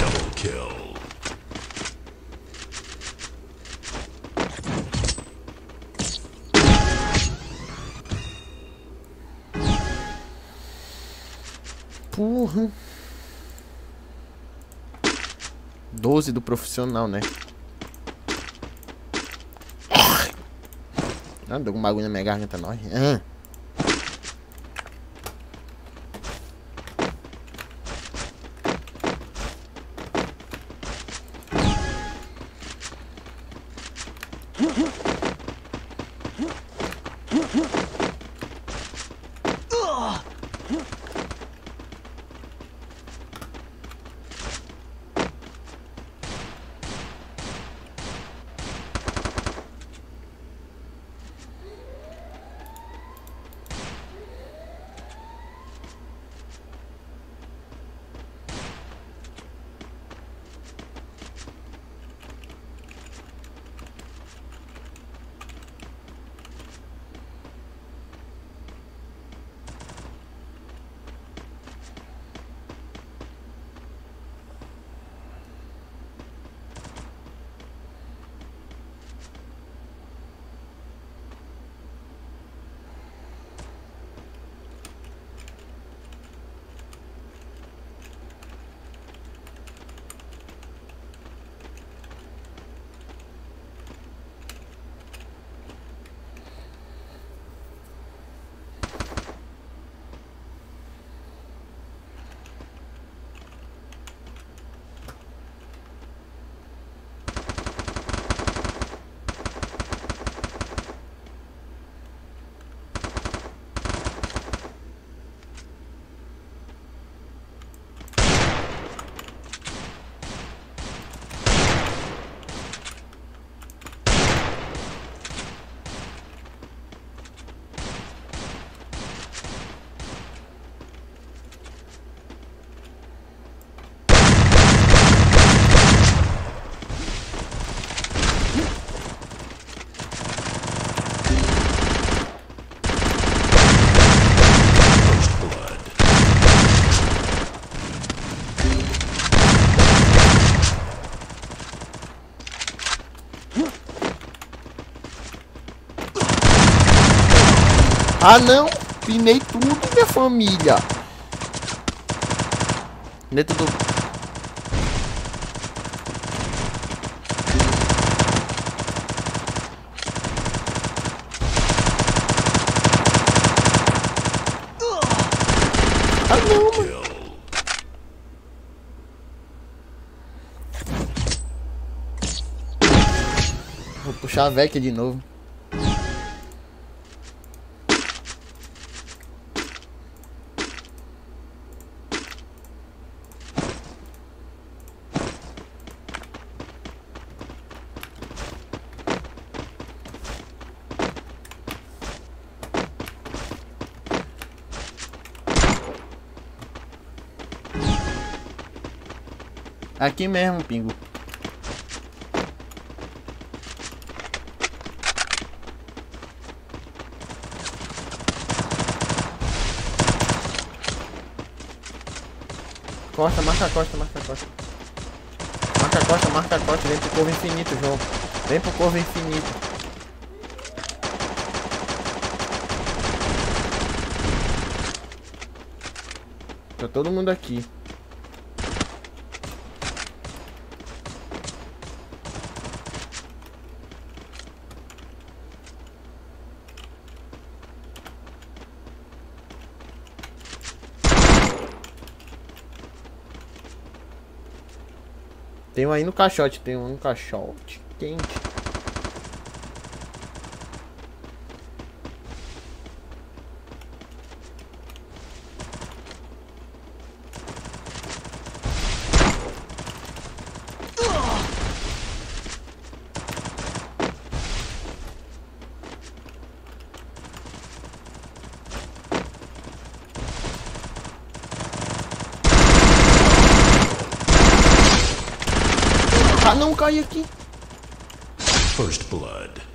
Double kill. Porra. 12 do profissional, né? Ah, deu um bagulho na minha garganta, nós. Ah. Ah não! Pinei tudo, minha família! Dentro do. Ah não, mano! Vou puxar a VEC de novo. Aqui mesmo, Pingo. Costa, marca a costa, marca a costa. costa, marca a costa, vem pro corvo infinito, João. Vem pro corvo infinito. Tá todo mundo aqui. Aí no caixote, tem um caixote. Quente. Ah, não, cai aqui. First blood.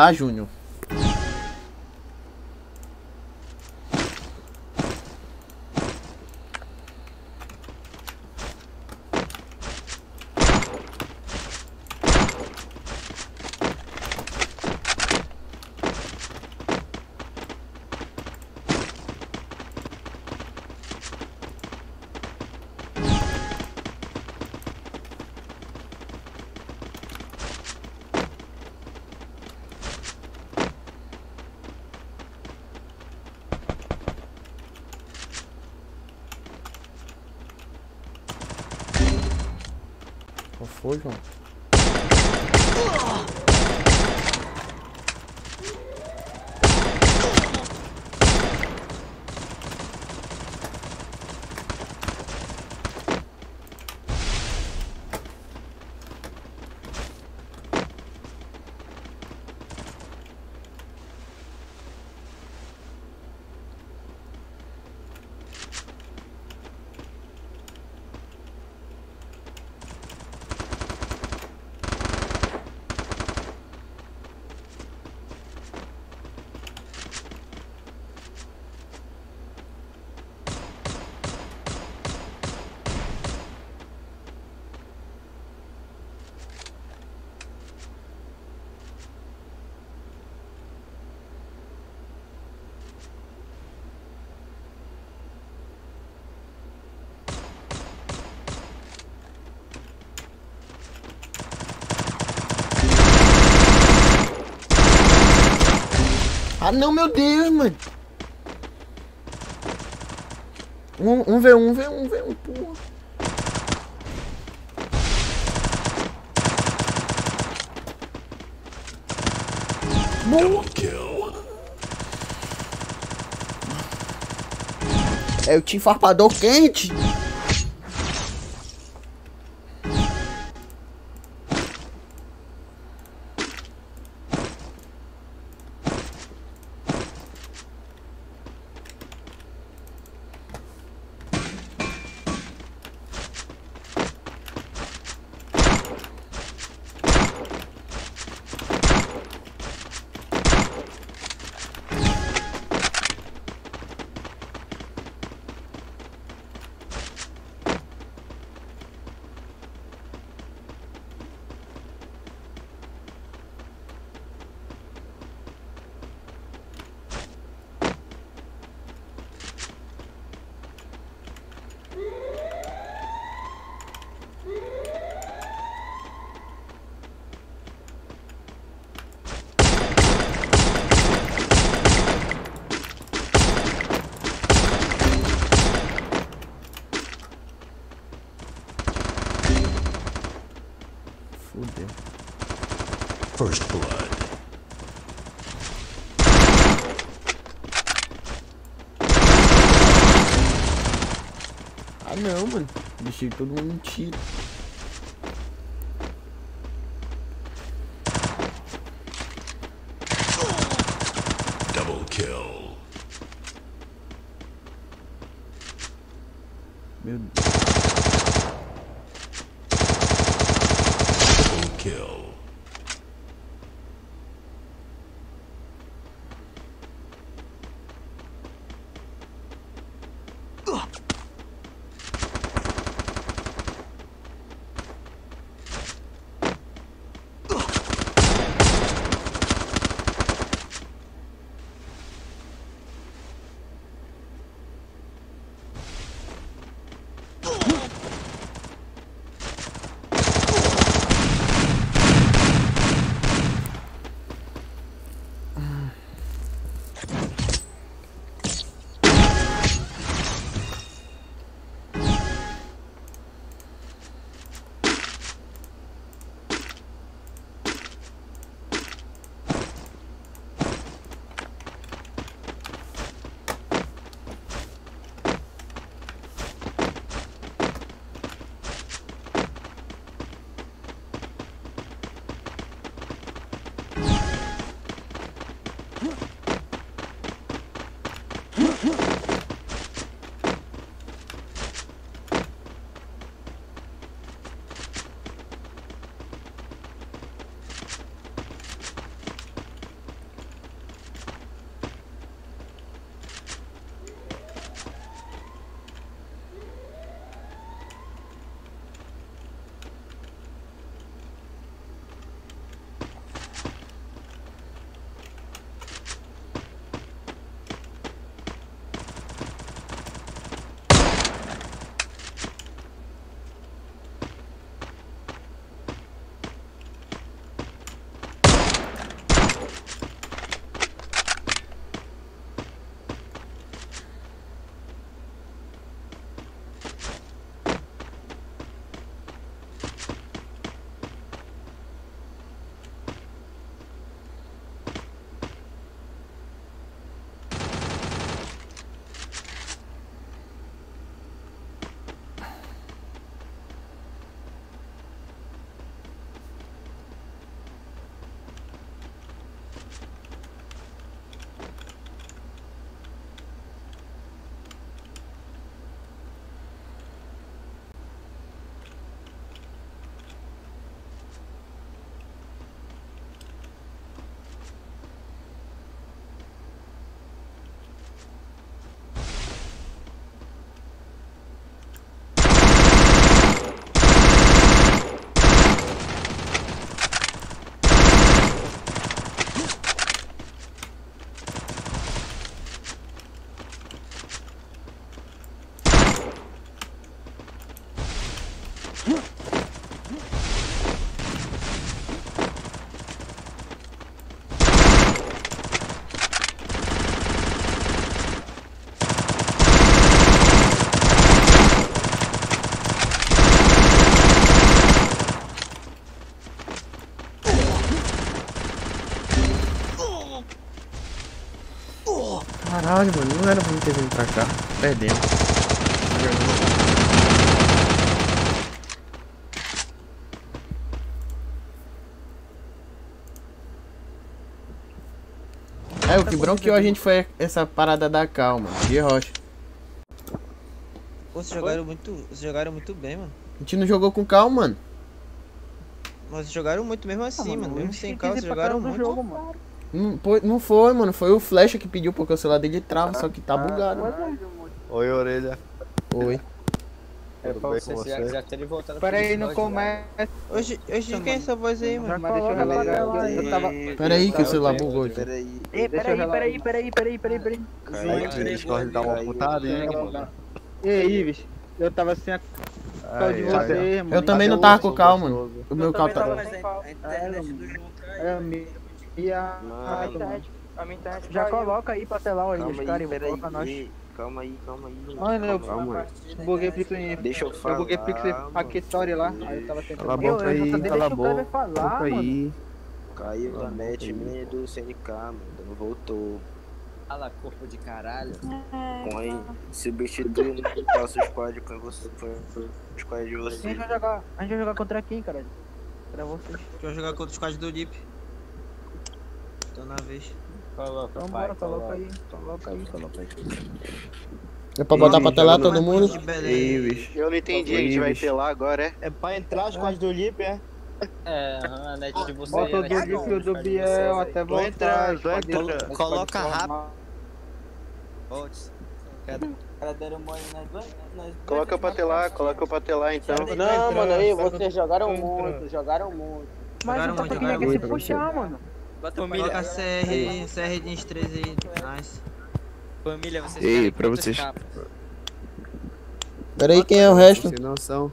Olá, Júnior. Qual foi, João? Ah não, meu Deus, mano. Um, um V1, V1, V1, porra. Boa. É o Team Farpador quente. Todo mundo em Caralho, mano, não era pra mim ter vindo pra cá. Perdemos. É, o que bronqueou a gente foi essa parada da calma, de rocha. Pô, vocês jogaram muito. Vocês jogaram muito bem, mano. A gente não jogou com calma, mano. Mas jogaram muito mesmo assim, mano, mano. Mesmo sem calma, jogaram muito. jogo, mano. Não foi, não foi, mano. Foi o Flecha que pediu porque o celular dele trava, só que tá bugado. Oi, orelha. Oi. É pra você, já, já ter voltado Pera aí, não começa. Hoje, hoje quem é essa voz aí, mano? Mas deixa eu tava... Pera aí que o celular bugou. Peraí. Ei, peraí, peraí, peraí, peraí, peraí, peraí. Aí o Discord dá uma putaria, mano. Ei, Ives, eu tava sem a calma de Ai, você, mano. Eu também não tava com calma, mano. O meu calma tá. É, me... E a... a internet. Já coloca aí pra telar aí, os caras coloca nós. Calma aí, calma aí. Mano, eu calma. buguei Pix em... Deixa eu Eu buguei Pix falar, aqui story lá, aí eu tava tentando... Cala a boca aí, cala a boca. falar, aí. Caiu a net minha do CNK, mano. Não voltou. Fala, corpo de caralho. Põe, substitui no nosso squad, põe você, põe o squad de A você. gente vai jogar, a gente vai jogar contra quem, cara? Pra vocês. Deixa eu jogar contra o squad do Deep. Tô na vez. Coloca, Então bora, coloca aí, coloca aí, coloca aí. É pra botar pra telar todo mundo? Eu não entendi, a gente vai ter lá agora, é? É pra entrar as coisas do Lip, é? É, aham, a net de vocês. Bota o net do de Lip e o do Biel vocês até entrando. pode Coloca rápido. Cara, deram mole nas Coloca pra telar, coloca pra telar então. Não, mano, aí, vocês jogaram muito, jogaram muito. Mas Jogaram o Tapa muito, queria jogaram se puxar, mano. Bota Coloca família. CR, CR de 13 aí. Nice. Família, vocês Ei, pra vocês- capas? Pera aí, quem é o resto? Sem noção.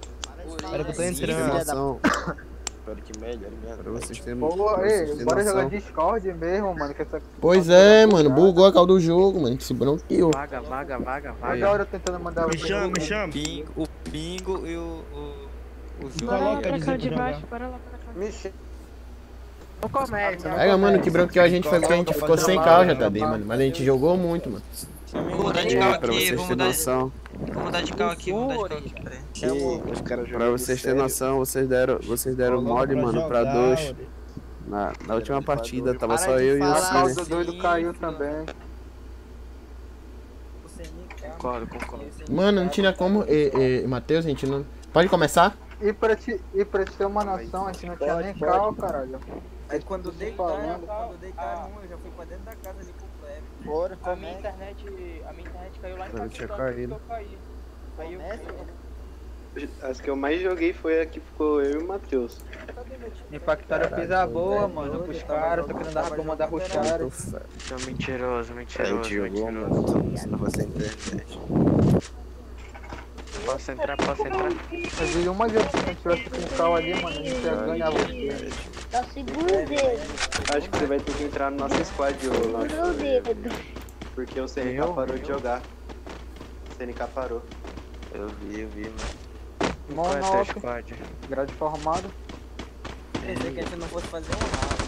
Pera que eu tô Sem entrando. noção. Espero que melhore mesmo. Pra vocês terem Pô, ei, bora jogar. Discord mesmo, mano. Que essa... Pois é, mano, bugou a cal do jogo, mano, que se bronqueou. Vaga, vaga, vaga, vaga. Toda hora tentando mandar Me chama, me chama. Pingo, o Pingo e o. o... O jogo. Bora lá Coloca pra cá de baixo, bora lá pra cá. Me chama. Não começa. Pega, mano, que branqueou a gente foi porque a gente ficou sem cal, JD, mano. Mas a gente jogou muito, mano. Vou mudar de pra aqui, vocês vou mudar, noção. vou mudar de cal aqui, vou mudar de cal aqui. Pra vocês terem noção, vocês deram, vocês deram mole, mano, pra dois. Na, na última partida, tava só eu e o Cine. o doido caiu também. Concordo, concordo. Mano, não tinha como. E, e, Matheus, a gente não. Pode começar? E pra, te, e pra te ter uma noção, a gente não tinha nem cal, caralho. Aí quando deitaram, falando. quando deitaram um, eu já fui pra dentro da casa ali com o Kleber. Bora, A minha internet, a minha internet caiu lá em Eu casa. tinha caído. eu caí. Aí eu, As que eu mais joguei foi a que ficou eu e o Matheus. Impactaram pisa boa, mano, pros caras, só que não dava pra mandar ruxar. Seu mentiroso, A mentiroso, jogou, mentiroso. mano. Tô mostrando você na internet. Posso entrar, posso entrar? Eu vi uma vez que a gente tivesse com o cal ali, mano, a gente ia ganhar você. Tá seguro o dedo. Acho que você vai ter que entrar no nosso squad, ô Segura o dedo. Porque o CNK Eu? parou de jogar. O CNK parou. Eu vi, eu vi, mano. Qual é squad? grade formado. Pensei que a gente não fosse fazer um round,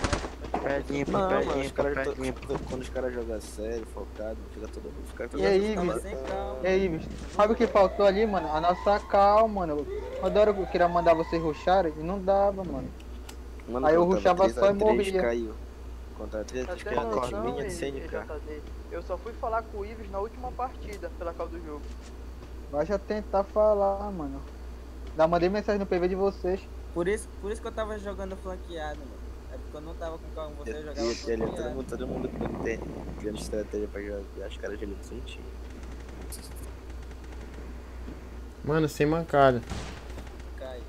Pé limpo, Não, pé mano, limpo, pé to- limpo. quando os caras jogam sério, focado, fica todo mundo. Fica todo E aí, bicho? sem calma. E aí, bicho? Sabe o que faltou ali, mano? A nossa cal, mano. Toda hora eu queria mandar vocês ruxarem e não dava, mano. Mano, Aí eu 3 só e 3, morria. Caiu. Contra 3 Pra acho ter que a minha de CNK. Eu só fui falar com o Ives na última partida, pela causa do jogo. Vai já tentar falar, mano. Já mandei mensagem no PV de vocês. Por isso, por isso que eu tava jogando flanqueado, mano. Eu não tava com calma com você, eu jogava aqui ali todo mundo, todo mundo criando estratégia pra jogar. Os caras jogando sem time. Mano, sem mancada. Cai.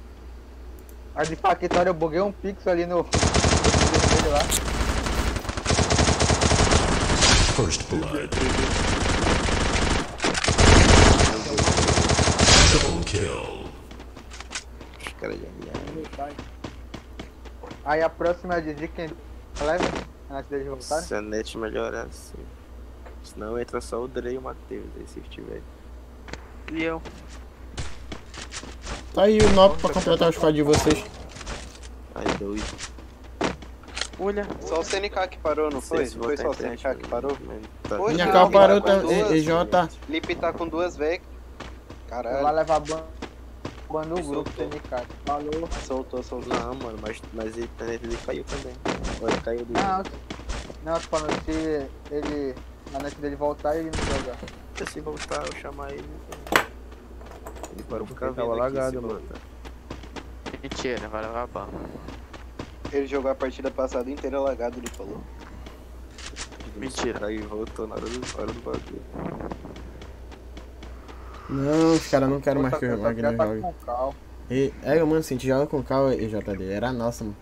A de Paquitória eu buguei um pixel ali no. First blood. Double kill. Os caras já Aí a próxima é de quem leva antes deles voltarem. Se a net melhorar assim. Senão entra só o Dre e o Matheus aí se estiver. E eu? Tá aí o Nop pra completar o squad de vocês. Ai, doido. Olha. Só o CNK que parou, não foi? foi só o CNK que parou? Tá. Minha tá parou duas. EJ. Lipe tá com duas vex. Vai Caralho. levar ban ban no grupo TNK. Falou. Soltou, soltou. Não, mano, mas, mas internet dele caiu também. Ele caiu do Não, não, tô falando se ele. Na net dele voltar ele não jogar. Se voltar, eu chamar ele. Ele parou Porque ficar tava lagado, mano. Mentira, vai levar ban. Ele jogou a partida passada inteira lagado, ele falou. Mentira. Aí voltou na hora do, hora do bagulho. Não, os caras não querem mais que nós tá jogue. E, é, mano, se a gente joga com cal e JD, era nossa, mano.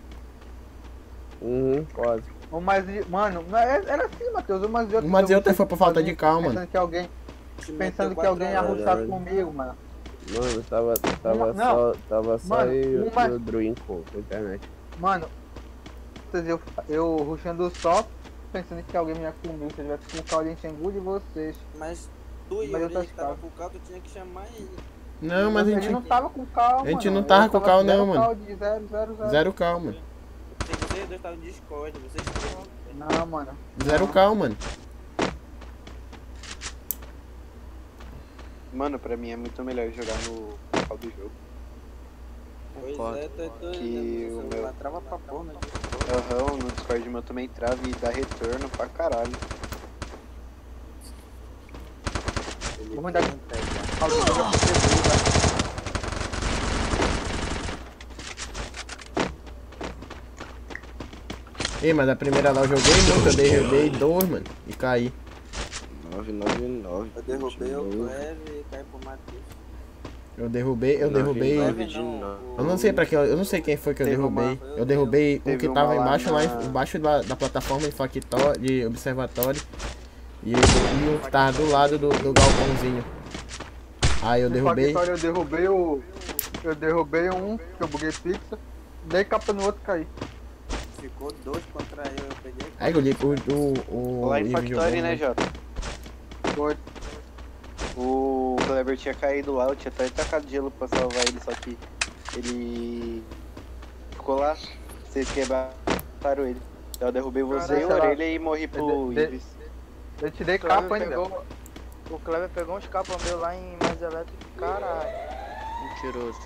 Uhum, quase. O mais. Mano, é- era assim, Matheus. O mais O Mazioto foi por falta de cal, mano. Pensando que alguém. Pensando que alguém ia ruxar comigo, mano. Mano, tava, tava Não, só, tava só mano, eu uma- e o Druin com com a internet. Mano, eu, eu ruxando só, pensando que alguém me ia comigo. Se eu tivesse com o cal de Xangu de vocês. Mas tu e mas o Orelha tava com o calma, tu tinha que chamar ele. Não, mas, mas a gente não tava com o carro, mano. A gente não tava eu com calma, não, mano. Cal zero, zero, zero. zero calma, mano. Vocês dois tava no Discord, vocês Não, mano. Zero calma, mano. Mano, pra mim é muito melhor jogar no local do jogo. Pois é, Concordo. é, tô, tô, que né, o meu... trava pra porra. Né, Aham, no Discord meu também trava e dá retorno pra caralho. Vamos dar. Ah, o jogo é pra Ei, mas a primeira lá eu joguei muito, eu derrubei dois, mano, e caí. 999. Eu derrubei o Cleve e caí pro Matheus. Eu derrubei, eu derrubei. Eu não sei pra quem, eu não sei quem foi que eu Teve derrubei. uma- Eu derrubei um teve que tava embaixo lá, na- embaixo da, da plataforma de factório, de observatório. E, e um que tava do lado do, do galpãozinho. Aí eu derrubei. Eu derrubei o. Eu derrubei um, que eu buguei fixa. Dei capa no outro caí. Ficou dois contra eu, eu peguei. Aí eu li o. o, o Lá em Factory, jogou, né, Jota? Foi. O Kleber tinha caído lá, eu tinha até tacado gelo pra salvar ele, só que ele ficou lá, vocês quebraram ele. Então eu derrubei você e o orelha e morri pro De- de- Ives. Eu te dei O capa ainda. pegou- O Kleber pegou uns capas meus lá em mais elétrico. Caralho. Mentiroso.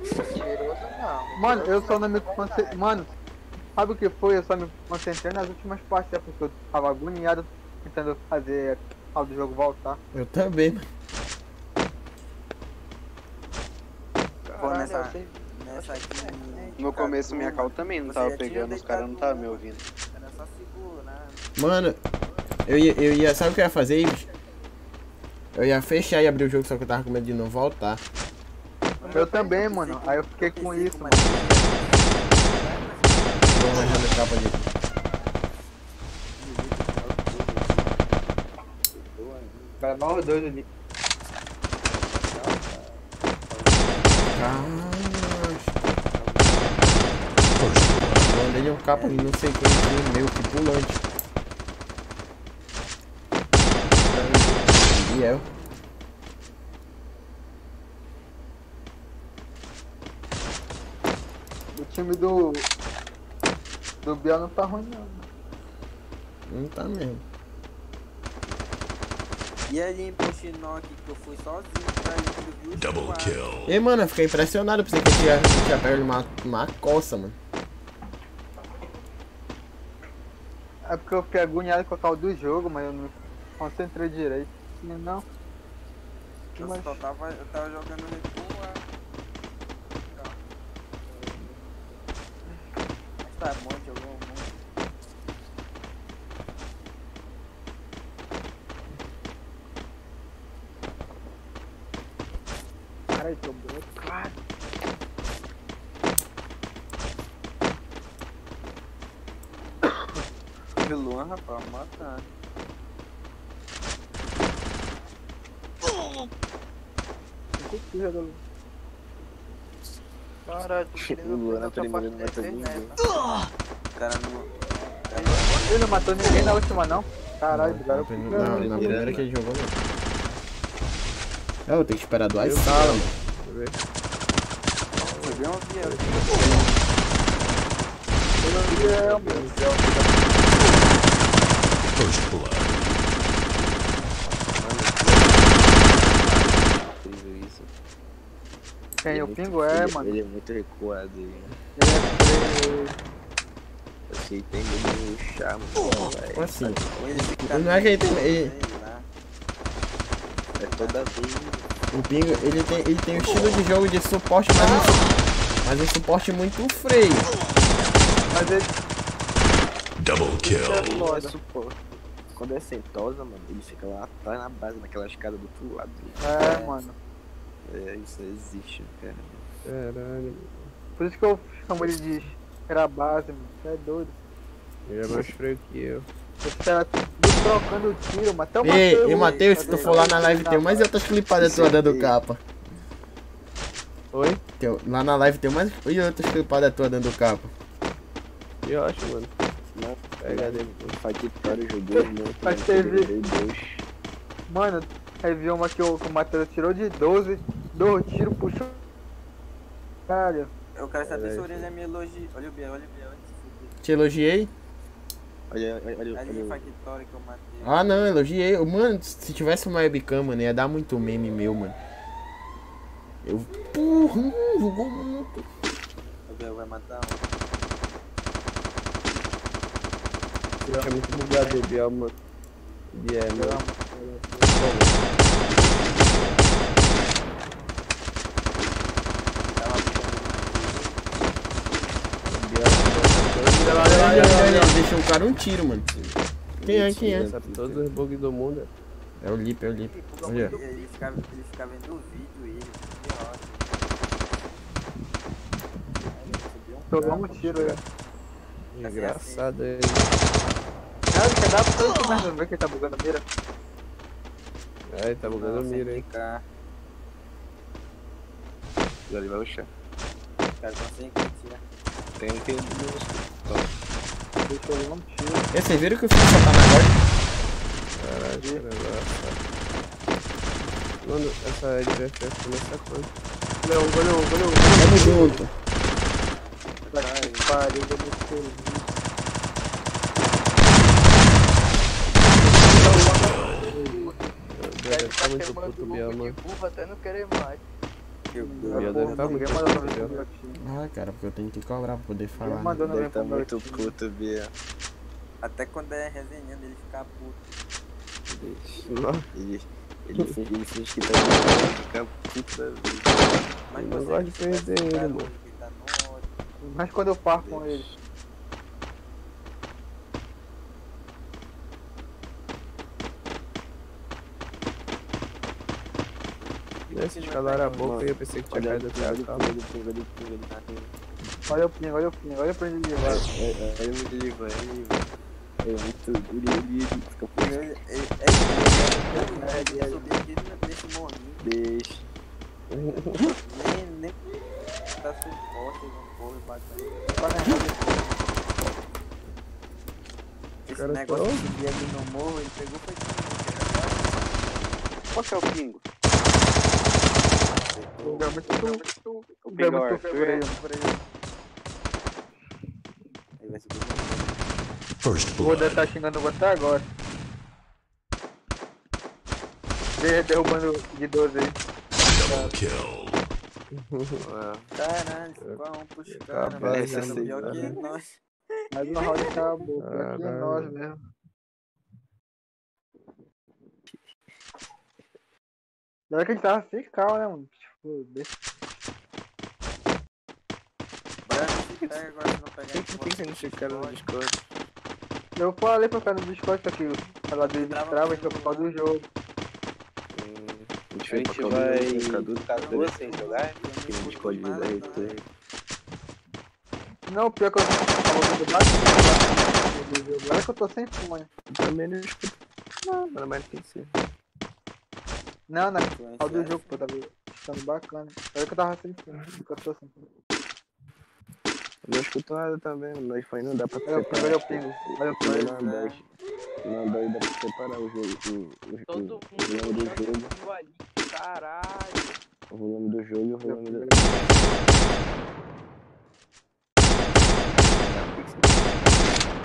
Mentiroso não. Mano, eu só não me concentrei. Mano, sabe o que foi? Eu só me concentrei nas últimas partes, é porque eu tava agoniado tentando fazer a do jogo voltar. Eu também, mano. Pô, nessa, nessa aqui. No começo minha cal também não tava pegando, os caras não estavam me ouvindo. Era só segurar. Mano, eu ia, eu ia. Sabe o que eu ia fazer, Ives? Eu ia fechar e abrir o jogo, só que eu tava com medo de não voltar. Eu também, mano. Aí eu fiquei com isso, mano. Vou arranjando capa de. Vai mal os dois ali. Eu andei de um capa ali, não sei quem, meu, que pulante. E. O time do. Do Biel não tá ruim não. Não tá mesmo. E ali em Puxinoque que eu fui sozinho pra pro Rio Double kill. Ei, mano, eu fiquei impressionado, pensei que eu tinha, tinha pego uma, uma coça, mano. É porque eu fiquei agoniado com a cal do jogo, mas eu não concentrei direito. Não. Eu só tava, eu tava jogando recuo lá. Mas tá bom, jogou muito. Caralho, tô blocado. Luan, rapaz, matando. Caralho, tô querendo O Luan primeira não matou ninguém. né? O cara não. Ele não matou ninguém na última não. Caralho, cara. prim- na, na primeira que ele jogou, não. É, eu tenho que esperar duas salas, mano. Foi bem um avião. First blood. Incrível isso. Quem? Ele O Pingo é, ele- mano. Ele é muito recuado. Ele Ele Assim, tem chá, mano. velho. Assim, ele não é que ele tem. Ele. É toda vez. o Pingo, ele tem, ele tem um estilo de jogo de suporte, mas um, su- mas um suporte muito freio. Mas ele Double kill. Não é suporte. Quando é sentosa, mano, ele fica lá atrás na base, naquela escada do outro lado. É, mano. É, isso existe, cara. Caralho. Por isso que eu chamo ele de era base, mano. Você é doido. Ele é mais freio que eu. Esse cara trocando o tiro, mas até o Ei, Mateus- ei, Matheus, se tu for lá na live, tem mais outras clipadas tuas dando capa. Oi? Tem, lá na live tem mais e outras clipadas tuas dando capa. Eu acho, mano. Não, pega depois. Factório, joguei muito. Mas né, teve- joguei dois. Mano, aí viu uma que o, que o Matheus tirou de 12, dois tiros, puxou. Caralho. Eu quero saber se o orelha me elogia. Olha o Biel, olha o Biel. olha esse fudido. Te elogiei? Olha, olha, olha. Ali olha. Factory que eu matei. Ah não, elogiei. Mano, se tivesse uma webcam, mano, ia dar muito meme meu, mano. Eu. Porra, hum, jogou muito. O Bel vai matar um. É muito bugado o Biel, mano. Biel, mano. Deixou o cara um tiro, mano. Quem é, quem é? Sabe todos os bugs do mundo. É o Lip, é o Lip. Olha. Ele ficava, vendo o vídeo e ele. que. Tomou um tiro aí. Engraçado ele. Cara, quer dar pra todo mas não vê que ele tá bugando a mira. É, ele tá bugando a mira, hein. Ficar. Ali vai. Os caras estão sem kit, né? Tem que. Deixa eu um tiro. E vocês viram que o filho só tá na guarda? Caralho, que negócio. Mano, essa LVFF começa quando? Valeu, valeu, valeu. Tamo junto. Tá que pariu, deu muito feliz. Deve tá muito puto, mano. Burro até não querer mais. Tá muito puto, Biel. Ah, cara, porque eu tenho que cobrar pra poder falar. né? mandou tá muito puto, Biel. Até quando é resenhando ele fica puto. Ele, ele, finge, ele finge que tá fica puto da vida. Mas Eu não você gosto de perder ele, mano. tá. Mas quando eu paro com ele. Nesse escalaram a boca e eu pensei que tinha caído até a. Olha o ping, olha o ping, olha o ping de vai. Aí eu me ligo, aí ele é muito. Ele, ele, fica puto. Ele, ele, ele, ele subir aqui nesse morrinho. Deixa. Nem, nem dá suporte, não corre bacana. Esse Cara, negócio tá- de subir ali no morro, ele pegou foi Qual que é o pingo? O lugar muito. O O feio por aí. Ele vai subir. First O Rodan tá xingando o até agora. Vê derrubando de 12 aí. Double kill. Caralho, bem, velho. esse Tá pior que nós. Mais uma roda acabou. Pior que é nós mesmo. Pior que gente tava sem né, mano? Pega agora se não pegar Por que você não ficaram no Discord? Eu falei pra ficar no Discord, só que ela destrava, então por causa do jogo. A A gente vai ficar duas sem jogar? Que não escolhe da RT. Não, pior que eu vendo bastante do. Olha que eu tô sem fone. Também não escuto nada, mas tem que ser. Não, não, por causa do jogo, pô, tava ficando bacana. Olha que eu tava sem fone, que eu tô sem fone. Eu não escuto nada também, no iPhone não dá pra Olha o pingo, olha o pingo. Olha o pingo. Android, no Android dá pra separar o jogo, o, o, o, volume do jogo, ali. Caralho. o volume do jogo e o volume do...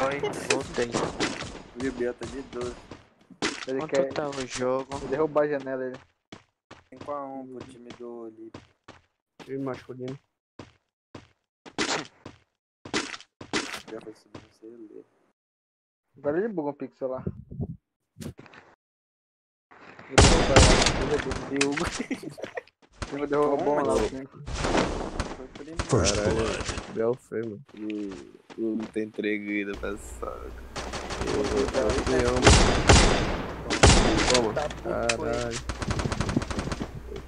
Oi, voltei. Tá de 12. Ele Quanto quer tá o jogo? derrubar a janela ele. 5x1 pro time do Lipe. Time masculino. Biel vai subir no celular. Agora ele buga um pixel lá. Eu vou derrubar bom lá. First Caralho, blood. Bel feio, mano. O, o não tem entreguida pra saco. Toma. Caralho. O caralho dá, mano. E ela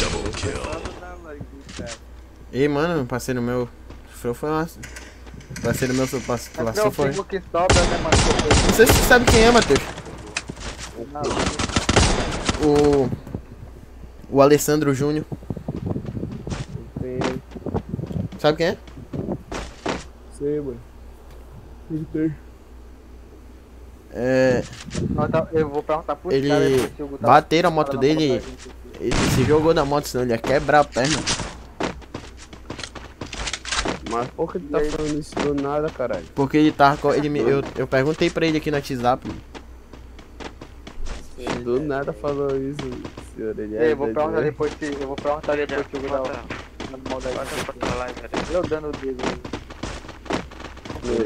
Double kill. Ei, mano, parceiro meu. Sofreu foi uma. Parceiro meu é foi. Não sei se você sabe quem é, Matheus. O. O Alessandro Júnior. Sabe quem é? Sei, mano. Ele tem. É. Tá- Eu vou perguntar pro Ele cara tá- bateram a moto dele. Ele se jogou da moto, senão ele ia quebrar a perna. Mas por que tu tá falando isso do nada, caralho? Porque ele tava. Ele me, eu, eu perguntei pra ele aqui no WhatsApp. mano. Do nada falou isso, senhor. Ele Ei, é eu vou perguntar né? depois se. Eu vou perguntar depois se o Gudal. Maldade. Eu dando o dedo.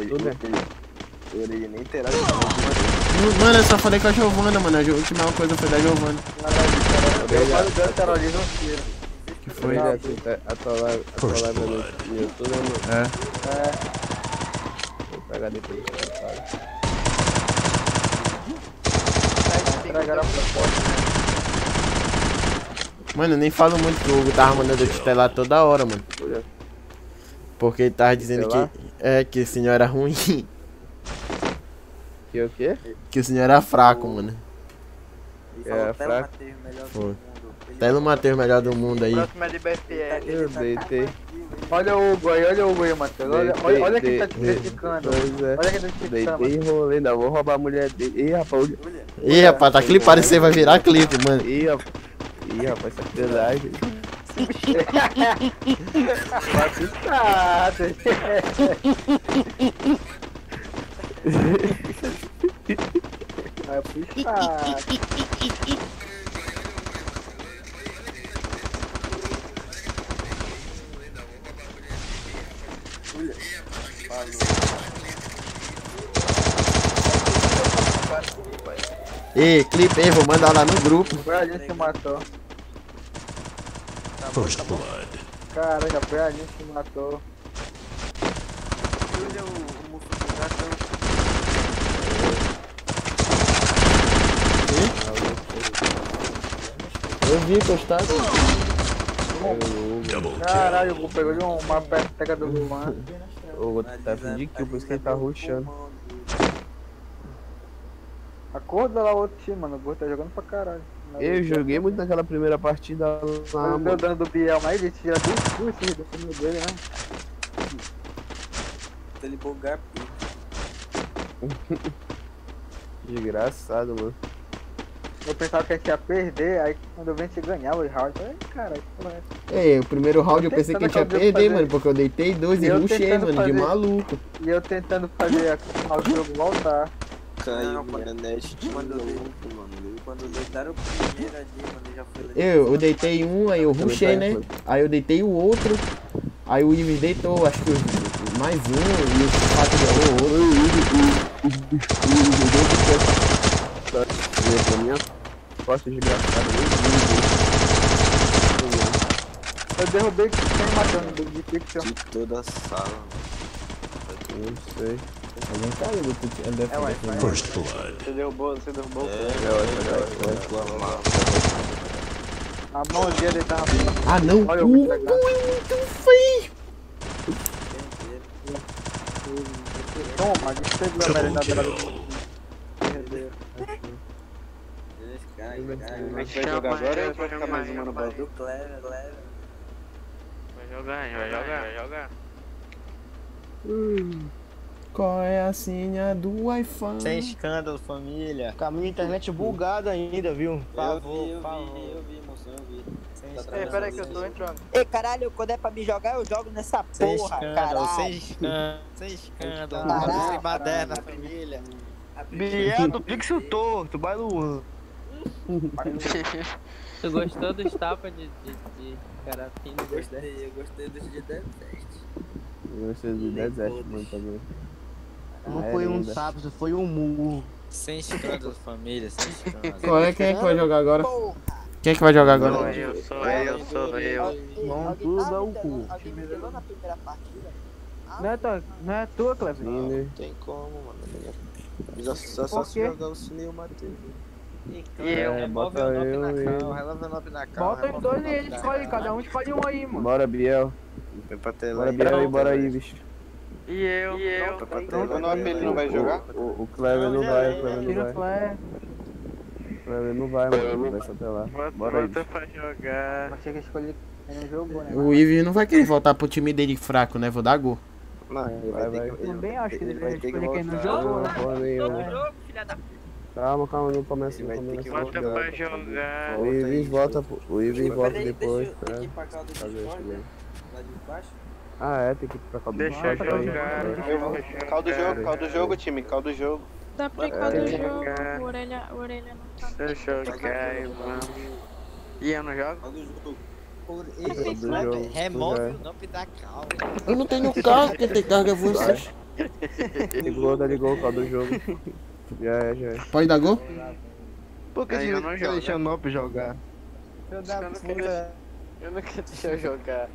Tudo, né? Ele nem terá Mano, eu só falei com a Giovana, mano. A última coisa foi da Giovana. Eu falo dando terrorismo tiro. Que foi? A tua live no YouTube, mano? É. É. Vou pegar depois do comentário. Entregaram a proposta. Mano, eu nem falo muito que o Hugo tava mandando eu te telar toda hora, mano. Porque ele tava dizendo que. É, que o senhor era ruim. Que o quê? Que o senhor era fraco, mano. É, fraco. Foi. Telo Matheus, melhor do mundo aí. Próximo é de BFL. Eu deitei. Olha o Hugo aí, olha o Hugo aí, Matheus. Olha, olha, olha quem tá te criticando. Pois é. Olha quem tá te criticando. Deitei e rolei, ainda vou roubar a mulher dele. Ih, rapaz. olha- Ih, rapaz, tá clipado, você vai virar clipe, mano. Ih, rapaz. Ih, rapaz, sacanagem. Vai. Vai piscar. Ei, clipe aí, vou mandar lá no grupo. Gente que matou. First blood. Caraca, foi a gente que matou. Eu vi postado. Caralho, o Hugo pegou de uma peteca do Luan. O outro tá afim de kill, por isso que ele tá rushando. Acorda lá o outro time, mano. O Gordo tá jogando pra caralho. Eu joguei muito naquela primeira partida lá, mano. deu dano do Biel, mas ele tira duas duas seguidas do time dele, né? Ele bugar Desgraçado, mano. Eu pensava que a gente ia perder, aí quando eu gente ganhava o round, eu falei, caralho, que porra é o primeiro round eu pensei que a gente ia perder, fazer- mano, porque eu deitei dois e Eu rushei, tentando mano, de fazer- maluco. E eu tentando fazer a- o jogo voltar. Caiu minha net de Quando eu maluco, mano. Quando deitaram o primeiro ali, mano, já foi. Eu, eu deitei um, aí eu tá, né? Aí eu deitei o outro. Aí o Ives deitou, acho que mais um, e o Fato deitou o outro. Pra minha costa desgraçada, Eu derrubei quem matando de pixel. De toda a sala. Não sei. Alguém caiu do put- ele deve É, ter. First blood. Você derrubou, você derrubou. É, eu que. A mãozinha dele tava. Ah não, Olha o o é muito feio. Toma, despegou a merda da A gente vai jogar agora ou vai ficar mais uma no? Do Clever, Clever. Vai jogar, vai jogar, vai jogar. Qual é a senha do iPhone? Sem escândalo, família. Minha internet bugada ainda, viu? Por favor, por favor. Eu vi, moção, eu vi. Sem Ei, escândalo. pera aí que eu tô entrando. Ei, caralho, quando é pra me jogar, eu jogo nessa Sem porra, escândalo, sem caralho. escândalo. Sem escândalo. Caralho. Família moderna, família. Biel do Pixel torto, vai Luan. Tu gostou dos tapas de, de, de carapinho? Gostei, eu gostei dos de 17. Eu gostei do deserto, mano, também. Não Ah, foi é um sábado, foi um murro. Sem escândalo, família, sem escândalo. Qual é? Quem é que vai jogar agora? Quem é que vai jogar Sou agora? eu, sou eu, sou eu. Vão tudo dar o cu. Alguém me pegou na primeira partida? Não é tua, não é tua, Cleber? Lindo. Tem como, mano. Só, só, se jogar o Sunil o Matheus. E eu? É, bota eu e... O na. Bota os dois e eles escolhem, cada um escolhe um aí, mano. Bora, Biel. Pra Bora, Biel, e bora aí, bicho. E eu, e eu. Foi pra ter O nome ele não vai jogar? O, o, Clever não vai, o Clever Tira não o vai. Clever não vai, mano. Ele vai só até lá. Bota, Bora aí, bota pra jogar. Achei que escolhi quem não jogou, né? O Ives não vai querer voltar pro time dele fraco, né? Vou dar gol. Não, ele Vai, vai, vai. que. Também acho que ele vai escolher quem não jogou, né? Jogo, filha da Calma, calma, não começa, Ele não vai ter começa. que não. Bota pra jogar. O Ives volta, o Ives volta depois deixa eu- pra tem que ir pra cá do Discord, daí. Lá de baixo. Ah, é, tem que ir pra cá do Deixa eu aí. jogar. Caldo do jogo, caldo do jogo, time, caldo do jogo. Dá pra ir É, com do deixa jogo. jogar. O orelha, o orelha não tá. Deixa eu jogar e vamos. E eu não jogo? Por Do isso, jogo, remove do o jogo. nome da calma. Eu não tenho carro, quem tem carro é você. Ligou, dá ligou o carro do jogo. Já é, já é. Pode dar gol? Por que Aí você eu não joga? jogo. Deixa o Nop jogar. Eu não quero, eu não quero deixar eu jogar.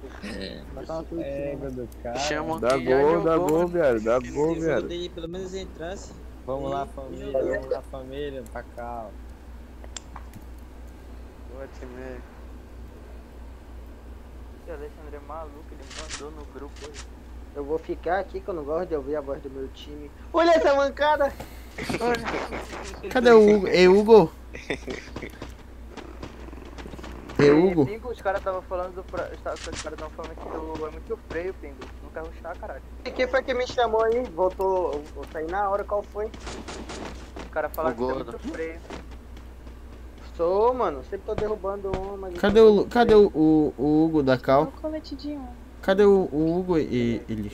Égua do cara. Chama Dá gol, dá gol, viado. Dá gol, ele pelo menos entrasse. Vamos lá, família. Vamos lá, família. Pra cá. Boa, time. Esse Alexandre é maluco, ele mandou no grupo hoje. Eu vou ficar aqui que eu não gosto de ouvir a voz do meu time. Olha essa mancada! Cadê o Hugo? Ei, Hugo? Ei, Hugo? Pingo, os caras estavam falando do. Os caras estavam falando que tu é muito freio, Pingo. Não quer ruxar, caralho. E quem foi que me chamou aí? Voltou, vou sair na hora, qual foi? Os caras falaram que é muito freio. Sou, mano, sempre tô derrubando um, mas... Cadê o, cadê o, o, o Hugo da Cal? o colete de um. Cadê o, o Hugo e ele?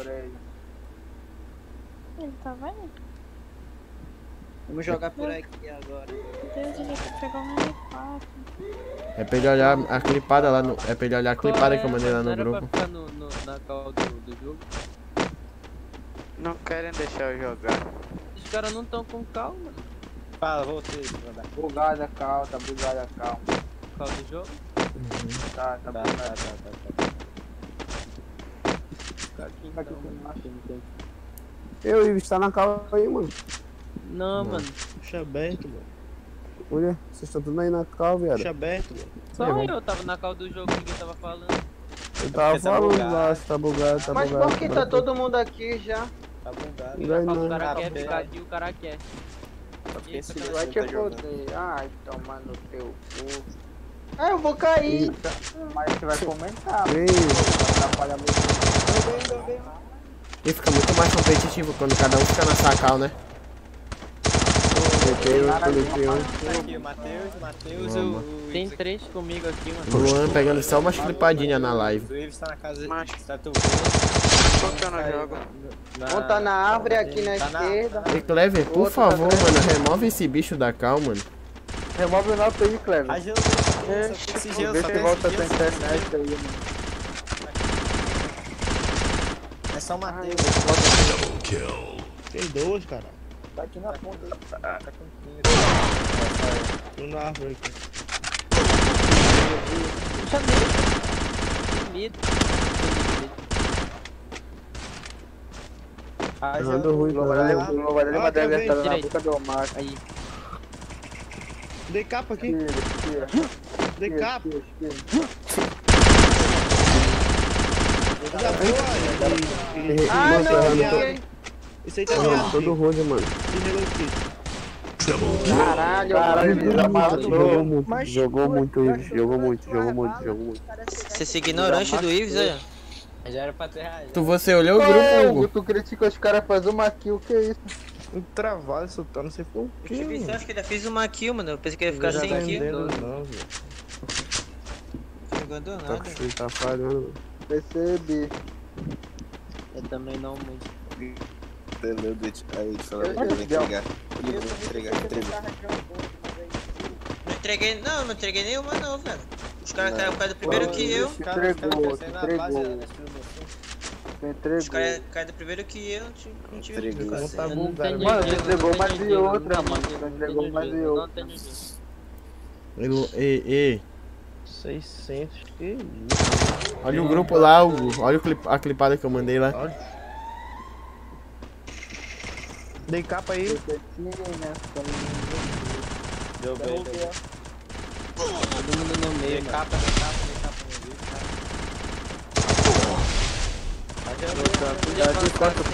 Ele tava aí. Vamos jogar por aqui agora. Deus, ele pegou um M4. É pra ele olhar a clipada lá no. É pra ele olhar a clipada que eu mandei lá no pra grupo. ficar no, no, na cal do, do jogo. Não querem deixar eu jogar. Os caras não tão com calma. Fala, voltei. mandar. Bugada, cal, tá bugada, cal. Cal do jogo? Tá, tá Tá, tá, bugada. tá, tá, tá. Fica aqui então, mano. Tem- tem- Eu, Ives, tá na calma aí, mano. Não, mano. Deixa aberto, mano. Olha, vocês estão tudo aí na cal, viado. Deixa aberto, mano. Só É, vamos- eu tava na cal do jogo, ninguém tava falando. Eu tava tá falando bugado. lá, se tá bugado, tá Mas bugado. por que tá todo mundo aqui já? Tá bugado. Não Só que não. o cara quer ficar aqui, o cara quer. Eita, Vai Tá te jogando. foder. Ai, tomar no teu cu. Ah, eu vou cair. Mas você vai comentar. Atrapalha muito. E fica muito mais competitivo quando cada um fica na sacal, né? Tá o Matheus, Matheus, o, Tem três comigo aqui, O mano. Luan pegando só umas clipadinhas na live. O Ives tá na casa. Mas- Tá tu eu? Um tá na árvore aqui na Tá esquerda. E Clever, por tá favor, mano, remove esse bicho da cal, mano. Remove o nosso aí, Clever. A só tem esse gelo, se tem volta essa internet aí, mano. É só o Matheus. Double kill. Tem dois, cara. Tá aqui na ponta aí. Tá com Um na árvore aqui. Puxa nele. Tem medo. A Nada gelo. ruim, O cara. Loba dele Ah, uma deve estar na boca do Marco. Aí. Dei capa aqui. Dei capa. Já Ah, Nossa, não, Esse aí tá Mano, errado. todo mano. Aqui. Double kill. Caralho, Caralho, mano. Jogou muito, jogou muito, Ives. Jogou muito, jogou muito, jogou muito. Você se ignorante do Ives, olha. Já era pra ter raiva. Tu, você olhou o grupo, Hugo, tu critica os caras faz uma kill, que isso? Um travado, soltando, você foi o Eu quê, tive mano? sorte que ainda fiz uma kill, mano. Eu pensei que ia ficar Já sem tá kill. entendendo, não, velho. Não jogando Tá, nada. você tá falhando, mano. Percebi. Eu também não muito. Entendeu? Aí ele falou, Eu eu vou entregar. Eu vou entregar, entregar. Não entreguei, não, não entreguei nenhuma não, velho. Os caras caíram caíram primeiro que eu. Te entregou, te entregou. Os entregou. caras caíram primeiro que eu, não tive- não tive o que Entregou. fazer. Tá Eu não bugado. tenho Mano, eu entregou não mais de outra, não mano. não entregou mais de Não outra. Ele- Ei, ei. 600, que isso. Olha o grupo lá, Hugo. Olha o clip- a clipada que eu mandei lá. Dei capa aí. Deu bem, deu bem. Todo mundo no meio, Dei capa, dei capa, dei capa no vídeo,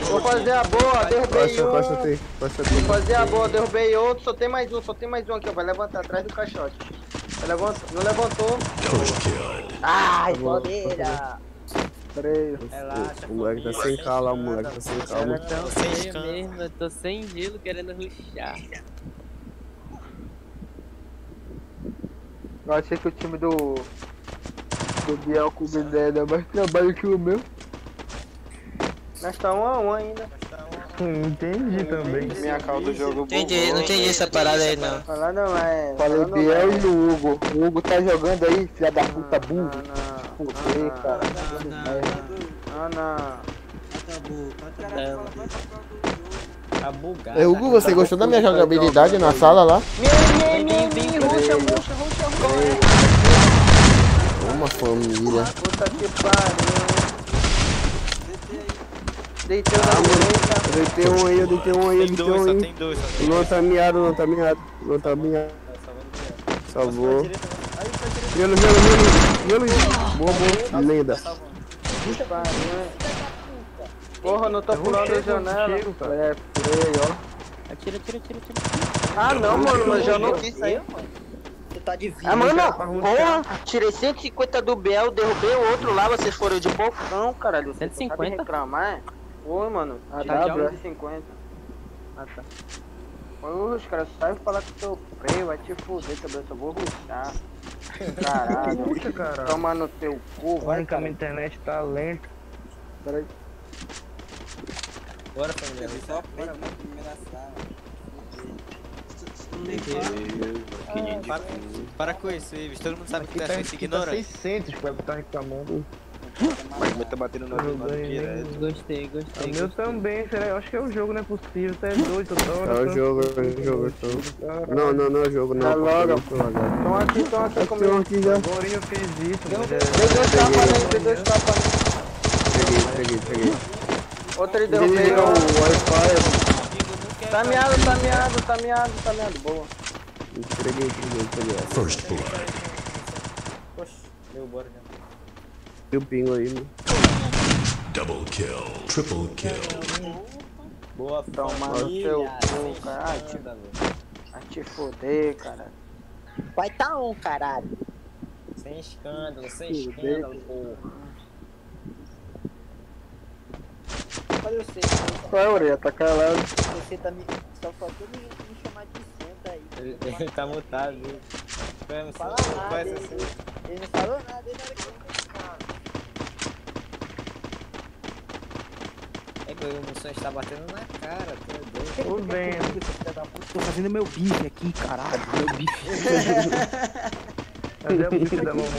Vou fazer a boa, derrubei um. Vou fazer a boa, derrubei outro. Só tem mais um, só tem mais um aqui, ó. Vai levantar atrás do caixote. Vai levantar, não levantou. Ai, Tá Freio. Relaxa, O moleque tá sem calma, o moleque tá sem calma. Eu tô feio mesmo, eu tô sem gelo querendo ruxar. Eu achei que o time do. Do Biel com o é mais trabalho que o meu. Nós tá um a um ainda. Entendi também. Minha calma do jogo Entendi, não entendi essa parada aí não. Falando é. Falei falando Biel é. e o Hugo. O Hugo tá jogando aí, filha da puta burro. Fudei, cara. Ah, não. Tá bugado. É, Hugo, você gostou da minha jogabilidade na sala lá? Uma família. Puta que pariu. Deitei Eu deitei um aí, eu deitei um aí, eu deitei um aí. tem dois. só O tem Luan dois. tá miado, o Luan tá miado. O Luan tá miado. Salvou. Gelo, gelo, gelo. Gelo. Boa, boa. Pariu. Porra, não tô pulando a janela. É, freio, ó. Atira, atira, atira, atira. Ah, não, mano, mas já não. Você tá de vida. Ah, mano, porra, tirei 150 do Biel, derrubei o outro lá, vocês foram de pouco. Não, caralho. Você 150? sabe reclamar? Oi, mano. Ah, tá, bro. 150. Ah, tá. Ô, os caras sabem falar que eu sou freio, vai te fuder. Eu vou ruxar. Caralho. Puxa, caralho. Toma no teu cu, vai, que a minha internet tá lenta. Peraí. Bora, família. Só feito na primeira sala. Para, para com isso, Ives. Todo mundo sabe que tu é Tá, esse aqui tá ignorante. 600, cara, tá reclamando. Mas tá batendo na Eu nove ganhei. direto. Gostei, O gostei. meu gostei. também, será? Eu acho que é o jogo, não é possível. Tá é doido, toda hora. É o jogo, é o jogo, é o. Caralho. Não, não, não é o jogo, não. Tá logo. Tão aqui, tão aqui comigo. aqui já. Agora eu fiz isso, Deu deu é... dois tapas ali, deu dois tapas ali. Peguei, peguei, peguei. Outro ele derrubei. Desliga o. Wi-Fi. Tá miado, tá miado, tá miado, tá miado. Boa. Peguei, peguei, peguei. First blood. Poxa, deu bora já. E o pingo aí, mano. Double kill. Triple kill. Boa, Toma no teu cu, cara. Ai, te, ai, te foder, cara. Vai tá on, caralho. Sem escândalo, sem escândalo, porra. Olha você, Qual é a orelha? Tá calado. você tá me. Só faltou me, me chamar de senta aí. Ele, ele tá mutado, viu? Não Fala sei, nada, ele, ele não falou nada, ele era que O emoção está batendo na cara, tu é doido. Tô vendo. Tô fazendo meu bife aqui, caralho. Meu bife. Cadê a bicha da mamãe?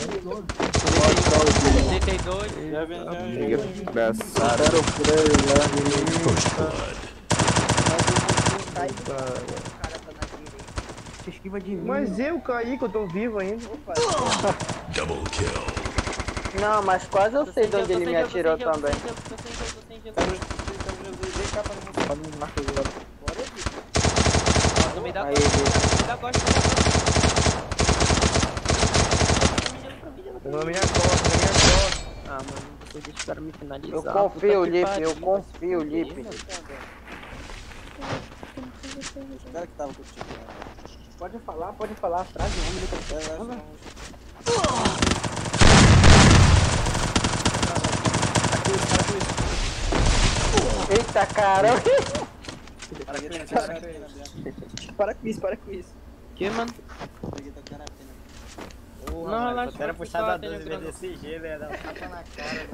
Deitei dois. Já vem, já Chega, engraçado. Era o freio lá. First blood. Você esquiva de mim. Mas eu caí que eu tô vivo ainda. Double kill. Não, mas quase eu sei de onde ele me atirou também. No meio da Aí, costa, bicho. no meio da costa, no meio da Na minha costa, na minha costa. Ah, mano, você deixa o cara me finalizar. Eu confio, que Lipe, eu confio, Lipe. O cara que tava contigo. né? Pode falar, pode falar a frase, o homem É, do é, Eita caramba! Para com isso, para com isso. Que, mano? Porra, Não, mano, era pode puxado ficar, a 12 tem vezes desse ia dar um tapa na cara.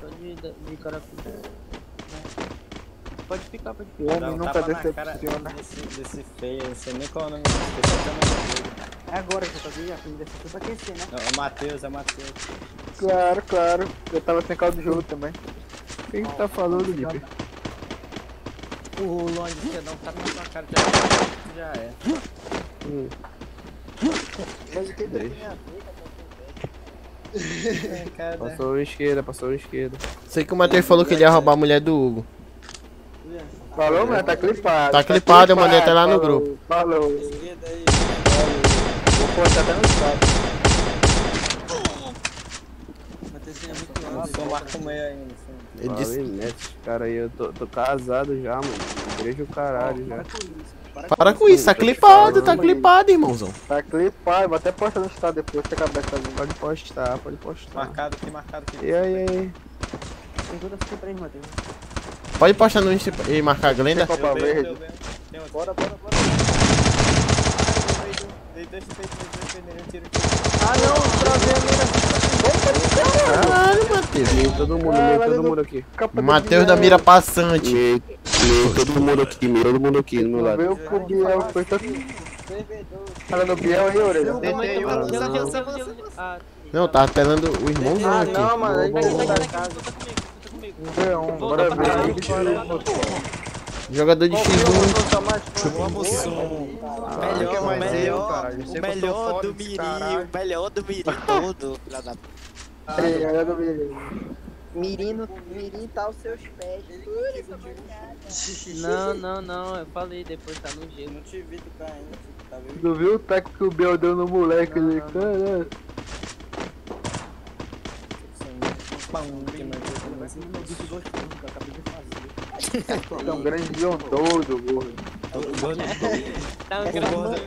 Tô de, de cara Pode ficar, pode O ficar. homem Dá um nunca decepciona. Desse, desse feio, eu não sei nem qual é o nome dele. É agora que eu tô aqui, a comida ficou pra aquecer, né? É o Matheus, é o Matheus. Claro, claro. Eu tava sem caldo de jogo também. Quem que tá falando, Lipe? O Luan disse que ia dar um tapa na sua cara, já, já é. Hum. Mas o que tem a ver, Cara, Passou uma esquerda, passou uma esquerda. Sei que o Matheus falou que ele ia roubar a mulher do Hugo. Falou, mano? Tá clipado. Tá clipado, eu mandei até lá no Falou, grupo. Falou. aí. Vou postar até no status. Matheus é muito alto. Passou o Marco Meio ainda. Assim. Ele Fala disse, esse cara aí, eu tô, tô casado já, mano. Igreja o caralho já. para com isso, tá clipado, tá clipado, irmãozão. Tá clipado. Vou até postar no status depois que acabar essa linha. Pode postar, pode postar. Marcado aqui, marcado aqui. E aí, e aí? Tem as pra Matheus. Pode postar no Insta e marcar a Glenda. Copa verde. Tem. Bora, bora, bora. Ah não, travei a mira. Caralho, Matheus. Meio todo mundo, meio todo mundo aqui. Matheus da mira passante. Meio, todo mundo aqui, meio todo mundo aqui do meu lado. Viu que o Biel foi todo... Fala no Biel aí, orelha. Não, tava pelando o irmão Ah, aqui. não, mano, vai da casa. Um, bora ver. Jogador de X1. Vamos som. Melhor, o melhor, o melhor do Miri, o melhor do Miri todo. Filha da- Aí, galera do Biel. Mirino, Mirim tá aos seus pés. Não, não, não, eu falei depois, tá no gelo. Não te vi tu caindo, tá vendo? Tu viu o taco que o Biel deu no moleque ali? Caralho. Tá um grande Bion todo, gordo. Tá um grande.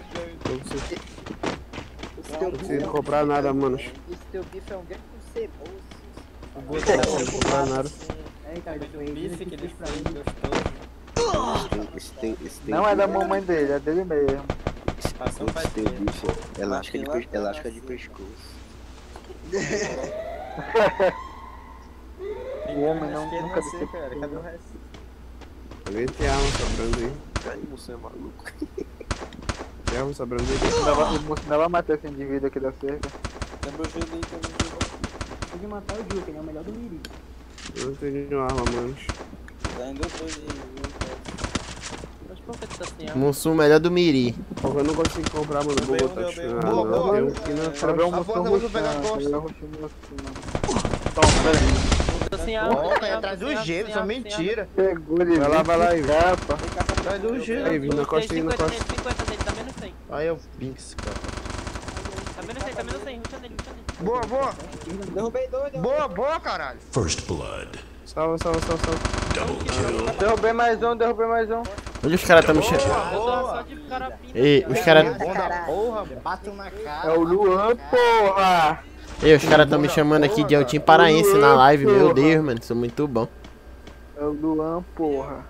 Não preciso comprar nada, mano. Esse teu bife é um grande com cebola. Não preciso comprar nada. É, cara, do bife que ele fez Esse tem, esse tem Não é da mamãe dele, é dele mesmo. Esse tem bicho, elástica de, pes- elástica de pescoço. O homem não, nunca sei, cara. Cadê o resto? Alguém tem arma sobrando aí. Aí você é maluco. Tem arma sobrando aí. Não vai matar esse indivíduo aqui da cerca. Lembra o jogo aí também. Pode matar o Juca, ele é o melhor do Miri. Eu não tenho nenhuma arma, mano. Tá indo dois aí. Mas por que tu tá sem arma? Mussum melhor do Miri. Porque eu não consigo comprar, mano. Vou botar ah, Boa, boa. Aqui moção vou pegar a costa. Toma, peraí. Tô atrás do gelo, arma, sem mentira. Pegou ele, Vai lá, vai lá aí. capa. Atrás do gelo. Aí, vindo na costa aí, na 50 costa. dele, 50 dele, tá menos 100. Aí é o Pinks, cara. Tá menos 100, tá menos 100, ruxa nele, ruxa nele. Boa, boa. Derrubei dois, Boa, boa, caralho. First blood. Salva, salva, salva, salva. Double kill. Derrubei mais um, derrubei mais um. Olha os caras tá me chamando. Ei, os caras. Cara. É o Luan, porra! Ei, os caras tão me chamando aqui de Altim Paraense na live. Meu Deus, mano, sou muito bom. É o Luan, porra.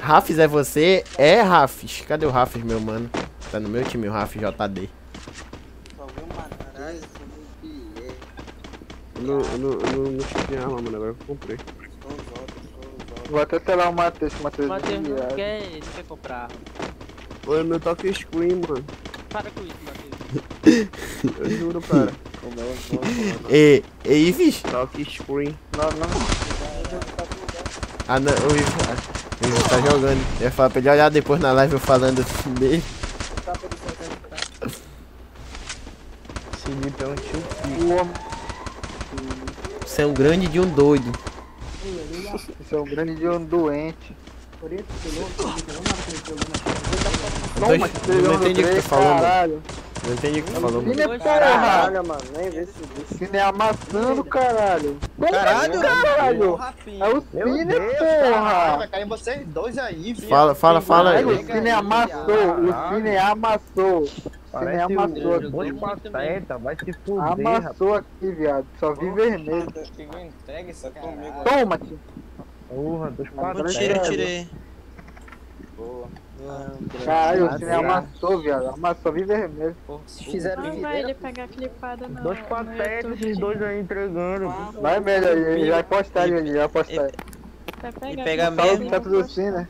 Rafis é você? É, Rafis. Cadê o Rafis, meu mano? Tá no meu time, o Rafis JD. Eu não, eu não, eu não, não tinha arma, mano. Agora eu comprei. Vou até telar o Matheus, que o Matheus é Matheus não quer, ele quer comprar. Pô, é meu toque screen, mano. Para com isso, Matheus. Eu juro, cara. Ei, ei, Ives? Toque screen. Não, não. Ah, não, o Ives. O Ives tá jogando. Eu ia falar pra ele olhar depois na live eu falando dele. Esse Lipe é um tio O homem. Você é um grande de um doido. Esse é um grande de um doente. Nada com esse problema. Dois- Toma, eu não entendi o que tu falou, mano. caralho. Não entendi o que falou, mano. Cine, porra! Caralho, mano, nem vê bicho. Cine é amassando, caralho. Caralho, caralho. É o Cine, porra! vai cair vocês dois aí, filho. Fala, fala, fala aí. O Cine amassou, o Cine amassou. Parece amassou o aqui. Dois pateta, vai se fuder, rapaz. Amassou aqui, viado. Só vi vermelho. Entrega isso comigo. Toma, tio. Porra, dois Agora pateta. Tira, tirei. Boa. Caralho, o Cine amassou, viado. Amassou, só vi vermelho. Se fizeram Não vai ele pegar clipada no. Dois patetas, esses dois aí entregando. Vai melhor aí, ele vai postar ali, ele vai postar aí. Vai pegar E pega mesmo. pro no status do YouTube. Cine.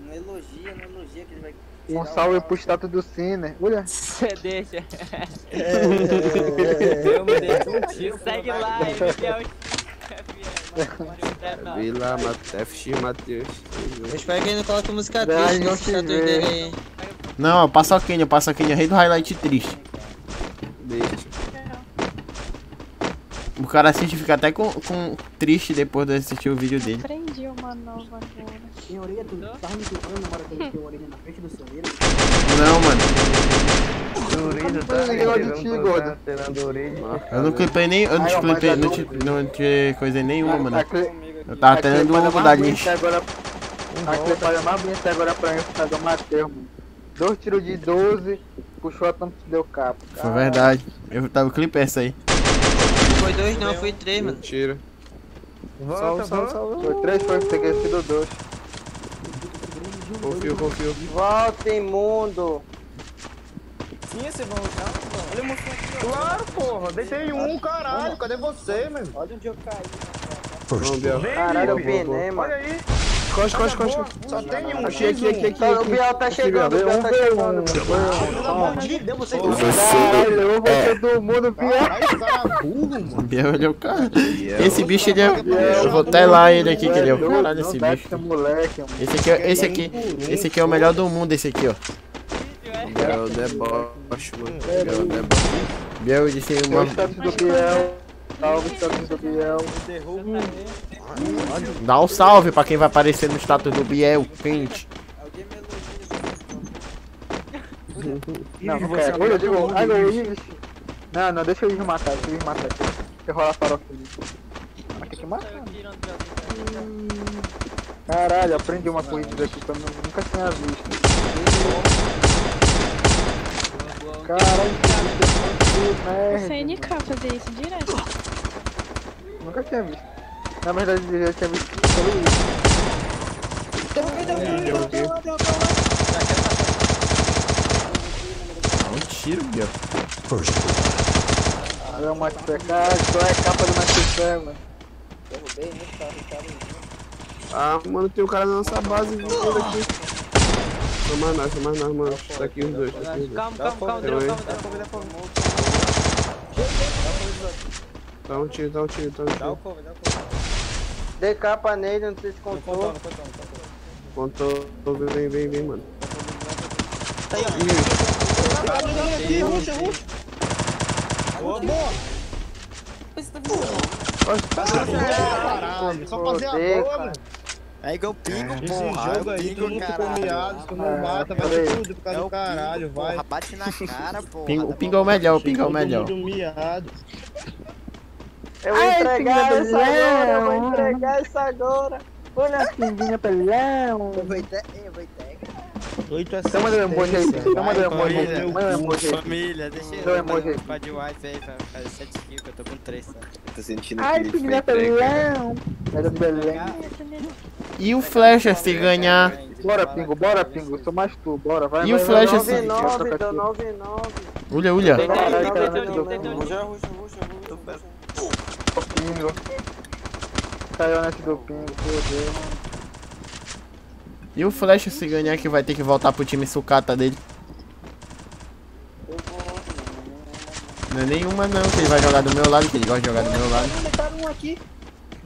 Não elogia, não elogia que ele vai. Um salve pro status do Cine. Olha. Você deixa. É. Eu tiro. Segue lá, ele é o Vi lá, Mate- FX Matheus. Eu espero que ele não coloque música triste se status dele aí. Não, passa o Kenny, passa o Kenny, rei do highlight triste. Deixa. O cara assiste e fica até com, com triste depois de assistir o vídeo dele. Aprendi uma nova agora. Tem orelha, tu tava me culpando na hora que ele tem orelha na frente do seu orelha. Não, mano. Orelha. Eu não clipei nem. Eu não mas clipei, a não, te, não te coisa nenhuma, mano. A cle- Eu tava a tendo lixo. Agora, a clipada mais bonita agora pra mim foi a do Matheus, mano. Dois tiros de 12, puxou a tampa e deu capa. Foi verdade. Eu tava clipei essa aí. Foi dois não, foi três, mano. Mentira. Volta, volta. Foi três, foi peguei sido dois. Confio, confio. Volta, imundo. mocinha, vocês vão lutar? Olha o mocinho aqui, ó. Claro, porra. Deixei um, caralho. Cadê você, mano? Olha onde eu caí. Caralho, eu penei, mano. Olha aí. Costa, costa, costa. Só tem um. Aqui, aqui, aqui, aqui. Tá, o Biel tá chegando, o Biel tá chegando. Pelo amor de Deus, Você Eu vou é. ser do mundo, Biel. Biel, ele é o cara. Esse bicho, ele é. Eu vou telar ele aqui, que ele é o caralho, esse bicho. Esse aqui, é- esse aqui, esse aqui é o melhor do mundo, esse aqui, ó. Biel, deboche, mano. Biel, deboche. Biel disse Olha uma. status do Biel. Salve o status do Biel. Dá um salve pra quem vai aparecer no status do Biel, quente. Não, não quero. Olha, eu digo, ai, Ives. Não, não, deixa eu ir matar, deixa eu ir matar. Deixa eu rolar a farofa ali. Mas tem que matar. Caralho, aprendi uma corrida aqui que eu nu- nunca tinha visto. Caralho, que merda. CNK fazer isso direto. Nunca tinha visto. Na verdade, eu já tinha visto pelo Dá um tiro, Biel. Olha o Max PK, só é capa do Max PK, mano. Derrubei, né. Ah, mano, tem um cara na nossa base vindo aqui. São mais nós, são mais nós, mano. Tá aqui os dois, tá aqui os dois. Calma, calma, calma, calma, hein? calma, calma, calma. Dá um tiro, dá um tiro, dá um Dá o tiro. cover, dá o cover. Dei capa nele, não sei se Não contou, contou. não contou, não contou. Contou, vem, vem, vem, mano. Tá aí, ó. Ih, Ruxa, ruxa. Boa, boa. Caralho, só fazer a boa, mano. É igual pingo, Esse porra. jogo é o aí, pingo, não mata, vai tudo por causa É do o caralho, pingo, vai. porra. Bate na cara, porra. Pingo- o Tá pingo é o melhor, o pingo é o melhor. Eu vou Ai, entregar essa agora, eu vou entregar essa agora. Olha a pinguinha pelhão. Eu vou até, eu vou até. Oito a Então manda um emoji aí, então um Vai, emoji aí, família. manda um emoji aí. Família, deixa um eu emoji aí. dar de wife aí pra fazer 7 kills, que eu tô com 3 só. Tô sentindo Ai, aquele pinguinha né? pelhão. Era Belém. E o Flecha se ganhar. Bora, Pingo, bora, Pingo. Sou mais tu, bora. Vai, E o assim? vai, vai, 99, vai, deu vai, 99. Ulha, ulha. Deu 99. Ruxa, ruxa, ruxa, ruxa. Pingo. Caiu nesse do Pingo, fodeu. E o Flecha se ganhar que vai ter que voltar pro time sucata dele. Não é nenhuma não, que ele vai jogar do meu lado, que ele gosta de jogar do meu lado.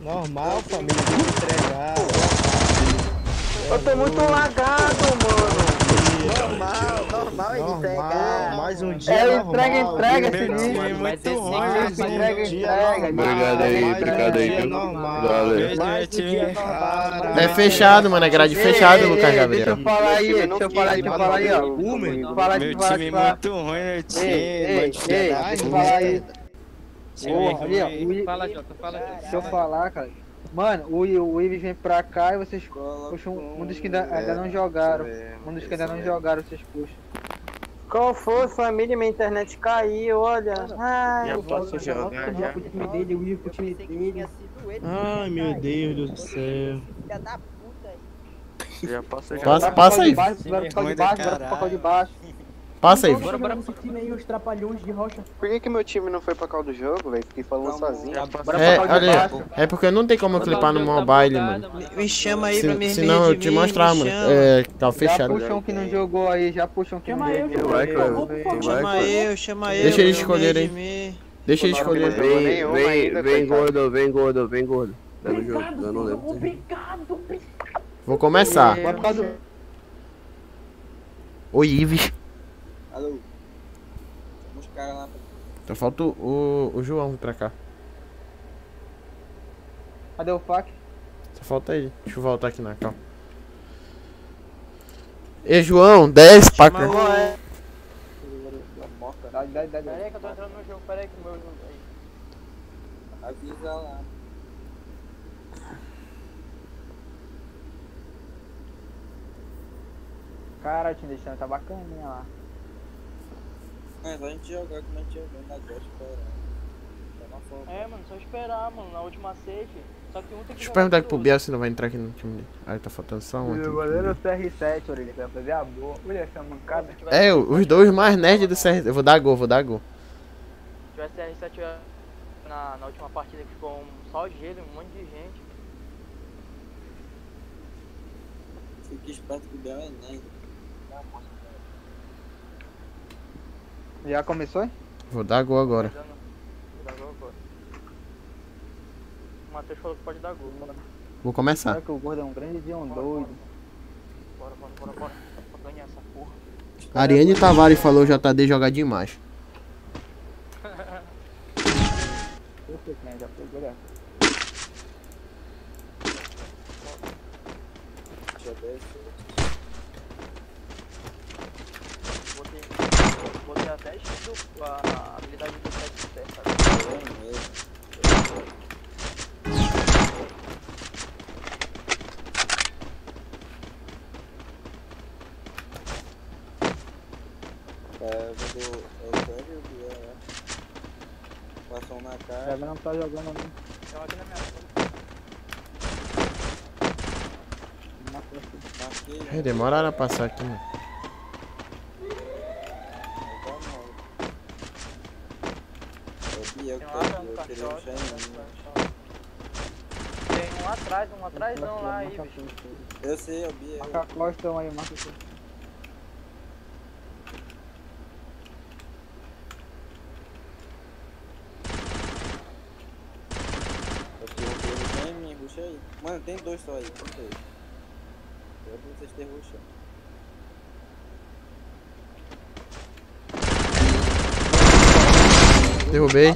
Normal, família, tem que entregar. Eu tô muito lagado, mano. Normal, normal Normal, entregar. mais um dia É, entrega, entrega é Mas muito ruim, um entrega, entrega. Obrigado aí, obrigado aí, viu? Valeu. É fechado, mano, é grade fechado, Lucas Gabriel. Deixa eu falar aí, deixa eu falar, quis, deixa eu falar aí, ó. Meu. Deixa eu falar, deixa Meu eu falar, time deixa eu falar. muito ruim, meu time. Ei, ei, deixa eu falar aí. I- Fala, Jota, fala, Jota. Deixa eu falar, cara. Mano, o, o Ives vem pra cá e vocês puxam um dos que ainda, ainda não jogaram. Um dos que ainda não jogaram, vocês puxam. Qual foi, família? Minha internet caiu, olha. Ai, Já posso jogar, já. pro time dele, o Will pro time dele. Ai, meu Deus do céu. Filha da puta aí. Já posso jogar. Passa, passa aí. de baixo, de baixo. Passa aí. Bora, bora aí, os trapalhões de rocha. Por que, que meu time não foi pra call do jogo, velho? Fiquei falando sozinho. Bora É, olha, é porque não tem como eu clipar no mobile, mano. Me chama aí pra Se, me senão eu te mostrar, mano. É, tá Já fechado. puxam que não jogou aí, já puxam que Chama não eu, jogou. Chama eu, chama eu. Deixa eles eu escolherem. mesmo. Deixa ele escolher. Vem, Vem, vem, gordo, vem gordo, vem gordo. Tá no jogo, Obrigado, não. Vou começar. Oi, Ives. Alô. Chama os caras lá. Só falta o, o João vir pra cá. Cadê o fac? Só falta ele. Deixa eu voltar aqui na calma. E João, 10 pra cá. Dá, dá. Peraí que eu tô entrando no jogo, peraí que o meu jogo aí. Avisa lá. Cara, time deixando tá bacaninha lá. É só a gente jogar como a gente jogou na Ghost, cara. Tá. É, mano, só esperar, mano. Na última safe, Só que um tem que Deixa eu perguntar aqui pro. Biel se não vai entrar aqui no time dele. Aí tá faltando só um. O goleiro CR7, orelha, vai fazer a boa. Olha essa mancada. É, os dois mais nerds do CR. Eu vou dar gol, vou dar gol. Se tivesse CR7 na, na última partida que ficou um, só gelo, um monte de gente. Fique esperto que o Biel é nerd. Já começou? hein? Vou dar gol agora. Vou dar gol agora. O Matheus falou que pode dar gol. Bora, Vou começar. Será que o gordo é um grande de um doido? bora, bora, bora. bora. Pra ganhar essa porra. Ariane Tavares falou JD jogar demais. Eu sei quem é, já pegou já. Botei, botei até escrito a habilidade do 7 pé, sabe? É, vou do. É o Cleber e o Biel, né? Passou um na cara. Já não tá jogando ali. Tem um aqui na minha frente. Marquei. É, demoraram a passar aqui, mano. É o Biel que Tem tá um aqui, lá eu. Tem um atrás, um atrásão lá aí, bicho. Eu sei, é o Biel. Marca a costa um aí, marca a costa. Eu aí. Mano, tem dois só aí, tem dois. Eu que vocês têm ruxa. Derrubei.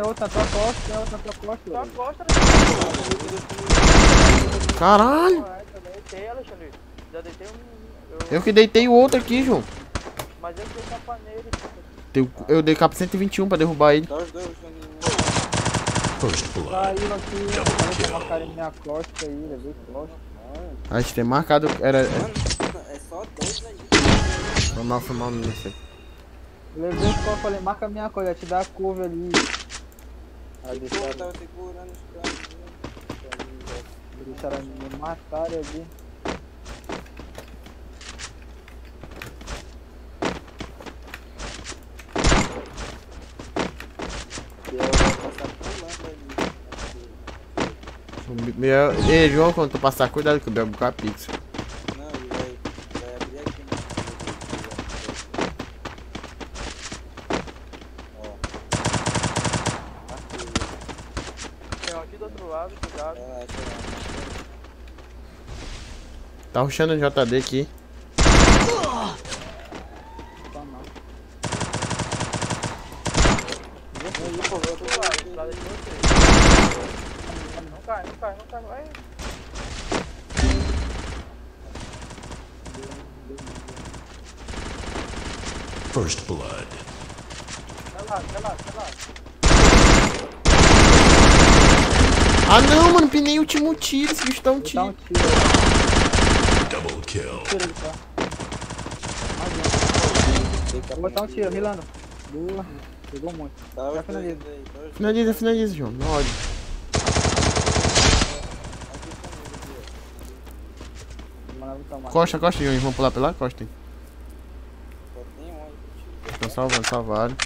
Tem outra na tua costa, tem outra na tua costa. Tua costa, Caralho! Eu deitei, Alexandre. Já deitei um. Eu que deitei o outro aqui, João. Mas eu dei capa nele. Eu dei capa 121 pra derrubar ele. Dá os dois. Caiu aqui, ó. Marcaram em minha costa aí, levei costa. A gente tem marcado. Era. É só dois aí. Foi mal, foi mal, não sei. Levei os costas, falei, marca a minha coisa, te dá a curva ali. Aí Pô, deixaram, tava segurando os caras. né? deixaram me matarem ali. Biel Biel... Ei, João, quando tu passar, cuidado que o Biel vai buscar pixel. Não, ele vai, vai abrir aqui no. Ó. Marquei. Tem um aqui do outro lado, cuidado. Relaxa lá. Tá rushando o JD aqui. First blood. Vai lá, vai lá, vai lá. Ah não, mano, pinei o último tiro, esse bicho dá um tiro. Kill. Vou botar um tiro, Milano. Boa. Pegou muito. Tá, Já dois finaliza. Finaliza, finaliza, João. Não mal. Costa, costa, João. Vamos pular pela costa. um. Estão salvando, salvaram.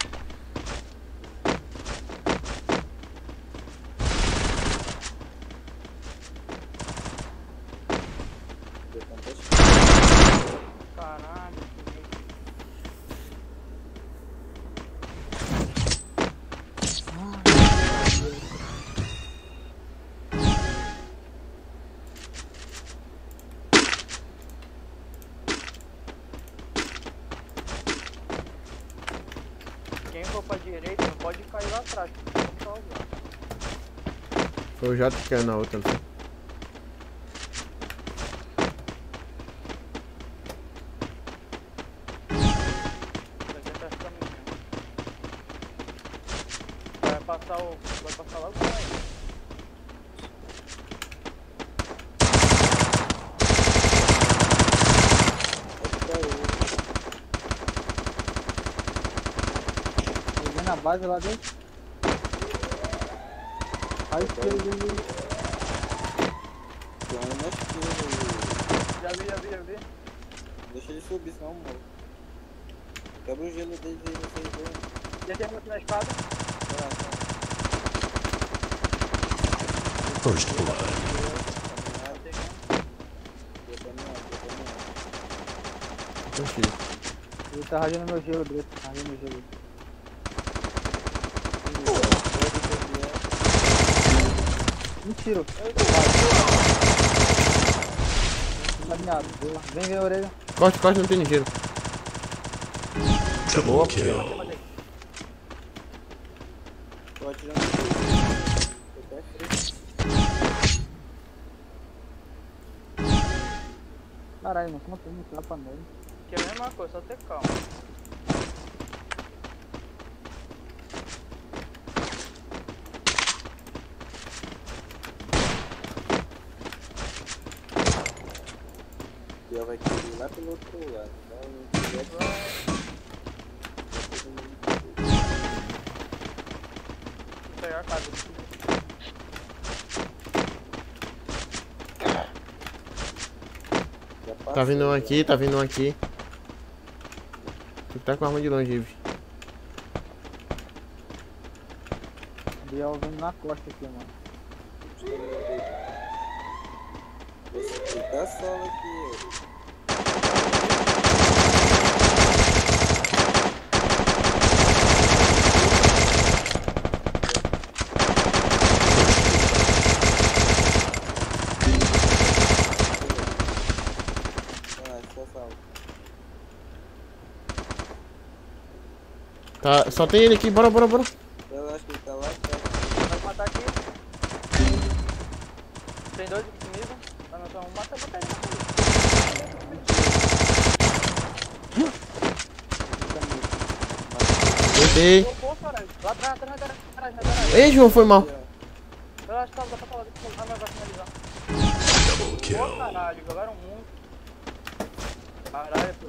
Foi o Jato que caiu na outra, não foi? Vai tentar ficar mesmo. Vai passar o. Vai passar logo pra ele. Peguei na base lá dentro. À esquerda, gente. Tem um na esquerda. Já vi, já vi, já vi. Deixa ele subir, senão eu morro. Quebra o gelo deles aí, vocês dois. Já tem muito na espada. First blood. Ele tá rajando meu gelo, Brito. Tá rajando meu gelo. Mentira. Caminhado. boa. Vem ver a orelha. Corte, corte, não tem ligeiro. Double Caralho, mano. Como tem um tapa nele? Que é a mesma coisa, só ter calma. E ela vai querer ir lá pelo outro lado. Então, não tiver Vou pegar a casa. Tá vindo um aqui, tá vindo um aqui. Tu tá com arma de longe, Ives. Biel vindo na costa aqui, mano. Ele tá solo aqui, ó. Ah, só salvo. Tá, só tem ele aqui, bora, bora, bora. Eu acho que ele tá lá atrás. Vai matar aqui. Tem dois aqui comigo. Ah, não, só um. Mata, mata ele, caralho. Lá atrás, atrás, na na na garagem. Ei, João, foi mal. Eu acho que tava, dá pra falar. Ah, não, vai finalizar. Double Pô, kill. caralho, jogaram muito. Caralho, pô.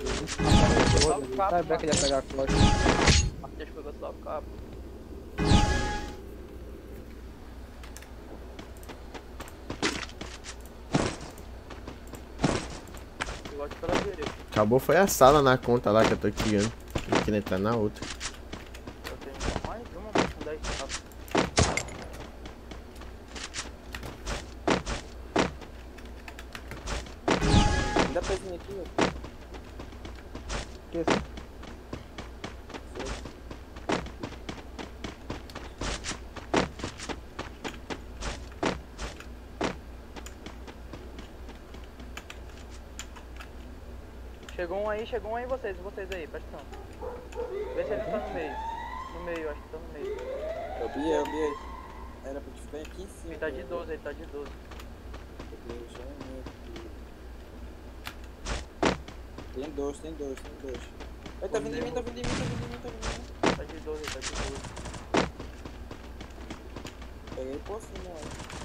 Sabe que ele ia pegar a costa. Acabou foi a sala na conta lá que eu tô criando. Tem que entrar na outra. Eu tenho mais uma, mas com 10 cabos. Dá pezinho aqui, ó. Que assim? Chegou um aí, chegou um aí vocês, vocês aí, presta atenção. Vê se ele tá no meio. No meio, acho que tá no meio. É o Bia, é o Bia. Era pra te ficar aqui em cima. Ele tá de 12, ele tá de 12. Meu Deus, é muito. Tem dois, tem dois, tem dois. Ai, tá vindo em mim, tá vindo em mim, tá vindo em mim, tá vindo em mim. Tá de 12, tá de 12. Peguei por cima, ó.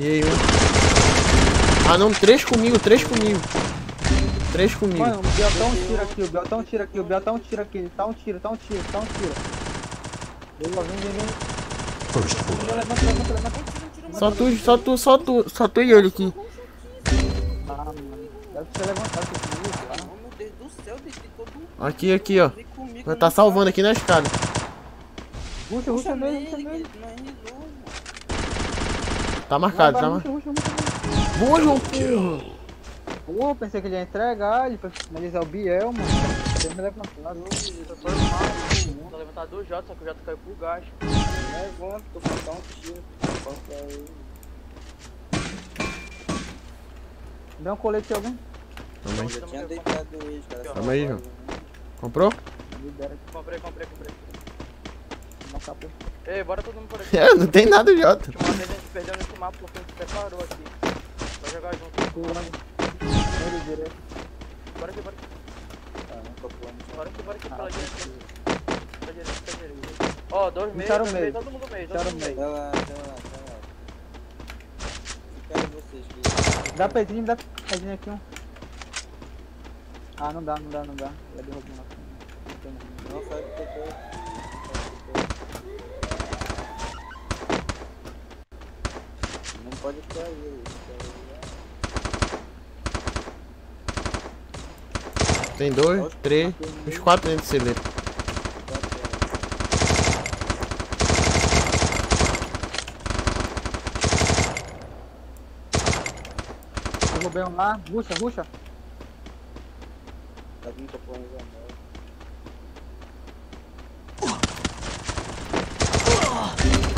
E aí, um. Ah não, três comigo, três comigo. Três comigo. Mano, o Biel tá um tiro aqui, o Biel tá um tiro aqui, o Biel tá um tiro aqui, ele tá um tiro, tá um tiro, tá um tiro. Vem, vem, vem, vem. First blood. levanta. Só tu, só tu, só tu, só tu e ele aqui. Ah, mano. Deve ser levantado tá? Oh, meu Deus do céu, deixei todo mundo. Aqui, aqui, ó. Vai tá salvando aqui na escada. Ruxa, ruxa nele, ruxa Ele, nele. ele não é reload, mano. Tá marcado, Vai, tá marcado. Boa, João, porra. Pô, pensei que ele ia entregar, ele foi finalizar o Biel, mano. Tem me levantado. Foi mal, tá levantado do Jota, só que o Jota caiu pro gás. Levanta, tô faltando um tiro. Aí. Dá um colete em alguém. Calma aí. Já tinha deitado eles, cara. Calma aí, João. Comprou? Comprei, comprei, comprei. Não capô. Ei, bora todo mundo por aqui. É, não tem nada, Jota. Última vez a gente perdeu nesse mapa porque a gente separou aqui. Vai jogar junto. Pulando. Ele direto. Bora aqui, bora aqui. Ah, não tô pulando. Bora aqui, bora aqui, pela Ah, direita. Pela direita, pela direita. Ó, dois meios, dois meio. meios, todo mundo meio, todo mundo meio. Vai lá, vai lá, vai lá. Aí vocês, que Dá pezinho, dá pezinho aqui um. Ah, não dá, não dá, não dá. Já derrubou na frente. Não faz o PP. Não pode cair. Tem dois, três, uns quatro dentro do celeiro. Derrubei um lá. Ruxa, ruxa. Tá vindo pra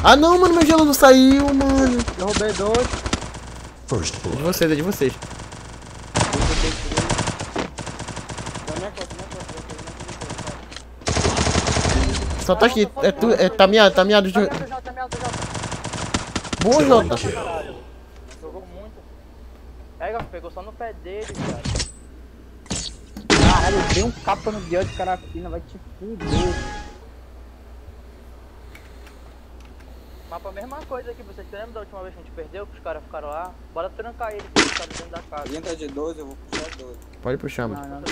Ah não, mano, meu gelo não saiu, mano. Derrubei dois. First É de vocês, é de vocês. Só tá aqui, é, tu, é tá miado, tá miado de... Boa, Jota. Jogou muito. Pega, pegou só no pé dele, cara. Caralho, dei um capa no de carapina, vai te fuder. Mapa a mesma coisa aqui, vocês lembram da última vez que a gente perdeu, que os caras ficaram lá? Bora trancar eles, que eles ficaram dentro da casa. Entra de 12, eu vou puxar 12. Pode puxar, mano. Não, não,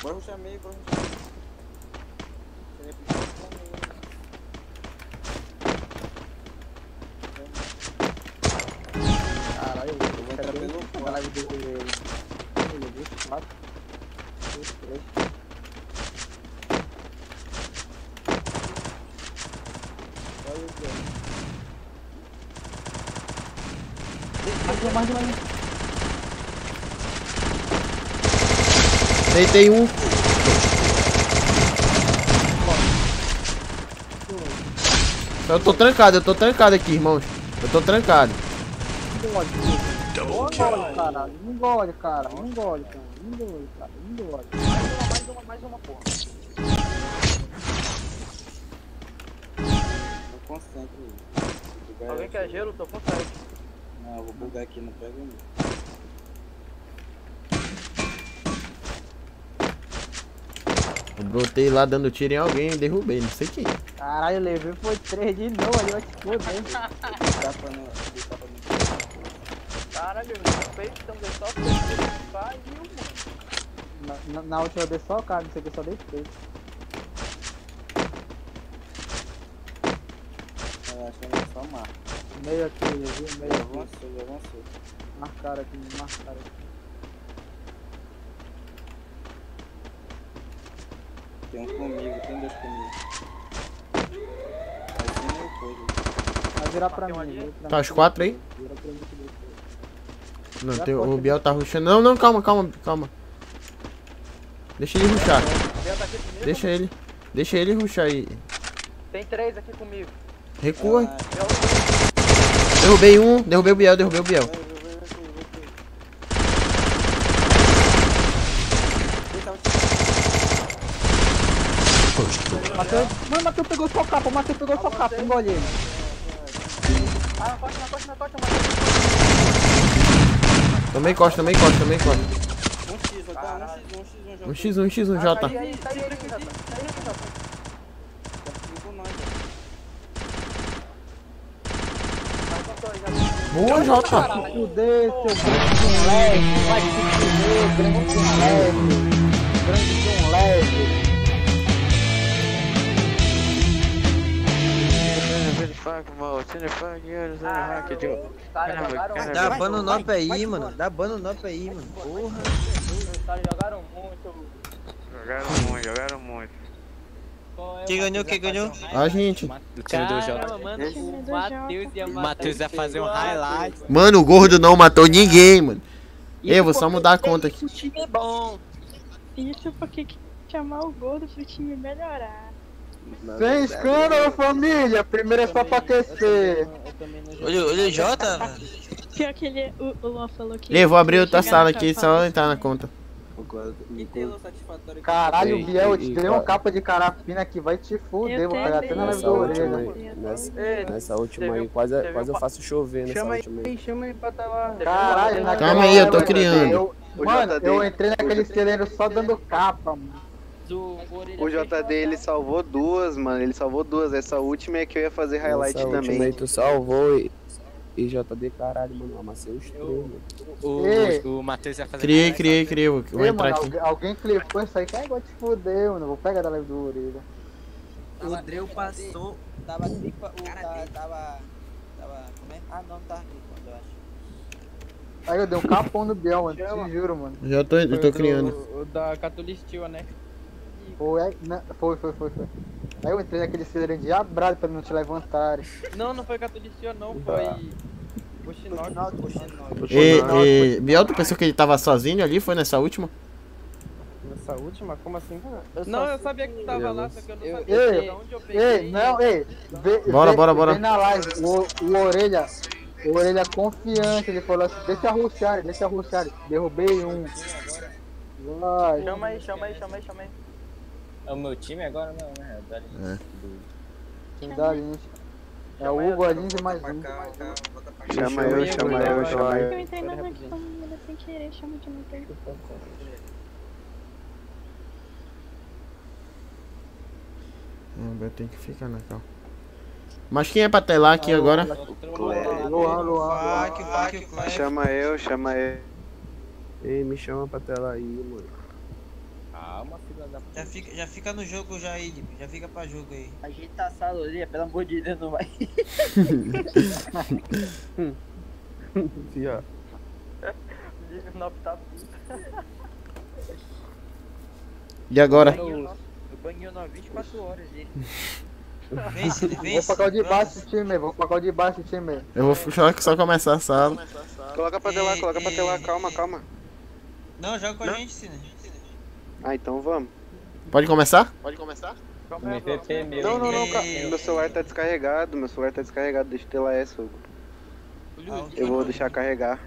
Bora puxar meio, bora puxar meio. Caralho, eu vou entrar pelo quatro. live dele. Ele deu 4. 3. Olha o que Mais um, mais um, mais um. Deitei um. Eu tô trancado, eu tô trancado aqui, irmãos. Eu tô trancado. Engole, engole, cara. Engole, cara. Engole, cara. Engole, cara. Engole. Mais uma, mais uma, porra. Eu concentro. Alguém quer gelo? Tô com sede. Não, eu vou bugar aqui, não pega o meu. Eu brotei lá dando tiro em alguém e derrubei, não sei quem. Caralho, eu levei foi 3 de novo ali, vai te no. Caralho, eu fez, então deu só fez, caiu, mano. Na, na, na última eu dei só cara, não sei o que, eu só dei 3. Eu acho que é só marca. Meio aqui, viu? Meio Já aqui. avançou, já avançou. Marcaram aqui, me marcaram aqui. Tem um comigo, tem dois comigo. Coisa. Vai virar pra mim, viu? Pra Tá mim. os quatro aí? Vira pra mim que. Não, Já tem, o Biel tá rushando. Não, não, calma, calma, calma. Deixa ele rushar. Biel tá? Deixa ele. Deixa ele rushar aí. Tem três aqui comigo. Recua. Derrubei um, derrubei o Biel, derrubei o Biel. Matheus, mano, Matheus pegou só capa, Matheus pegou só capa, engole ele. Ah, na costa, na costa, na costa, mano. Também costa, também costa, também costa. Um X, vai tá? Um X, um X, um Um x1, um x1, já tá. Tá aí, tá aí, tá aí, tá aí, tá aí, tá aí. com nós, Boa, Jota. Fuder, seu grande de um leve, vai se fuder, grande de um leve. Grande de um leve. Dá ban no nop aí, mano. Dá ban no nop aí, mano. Porra. Os caras jogaram muito. Jogaram muito, jogaram muito. Quem ganhou, quem ganhou? A gente. Do time do Jota. mano, o Matheus ia O matar. Matheus ia fazer um highlight. Mano, o gordo não matou ninguém, mano. Eu vou só mudar a conta aqui. O time é bom. Isso porque que chamar o gordo pro time melhorar. Sem escândalo, família. Primeiro é só pra aquecer. Olha, olha o Jota. Pior que ele, o, o Luan falou que. Eu vou abrir outra sala aqui, só entrar na conta. Caralho, Ei, Biel, eu te ei, dei uma capa de carapina que vai te fuder. Vou pegar até na última orelha. nessa, Ei, nessa última aí, quase, teve quase eu faço chover nessa Chama última aí. aí, chama aí pra tá lá. Caralho, naquela Calma aí, eu tô criando. eu- O Mano, JD. eu entrei naquele celeiro só dando capa, mano. O JD ele salvou duas, mano. Ele salvou duas. Essa última é que eu ia fazer highlight Essa também. última aí tu salvou e... E JD, caralho, mano, amassei os três, mano. O, o, o Matheus ia fazer. Criei, criei, criei. Vou Ei, entrar mano, aqui. alguém, clicou isso aí, quem vai te fuder, mano. Vou pegar da live do orelha. O Dreu passou. Tava tripa. O, tava, tava. Tava. Como é? Ah, não, tava aqui, quando eu acho. Aí eu dei um capão no Biel, mano. Te juro, mano. Já tô, eu tô criando. O, o da Catulistil, né? Foi, aí- né, foi, foi, foi, foi. Aí eu entrei naquele celeiro diabrado pra não te levantarem. Não, não foi Catulistil, não. Foi. Bushinox. E, e, Biel, tu pensou que ele tava sozinho ali? Foi nessa última? Nessa última? Como assim? não, eu sabia que tu tava lá, só que eu não sabia Ei, de onde eu peguei. ei, não, ei. Vê, Bora, vê- bora, bora. Vem na live, o, o Orelha, o Orelha confiante, ele falou assim, deixa ruxar, deixa ruxar. Derrubei um. Vai. Chama aí, chama aí, chama aí, chama aí. É o meu time agora? Não, né? É o Dali. É. Quem dá Lins. É o Hugo Alins e mais um. Chama eu, chama eu, chama Eu eu. entrei na família sem querer, chama de ter. Ah, eu tenho que ficar na cal. Mas quem é pra telar aqui agora? Luan, Luan. Chama eu, chama eu. Ei, me chama pra tela aí, mano. Calma, filha da Já fica, já fica no jogo já aí, Lipe. Já fica pra jogo aí. A gente tá saloria, pelo amor de Deus, não vai. Fia. Tá E agora? Eu banho 24 horas dele. Vence, Vou vence. pra cal de baixo do time, vou pra cal de baixo do time. Eu vou só, só começar a sala. Coloca pra telar, coloca pra telar, calma, calma. Não, joga com a gente, Cine. Ah, então vamos. Pode começar? Pode começar? Meu. Não, não, não, ca- Ei. meu celular tá descarregado, meu celular tá descarregado, deixa eu ter lá essa. Hugo. Eu vou deixar carregar.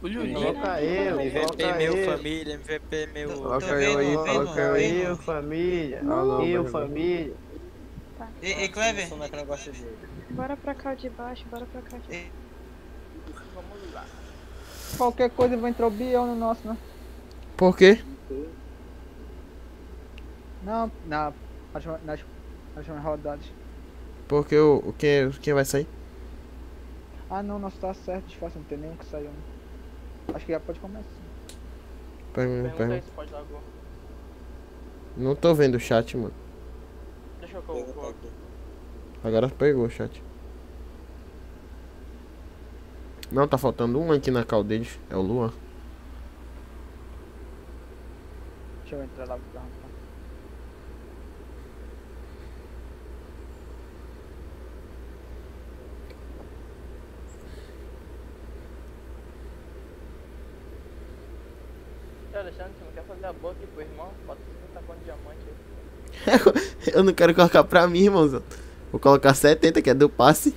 Coloca eu, MVP meu família, MVP meu. Coloca eu aí, coloca eu aí. família. Eu, família. Ei, ei, Clever. Como é que eu gosto dele? Bora pra cá de baixo, bora pra cá de Ei. Qualquer coisa vou entrar o Biel no nosso, né? Por quê? Não, na, nas, nas, rodadas. Porque o, o quem, quem vai sair? Ah não, nosso tá certo, desfácil, não tem nenhum que saiu. né? Acho que já pode começar. Pergunta, Pergunta aí pergunta. se pode dar gol. Não tô vendo o chat, mano. Deixa eu colocar. Agora pegou o chat. Não, tá faltando um aqui na cal deles. É o Luan. Deixa eu entrar lá pra rampa. Ô, Alexandre, você não quer fazer a boa aqui pro irmão? Bota 50 conto de diamante aí. Eu não quero colocar pra mim, irmãozão. Vou colocar 70, que é do passe.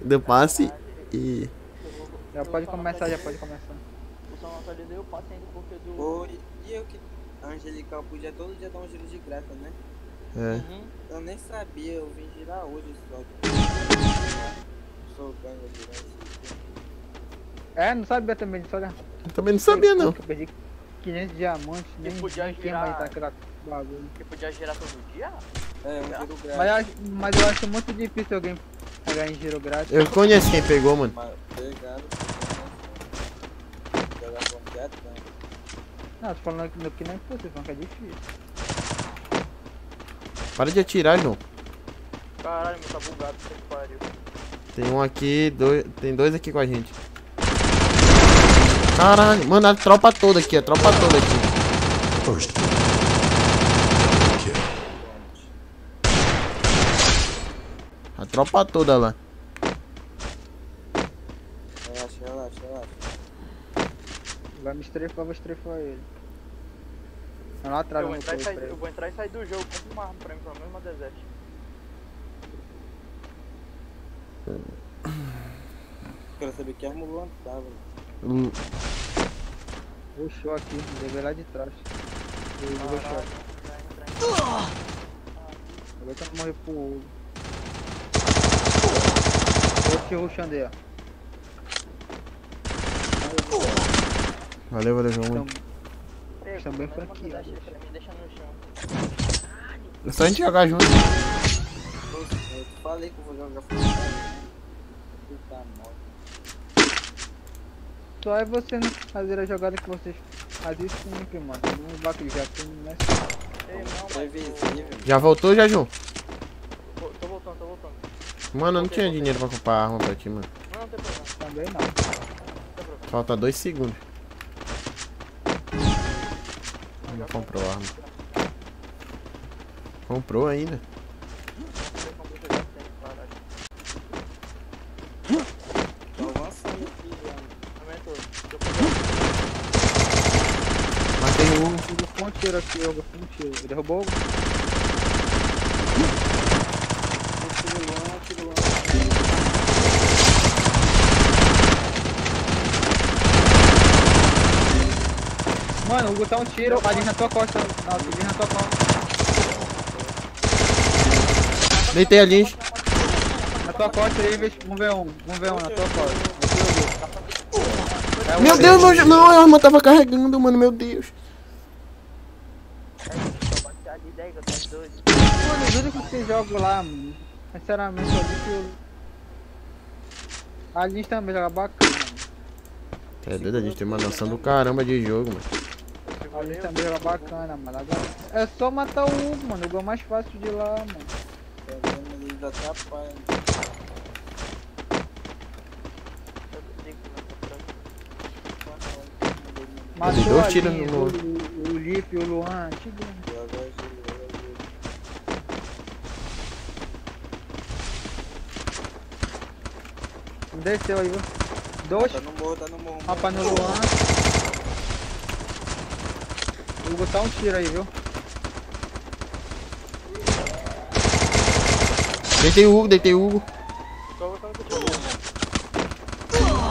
Do passe e. Já pode começar, já pode começar. Eu só não atualizei o passe ainda porque do. Oi, e eu que. Angelical podia todo dia dar um giro de graça, né? É. Uhum. Eu nem sabia, eu vim girar hoje só. Sou ganho esse. É, não sabia também, só Eu também não sabia, não. Eu perdi 500 diamantes, nem, podia nem quem girar- mais tá aquela bagulho. Que podia girar todo dia? É, um giro grátis. Mas eu, acho, mas eu acho muito difícil alguém pegar em giro grátis. Eu conheço quem pegou, mano. Mas, né? Não, tô falando que, que não é impossível, falando que é difícil. Para de atirar, João. Caralho, meu tá bugado, que pariu. Tem um aqui, dois, tem dois aqui com a gente. Caralho, mano, a tropa toda aqui, a tropa toda aqui. First. A tropa toda lá. Relaxa, relaxa, relaxa. Vai me estrefar, vou estrefar ele. Não, lá atrás Eu vou, entrar e sair, eu vou entrar e sair do jogo, compra uma arma pra mim, pelo menos uma desert. Quero saber que arma o Luan tava. Hum, Rushou aqui, levei lá de trás. Ele rushou. Agora eu morrer pro Hugo. Outro rushando aí, ó. Valeu, valeu, João. Estão bem deixa no chão. É só a gente jogar junto. Eu te falei que eu vou jogar futebol. Puta morte. Só é você não fazer a jogada que vocês fazem sempre, mano. Não vai que já tem, né? Previsível. Já voltou, já, João? Tô tô voltando, tô voltando. Mano, eu não tinha dinheiro pra comprar arma pra ti, mano. Não, não tem problema. Também não. Falta dois segundos. Não comprou arma. Comprou ainda. Tô avançando aqui, já. Matei um. Hugo com um tiro aqui, Hugo com um tiro. Ele derrubou o? Mano, o Hugo tá um tiro, ali na tua costa. Não, ali na tua costa. Deitei a lins. Na tua costa aí, vamos ver um. Vamos ver um na tua costa. Meu. Deus, meu, não, a arma tava carregando, mano, meu Deus. Mano, os únicos que jogam lá, mano. Sinceramente, eu vi que o. A Lins também joga bacana, mano. É doido, a gente tem uma noção do caramba de jogo, mano. A Lins também joga bacana, mano. Agora, é só matar o Hugo, mano. O Hugo é mais fácil de lá, mano. Eles atrapalham. Matou dois tiros no- o, o, o Lipe e o Luan. Antigo. Desceu aí, viu? Dois. Tá no morro, tá no morro. Mapa no Luan. O Hugo tá um tiro aí, viu? Deitei o Hugo, deitei o Hugo.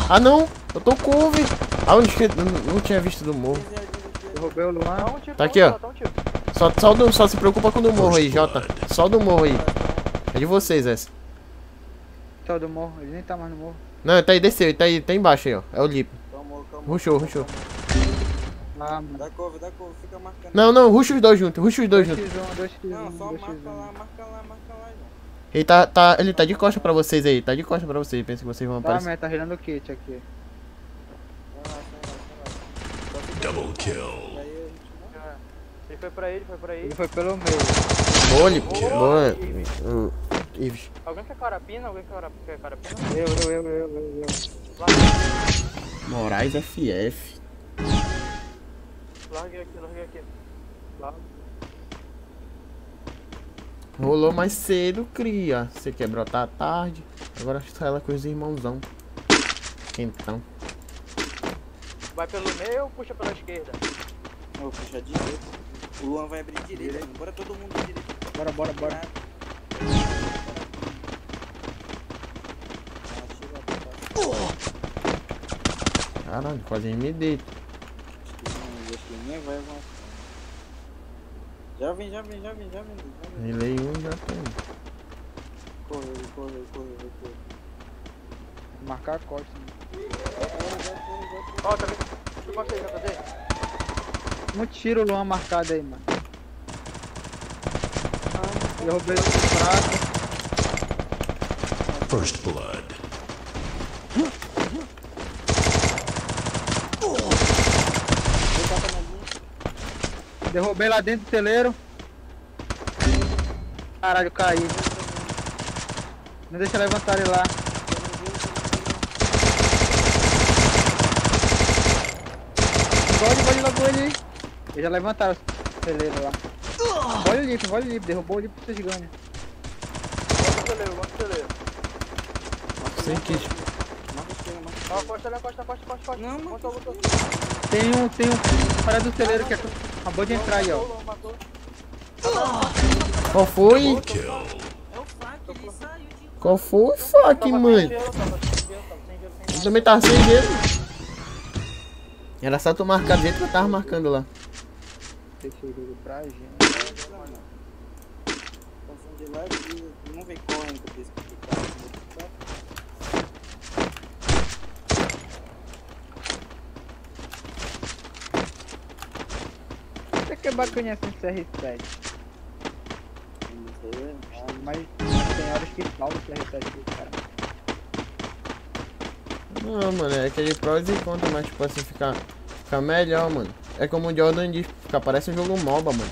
Ah não, eu tô com velho. Ah, onde que eu não, não tinha visto do morro. Derrubei o Luan. Tá aqui, ó. Só, só, do, só se preocupa com o do morro aí, Jota. Só o do morro aí. É de vocês essa. Tá do morro, ele nem tá mais no morro. Não, tá aí, desceu, ele tá aí, tá embaixo aí, ó. É o calma. Rushou, rushou. Ah, mano. Dá cover, dá cover, fica marcando. Não, não, ruxa os dois juntos, ruxa os dois juntos. X1, dois X1, Não, só dois marca X1. lá, marca lá, marca lá, João. Ele tá, tá, ele tá de costa pra vocês aí, tá de costa pra vocês. Pensa que vocês vão Tá, aparecer. mas tá girando o kit aqui. Double kill. Ele foi pra ele, foi pra ele. Ele foi pelo meio. Boa. Boa. Ives. Alguém quer carapina? Alguém quer cara- quer carapina? Eu, eu, eu, eu, eu, eu. Moraes FF. Larguei aqui, larguei aqui. Larga. Rolou mais cedo, cria. Você quer brotar tarde. Agora só ela com os irmãozão. Quentão. Vai pelo meio ou puxa pela esquerda? Eu vou puxar direito. O Luan vai abrir direito. Bora todo mundo direito. Bora, bora, bora. Caralho, quase me deito. Já vem, já vem, já vem, já vem. Já vem. Relei um já tem. Correu, correu, correu, correu. Marcar a costa. Ó, tá vendo? Tu consegue JD? Um tiro Luan marcado aí, mano. Derrubei o prato. First blood. Derrubei lá dentro do celeiro. Caralho, caí. Não deixa levantar ele lá. Engole, engole logo ele aí. Eles já levantaram o celeiro lá. Olha o Lip, olha o Lip. Derrubou o Lip pra vocês ganham. Bota o celeiro, bota o celeiro. Sem kit. Ó, costa ali, costa, costa, costa, costa. Não, botou. Tem um, tem um parado do celeiro que acabou de entrar aí, ó. Qual foi? Qual foi, fuck, mano? Eu também tava sem gelo. Era só tu marcar do jeito que eu tava marcando lá. Ele pra gente. Passando de lá e não vem correndo com esse Isso aqui é bacaninha assim, CR7. Mas tem horas que falta o CR7 do cara. Não, mano, é aquele prós e contras, mas tipo assim, ficar fica melhor, mano. É como o Jordan diz, fica parece um jogo MOBA, mano.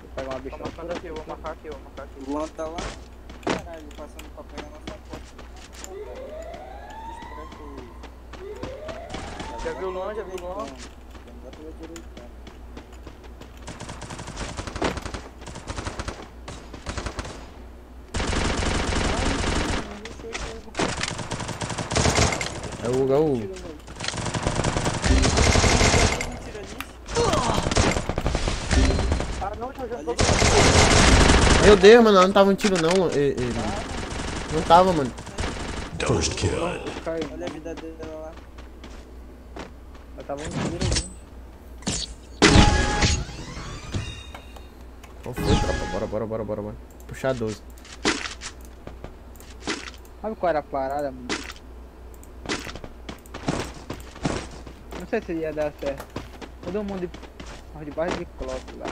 Vou pegar uma bicha. Vou marcar aqui, vou marcar aqui, vou marcar aqui. O Luan tá lá. Caralho, passando pra pegar nossa porta. Já viu o Luan, já viu o Luan? É já tô... Meu Deus, mano, não tava um tiro não. e- e- Não tava, mano. First kill. Olha a vida dela lá. Eu tava um tiro Qual foi, tropa? Bora, bora, bora, bora, bora. Puxar 12. Sabe qual era a parada, mano? Não sei se ia dar certo. Todo mundo de, por debaixo de clock lá.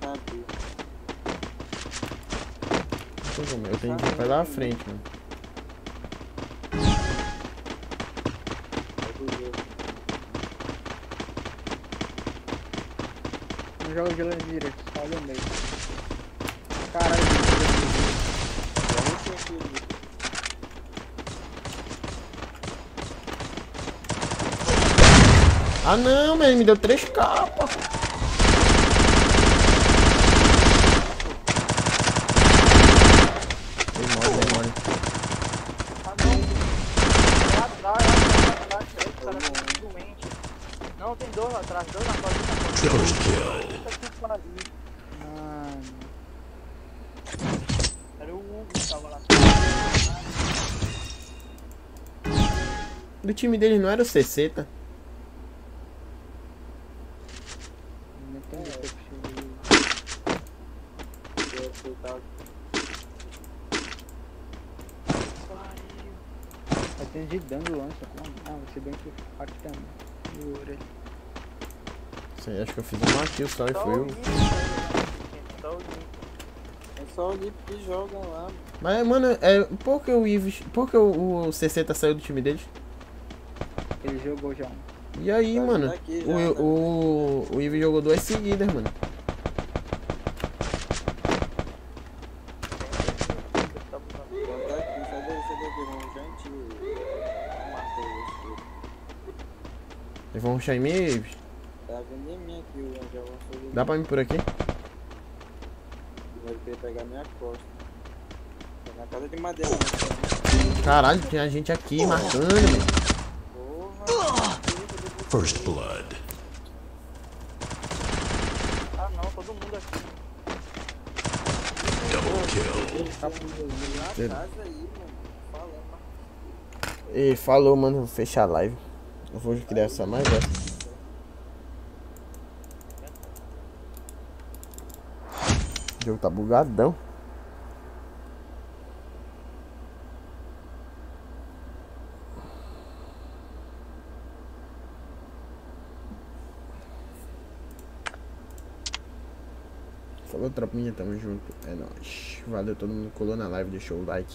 Sabe? Eu tenho que ir pra lá à frente, mano. Joga de só olha o meio. Caralho, Ah não, ele me deu 3 capas. Dei mole, dei mole. Não, tem dois lá atrás, dois na porta. First kill. Mano. Era o Hugo que tava lá. Do time dele não era o 60? Não entendi o que eu Vai ter de dano lança, como? Ah, ser bem que forte também. Sei, acho que eu fiz uma kill só e foi o. É só o Lip que joga lá. mano. Mas, mano, é, por que o Ives. Por que o, o 60 saiu do time deles? Ele jogou já. E aí, mano? daqui já, O, né? o, o Ives jogou duas seguidas, mano. Aqui. Eles vão rushar em mim, Ives? Tá vindo em mim aqui, o Angel avançou. Dá pra mim por aqui? Vai querer pegar minha costa. Tá na casa de madeira. né? Caralho, tinha gente aqui marcando, velho. First blood. Ah não, todo mundo aqui. Double kill. E falou, mano, vou fechar a live. Eu vou criar só mais essa. O jogo tá bugadão. Falou, tropinha, tamo junto. É nóis. Valeu todo mundo que colou na live, deixou o like.